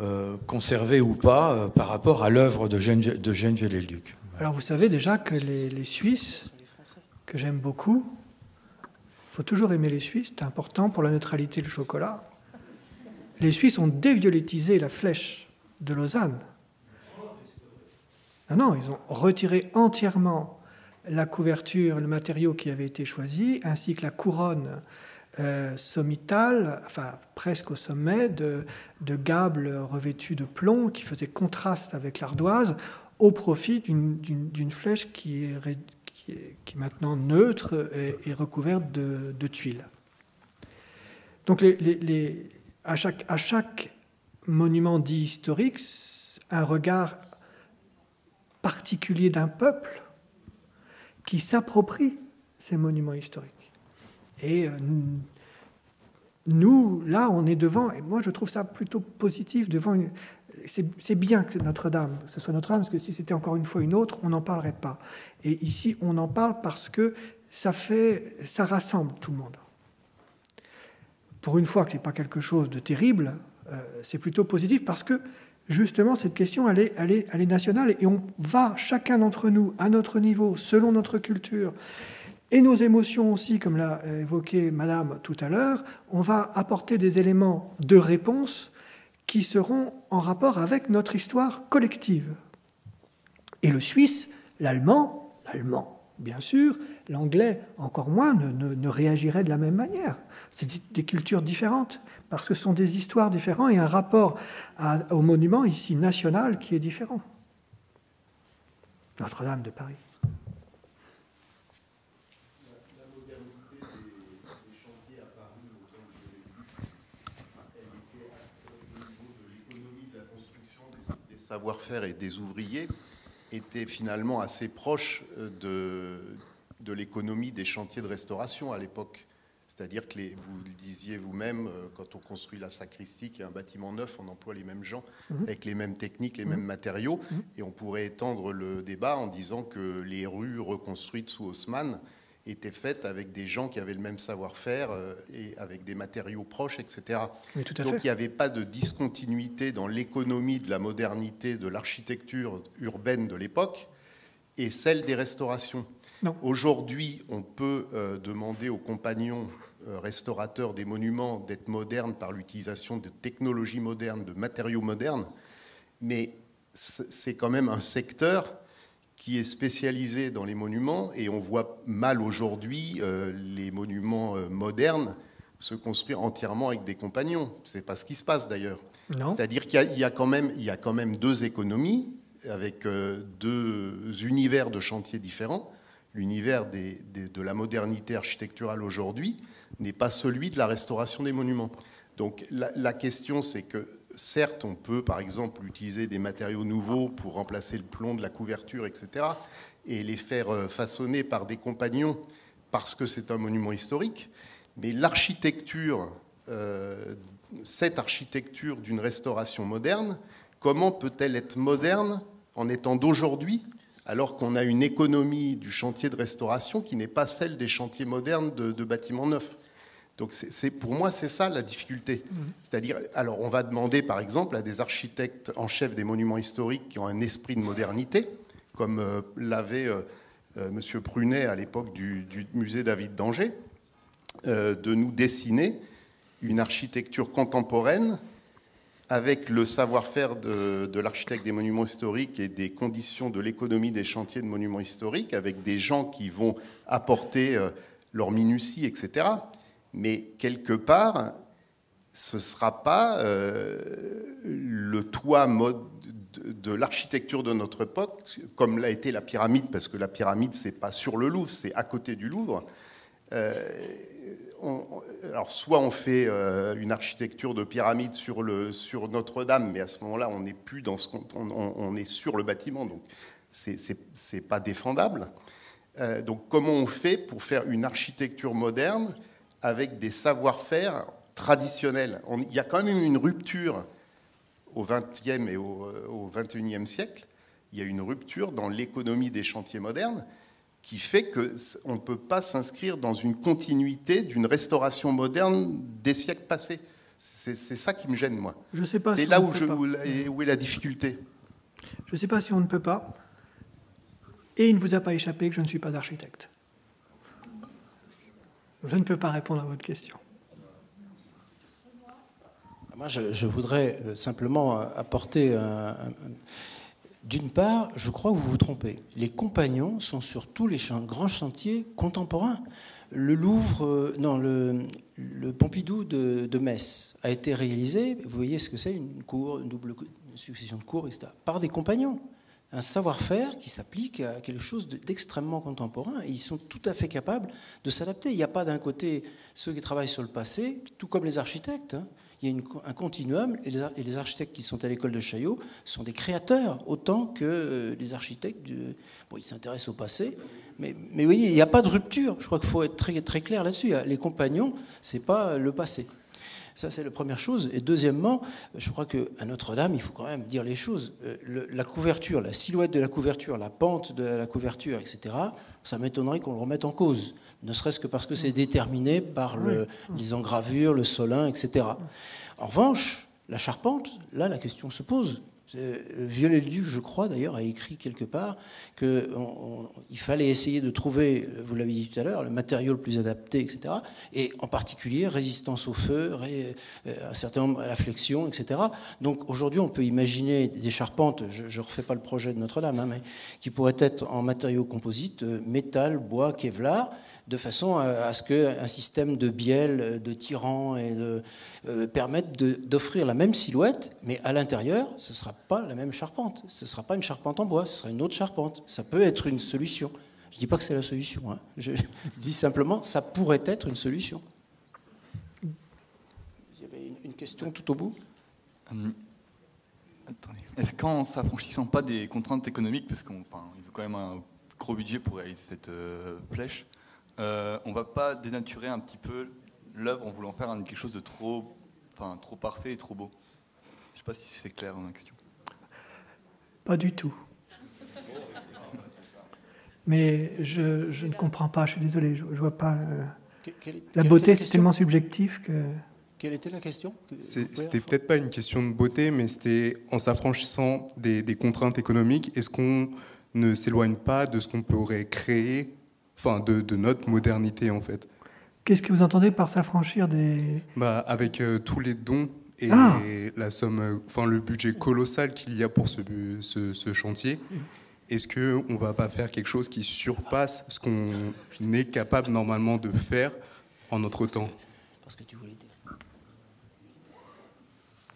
euh, conserver ou pas par rapport à l'œuvre de de le duc Alors vous savez déjà que les, les Suisses, que j'aime beaucoup, il faut toujours aimer les Suisses, c'est important pour la neutralité du chocolat. Les Suisses ont déviolettisé la flèche de Lausanne. Non, non, ils ont retiré entièrement la couverture, le matériau qui avait été choisi, ainsi que la couronne euh, enfin presque au sommet, de, gables revêtues de plomb qui faisait contraste avec l'ardoise, au profit d'une flèche qui est, qui, est, maintenant neutre et, recouverte de, tuiles. Donc les, les, à, chaque, à chaque monument dit historique, un regard particulier d'un peuple qui s'approprient ces monuments historiques. Et euh, nous, là, on est devant, et moi je trouve ça plutôt positif, devant. C'est bien que Notre-Dame, ce soit Notre-Dame, parce que si c'était encore une fois une autre, on n'en parlerait pas. Et ici, on en parle parce que ça fait, ça rassemble tout le monde. Pour une fois que ce n'est pas quelque chose de terrible, euh, c'est plutôt positif parce que justement, cette question, elle est, elle, est, elle est, nationale et on va, chacun d'entre nous, à notre niveau, selon notre culture et nos émotions aussi, comme l'a évoqué Madame tout à l'heure, on va apporter des éléments de réponse qui seront en rapport avec notre histoire collective. Et le suisse, l'allemand, l'allemand, bien sûr, l'anglais encore moins, ne, réagirait de la même manière. C'est des cultures différentes parce que ce sont des histoires différentes et un rapport au monument ici national qui est différent. Notre-Dame de Paris. Savoir-faire et des ouvriers était finalement assez proche de, de l'économie des chantiers de restauration à l'époque. C'est-à-dire que les, vous le disiez vous-même, euh, quand on construit la sacristie, qui est un bâtiment neuf, on emploie les mêmes gens, mmh. avec les mêmes techniques, les mmh. mêmes matériaux. Mmh. Et on pourrait étendre le débat en disant que les rues reconstruites sous Haussmann étaient faites avec des gens qui avaient le même savoir-faire euh, et avec des matériaux proches, etc. Donc fait. il n'y avait pas de discontinuité dans l'économie de la modernité de l'architecture urbaine de l'époque et celle des restaurations. Aujourd'hui, on peut euh, demander aux compagnons euh, restaurateurs des monuments d'être modernes par l'utilisation de technologies modernes, de matériaux modernes, mais c'est quand même un secteur qui est spécialisé dans les monuments et on voit mal aujourd'hui euh, les monuments euh, modernes se construire entièrement avec des compagnons. C'est pas ce qui se passe d'ailleurs. C'est-à-dire qu'il y, y, a quand même, il y a quand même deux économies avec euh, deux univers de chantiers différents. L'univers de la modernité architecturale aujourd'hui n'est pas celui de la restauration des monuments. Donc la, la question, c'est que certes, on peut par exemple utiliser des matériaux nouveaux pour remplacer le plomb de la couverture, etc., et les faire euh, façonner par des compagnons parce que c'est un monument historique, mais l'architecture, euh, cette architecture d'une restauration moderne, comment peut-elle être moderne en étant d'aujourd'hui alors qu'on a une économie du chantier de restauration qui n'est pas celle des chantiers modernes de, de bâtiments neufs? Donc c'est, pour moi, c'est ça la difficulté. Mmh. C'est-à-dire, alors on va demander par exemple à des architectes en chef des monuments historiques qui ont un esprit de modernité, comme euh, l'avait euh, euh, M. Prunet à l'époque du, du, musée David d'Angers, de nous dessiner une architecture contemporaine avec le savoir-faire de, de l'architecte des monuments historiques et des conditions de l'économie des chantiers de monuments historiques, avec des gens qui vont apporter leur minutie, etc mais quelque part, ce ne sera pas le toit de, l'architecture de notre époque, comme l'a été la pyramide, parce que la pyramide, c'est pas sur le Louvre, c'est à côté du Louvre. alors, soit on fait une architecture de pyramide sur, Notre-Dame, mais à ce moment-là, on n'est plus dans ce on, on, est sur le bâtiment, donc c'est pas défendable. Euh, donc comment on fait pour faire une architecture moderne avec des savoir-faire traditionnels Il y a quand même une rupture au XXe et au XXIe siècle. Il y a une rupture dans l'économie des chantiers modernes qui fait qu'on ne peut pas s'inscrire dans une continuité d'une restauration moderne des siècles passés. C'est ça qui me gêne, moi. C'est là où, où est la difficulté. Je ne sais pas si on ne peut pas. Et il ne vous a pas échappé que je ne suis pas architecte. Je ne peux pas répondre à votre question. Moi, je, voudrais euh, simplement euh, apporter un, D'une part, je crois que vous vous trompez. Les compagnons sont sur tous les grands chantiers contemporains. Le Louvre, euh, non, le, Pompidou de, Metz a été réalisé, vous voyez ce que c'est, une cour, une double succession de cours, etc., par des compagnons un savoir-faire qui s'applique à quelque chose d'extrêmement contemporain ils sont tout à fait capables de s'adapter. Il n'y a pas d'un côté ceux qui travaillent sur le passé, tout comme les architectes. Hein. Il y a un continuum et les, architectes qui sont à l'école de Chaillot sont des créateurs autant que euh, les architectes. Bon, ils s'intéressent au passé, mais, mais vous voyez, il n'y a pas de rupture. Je crois qu'il faut être très, très clair là-dessus. Les compagnons, c'est pas le passé. Ça, c'est la première chose. Et deuxièmement, je crois qu'à Notre-Dame, il faut quand même dire les choses. Euh, la couverture, la silhouette de la couverture, la pente de la couverture, etc., ça m'étonnerait qu'on le remette en cause. Ne serait-ce que parce que c'est déterminé par les engravures, le solin, etc. En revanche, la charpente, là, la question se pose. Euh, Viollet-le-Duc, je crois d'ailleurs, a écrit quelque part qu'il fallait essayer de trouver, vous l'avez dit tout à l'heure, le matériau le plus adapté, etc. Et en particulier résistance au feu, euh, un certain nombre à la flexion, etc. Donc aujourd'hui, on peut imaginer des charpentes, je ne refais pas le projet de Notre-Dame, hein, mais qui pourraient être en matériaux composites, euh, métal, bois, kevlar, de façon à, ce qu'un système de bielle, de tirant et de, euh, permette d'offrir la même silhouette, mais à l'intérieur, ce ne sera pas la même charpente. Ce ne sera pas une charpente en bois, ce sera une autre charpente. Ça peut être une solution. Je ne dis pas que c'est la solution. Hein. Je dis simplement, ça pourrait être une solution. Il y avait une, question tout au bout? Hum, Est-ce qu'en s'affranchissant pas des contraintes économiques, parce qu'on enfin, faut quand même un gros budget pour réaliser cette euh, flèche, euh, on ne va pas dénaturer un petit peu l'œuvre en voulant faire quelque chose de trop, enfin, trop parfait et trop beau Je ne sais pas si c'est clair dans la question. Pas du tout. Mais je, ne comprends pas, je suis désolé, je ne vois pas. Euh, la beauté, c'est tellement subjectif que. Quelle était la question C'était peut-être pas une question de beauté, mais c'était en s'affranchissant des, des, contraintes économiques, est-ce qu'on ne s'éloigne pas de ce qu'on pourrait créer enfin de, notre modernité en fait. Qu'est-ce que vous entendez par s'affranchir des... Bah, avec euh, tous les dons et ah. la somme, euh, enfin le budget colossal qu'il y a pour ce, ce, chantier, est-ce qu'on ne va pas faire quelque chose qui surpasse ce qu'on est capable normalement de faire en notre temps? Parce que tu voulais dire.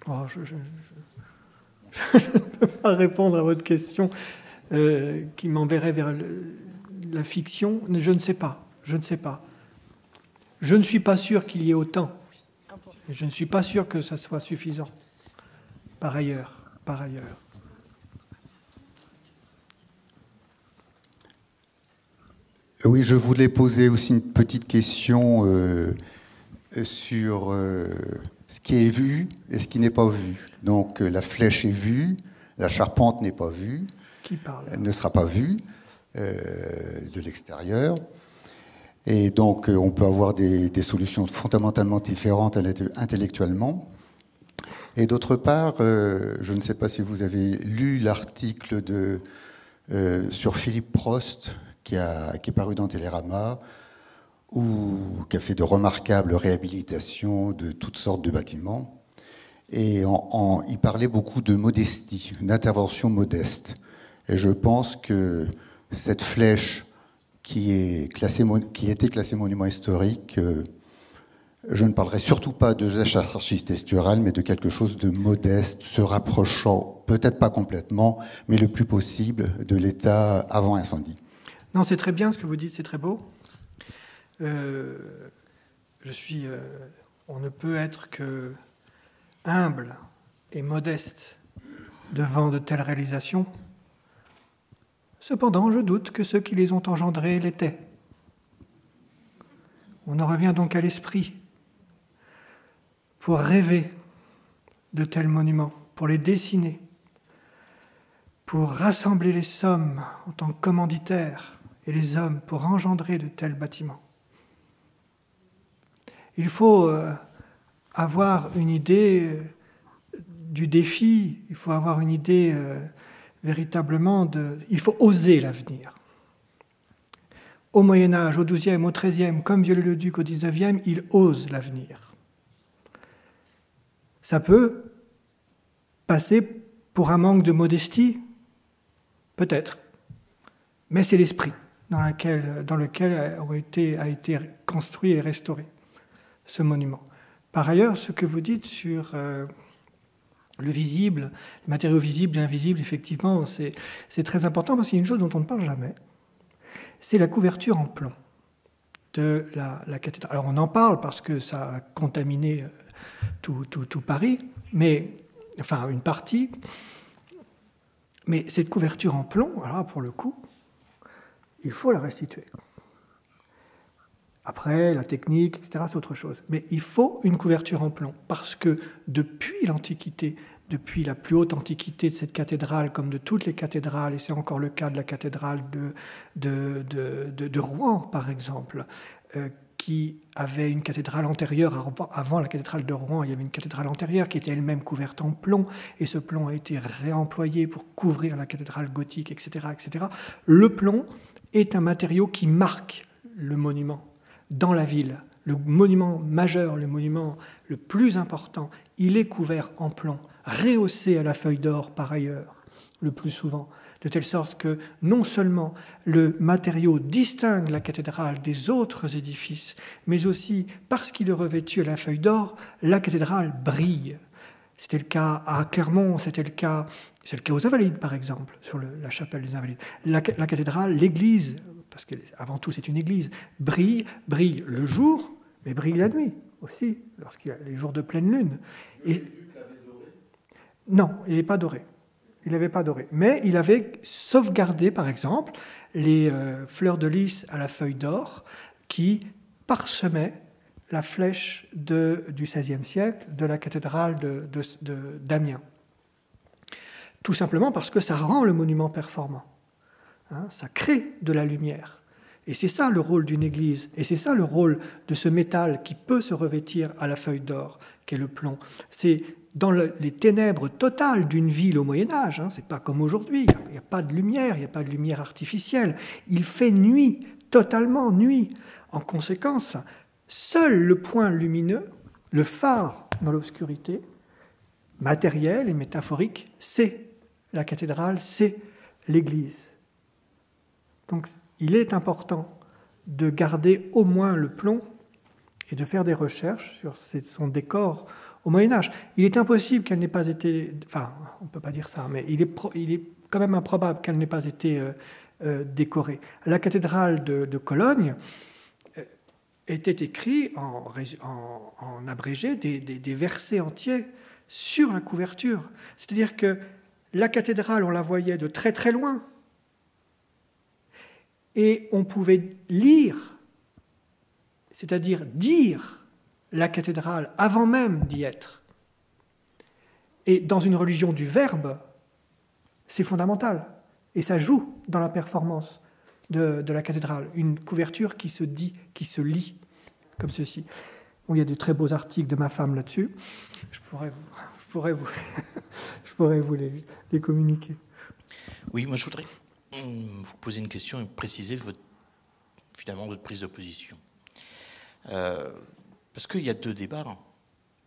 Oh, je ne peux pas répondre à votre question euh, qui m'enverrait vers le, la fiction, je ne sais pas. Je ne sais pas. Je ne suis pas sûr qu'il y ait autant. je ne suis pas sûr que ça soit suffisant. Par ailleurs, par ailleurs. Oui, je voulais poser aussi une petite question euh, sur euh, ce qui est vu et ce qui n'est pas vu. Donc la flèche est vue, la charpente n'est pas vue, qui parle? elle ne sera pas vue. Euh, de l'extérieur. Et donc, euh, on peut avoir des, solutions fondamentalement différentes intellectuellement. Et d'autre part, euh, je ne sais pas si vous avez lu l'article sur Philippe Prost, qui, a, qui est paru dans Télérama, ou qui a fait de remarquables réhabilitations de toutes sortes de bâtiments. Et en, il parlait beaucoup de modestie, d'intervention modeste. Et je pense que cette flèche qui, qui été classée monument historique, euh, Je ne parlerai surtout pas de geste architectural, mais de quelque chose de modeste, se rapprochant, peut-être pas complètement, mais le plus possible de l'état avant incendie. Non, c'est très bien ce que vous dites, c'est très beau. Euh, je suis, euh, on ne peut être que humble et modeste devant de telles réalisations. Cependant, je doute que ceux qui les ont engendrées l'étaient. On en revient donc à l'esprit pour rêver de tels monuments, pour les dessiner, pour rassembler les sommes en tant que commanditaires et les hommes pour engendrer de tels bâtiments. Il faut euh, avoir une idée euh, du défi, il faut avoir une idée euh, véritablement. Il faut oser l'avenir. Au Moyen Âge, au XIIe, au XIIIe, comme Viollet-le-Duc au XIXe, il ose l'avenir. Ça peut passer pour un manque de modestie, peut-être, mais c'est l'esprit dans, lequel a été, a été construit et restauré ce monument. Par ailleurs, ce que vous dites sur euh, le visible, les matériaux visibles et effectivement, c'est très important parce qu'il y a une chose dont on ne parle jamais, c'est la couverture en plomb de la, cathédrale. Alors on en parle parce que ça a contaminé euh, tout, tout, Paris, mais enfin une partie. Mais cette couverture en plomb, alors pour le coup, il faut la restituer. Après, la technique, etc., c'est autre chose. Mais il faut une couverture en plomb, parce que depuis l'Antiquité, depuis la plus haute antiquité de cette cathédrale, comme de toutes les cathédrales, et c'est encore le cas de la cathédrale de, Rouen, par exemple, euh, qui avait une cathédrale antérieure, avant la cathédrale de Rouen, il y avait une cathédrale antérieure qui était elle-même couverte en plomb, et ce plomb a été réemployé pour couvrir la cathédrale gothique, etc. etc. Le plomb est un matériau qui marque le monument dans la ville. Le monument majeur, le monument le plus important, il est couvert en plomb rehaussé à la feuille d'or par ailleurs, le plus souvent, de telle sorte que non seulement le matériau distingue la cathédrale des autres édifices, mais aussi parce qu'il est revêtu à la feuille d'or, la cathédrale brille. C'était le cas à Clermont, c'était le cas, c'est le cas aux Invalides par exemple, sur la chapelle des Invalides. La, la cathédrale, l'église, parce qu'avant tout c'est une église, brille, brille le jour, mais brille la nuit aussi, lorsqu'il y a les jours de pleine lune. Et non, il n'est pas doré. Il n'avait pas doré. Mais il avait sauvegardé, par exemple, les euh, fleurs de lys à la feuille d'or qui parsemaient la flèche de, du XVIe siècle de la cathédrale d'Amiens. De, Tout simplement parce que ça rend le monument performant. Hein, ça crée de la lumière. Et c'est ça le rôle d'une église, et c'est ça le rôle de ce métal qui peut se revêtir à la feuille d'or, qu'est le plomb. C'est dans les ténèbres totales d'une ville au Moyen Âge. Hein, c'est pas comme aujourd'hui. Il n'y a, pas de lumière, il n'y a pas de lumière artificielle. Il fait nuit, totalement nuit. En conséquence, seul le point lumineux, le phare dans l'obscurité, matériel et métaphorique, c'est la cathédrale, c'est l'Église. Donc il est important de garder au moins le plomb et de faire des recherches sur son décor au Moyen Âge. Il est impossible qu'elle n'ait pas été, enfin, on ne peut pas dire ça, mais il est, quand même improbable qu'elle n'ait pas été euh, euh, décorée. La cathédrale de, Cologne euh, était écrit en, abrégé des, versets entiers sur la couverture. C'est-à-dire que la cathédrale, on la voyait de très très loin. Et on pouvait lire, c'est-à-dire dire la cathédrale avant même d'y être. Et dans une religion du verbe, c'est fondamental. Et ça joue dans la performance de, la cathédrale. Une couverture qui se dit, qui se lit, comme ceci. il y a de très beaux articles de ma femme là-dessus. Je pourrais, vous, je pourrais vous les, les, communiquer. Oui, moi je voudrais vous poser une question et préciser votre, finalement votre prise de position. Euh, parce qu'il y a deux débats.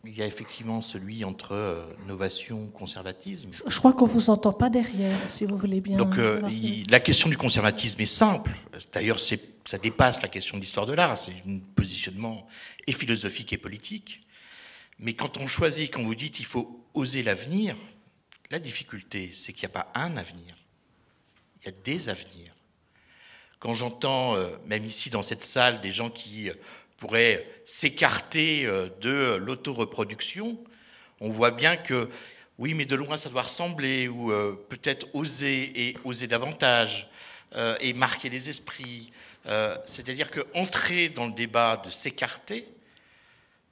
Il y a effectivement celui entre euh, innovation, conservatisme. Je crois qu'on ne vous entend pas derrière, si vous voulez bien. Donc euh, la question du conservatisme est simple. D'ailleurs, ça dépasse la question de l'histoire de l'art, c'est un positionnement et philosophique et politique. Mais quand on choisit, quand vous dites il faut oser l'avenir, la difficulté, c'est qu'il n'y a pas un avenir, il y a des avenirs. Quand j'entends, euh, même ici dans cette salle, des gens qui euh, pourraient s'écarter euh, de l'autoreproduction, on voit bien que oui, mais de loin ça doit ressembler, ou peut-être oser et oser davantage, et marquer les esprits. C'est-à-dire qu'entrer dans le débat de s'écarter,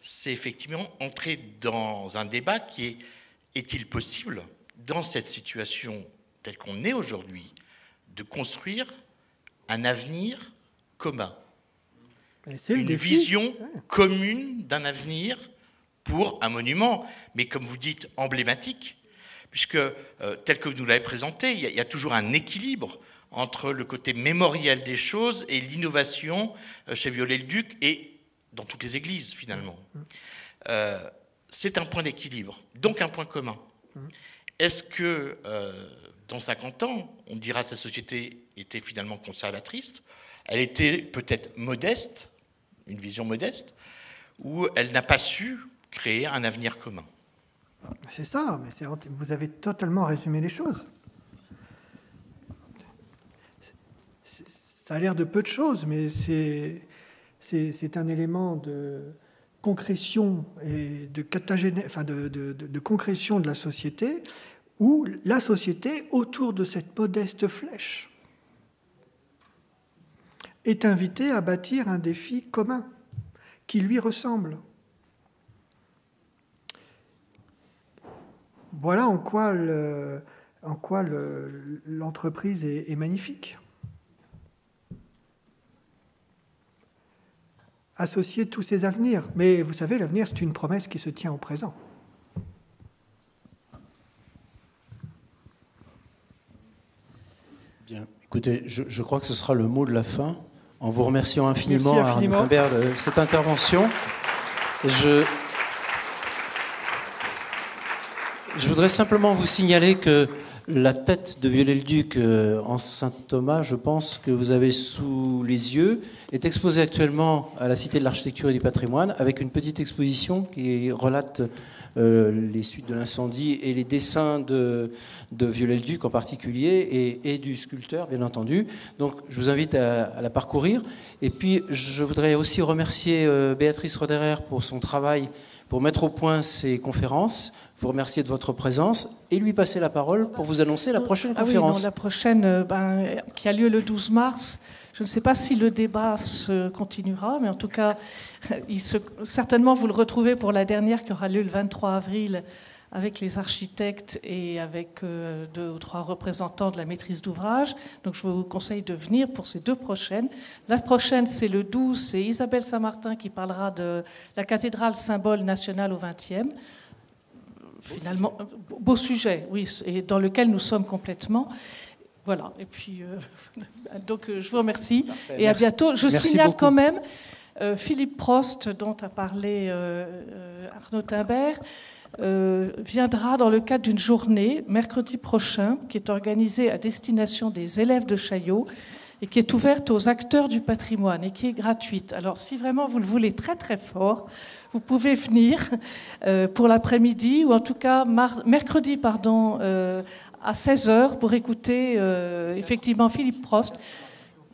c'est effectivement entrer dans un débat qui est est-il possible, dans cette situation telle qu'on est aujourd'hui, de construire un avenir commun. Une vision commune d'un avenir pour un monument, mais comme vous dites, emblématique, puisque euh, tel que vous nous l'avez présenté, il y, a toujours un équilibre entre le côté mémoriel des choses et l'innovation euh, chez Viollet-le-Duc et dans toutes les églises finalement. Euh, c'est un point d'équilibre, donc un point commun. Est-ce que euh, dans 50 ans, on dira que sa société était finalement conservatrice Elle était peut-être modeste, une vision modeste, ou elle n'a pas su créer un avenir commun C'est ça, mais vous avez totalement résumé les choses. Ça a l'air de peu de choses, mais c'est un élément de, concrétion et de, enfin de, concrétion de la société, où la société, autour de cette modeste flèche, est invitée à bâtir un défi commun qui lui ressemble. Voilà en quoi l'entreprise est magnifique. associer tous ces avenirs. Mais vous savez, l'avenir, c'est une promesse qui se tient au présent. Bien. Écoutez, je, crois que ce sera le mot de la fin, en vous remerciant infiniment, à de cette intervention. Je, je voudrais simplement vous signaler que la tête de Viollet-le-Duc euh, en Saint-Thomas, je pense que vous avez sous les yeux, est exposée actuellement à la Cité de l'Architecture et du Patrimoine avec une petite exposition qui relate euh, les suites de l'incendie et les dessins de, de Viollet-le-Duc en particulier et, du sculpteur, bien entendu. Donc je vous invite à, la parcourir. Et puis je voudrais aussi remercier euh, Béatrice Roderer pour son travail pour mettre au point ces conférences, vous remercier de votre présence et lui passer la parole pour vous annoncer la prochaine conférence. Ah oui, la prochaine, euh, ben, qui a lieu le 12 mars. Je ne sais pas si le débat se continuera, mais en tout cas, il se, certainement vous le retrouvez pour la dernière qui aura lieu le 23 avril avec les architectes et avec euh, deux ou trois représentants de la maîtrise d'ouvrage. Donc je vous conseille de venir pour ces deux prochaines. La prochaine, c'est le 12, c'est Isabelle Saint-Martin qui parlera de la cathédrale symbole nationale au XXe. Finalement, beau sujet, oui, et dans lequel nous sommes complètement. Voilà, et puis, euh, donc euh, je vous remercie et à bientôt. Je signale quand même Philippe Prost, dont a parlé Arnaud Timbert. Euh, viendra dans le cadre d'une journée, mercredi prochain, qui est organisée à destination des élèves de Chaillot et qui est ouverte aux acteurs du patrimoine et qui est gratuite. Alors si vraiment vous le voulez très très fort, vous pouvez venir euh, pour l'après-midi ou en tout cas mercredi pardon, euh, à 16h pour écouter effectivement Philippe Prost.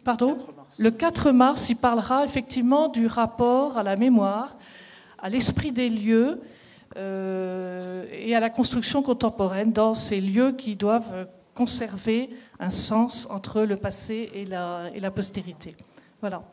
Pardon? Le 4 mars, il parlera effectivement du rapport à la mémoire, à l'esprit des lieux euh, et à la construction contemporaine dans ces lieux qui doivent conserver un sens entre le passé et la, et la postérité. Voilà.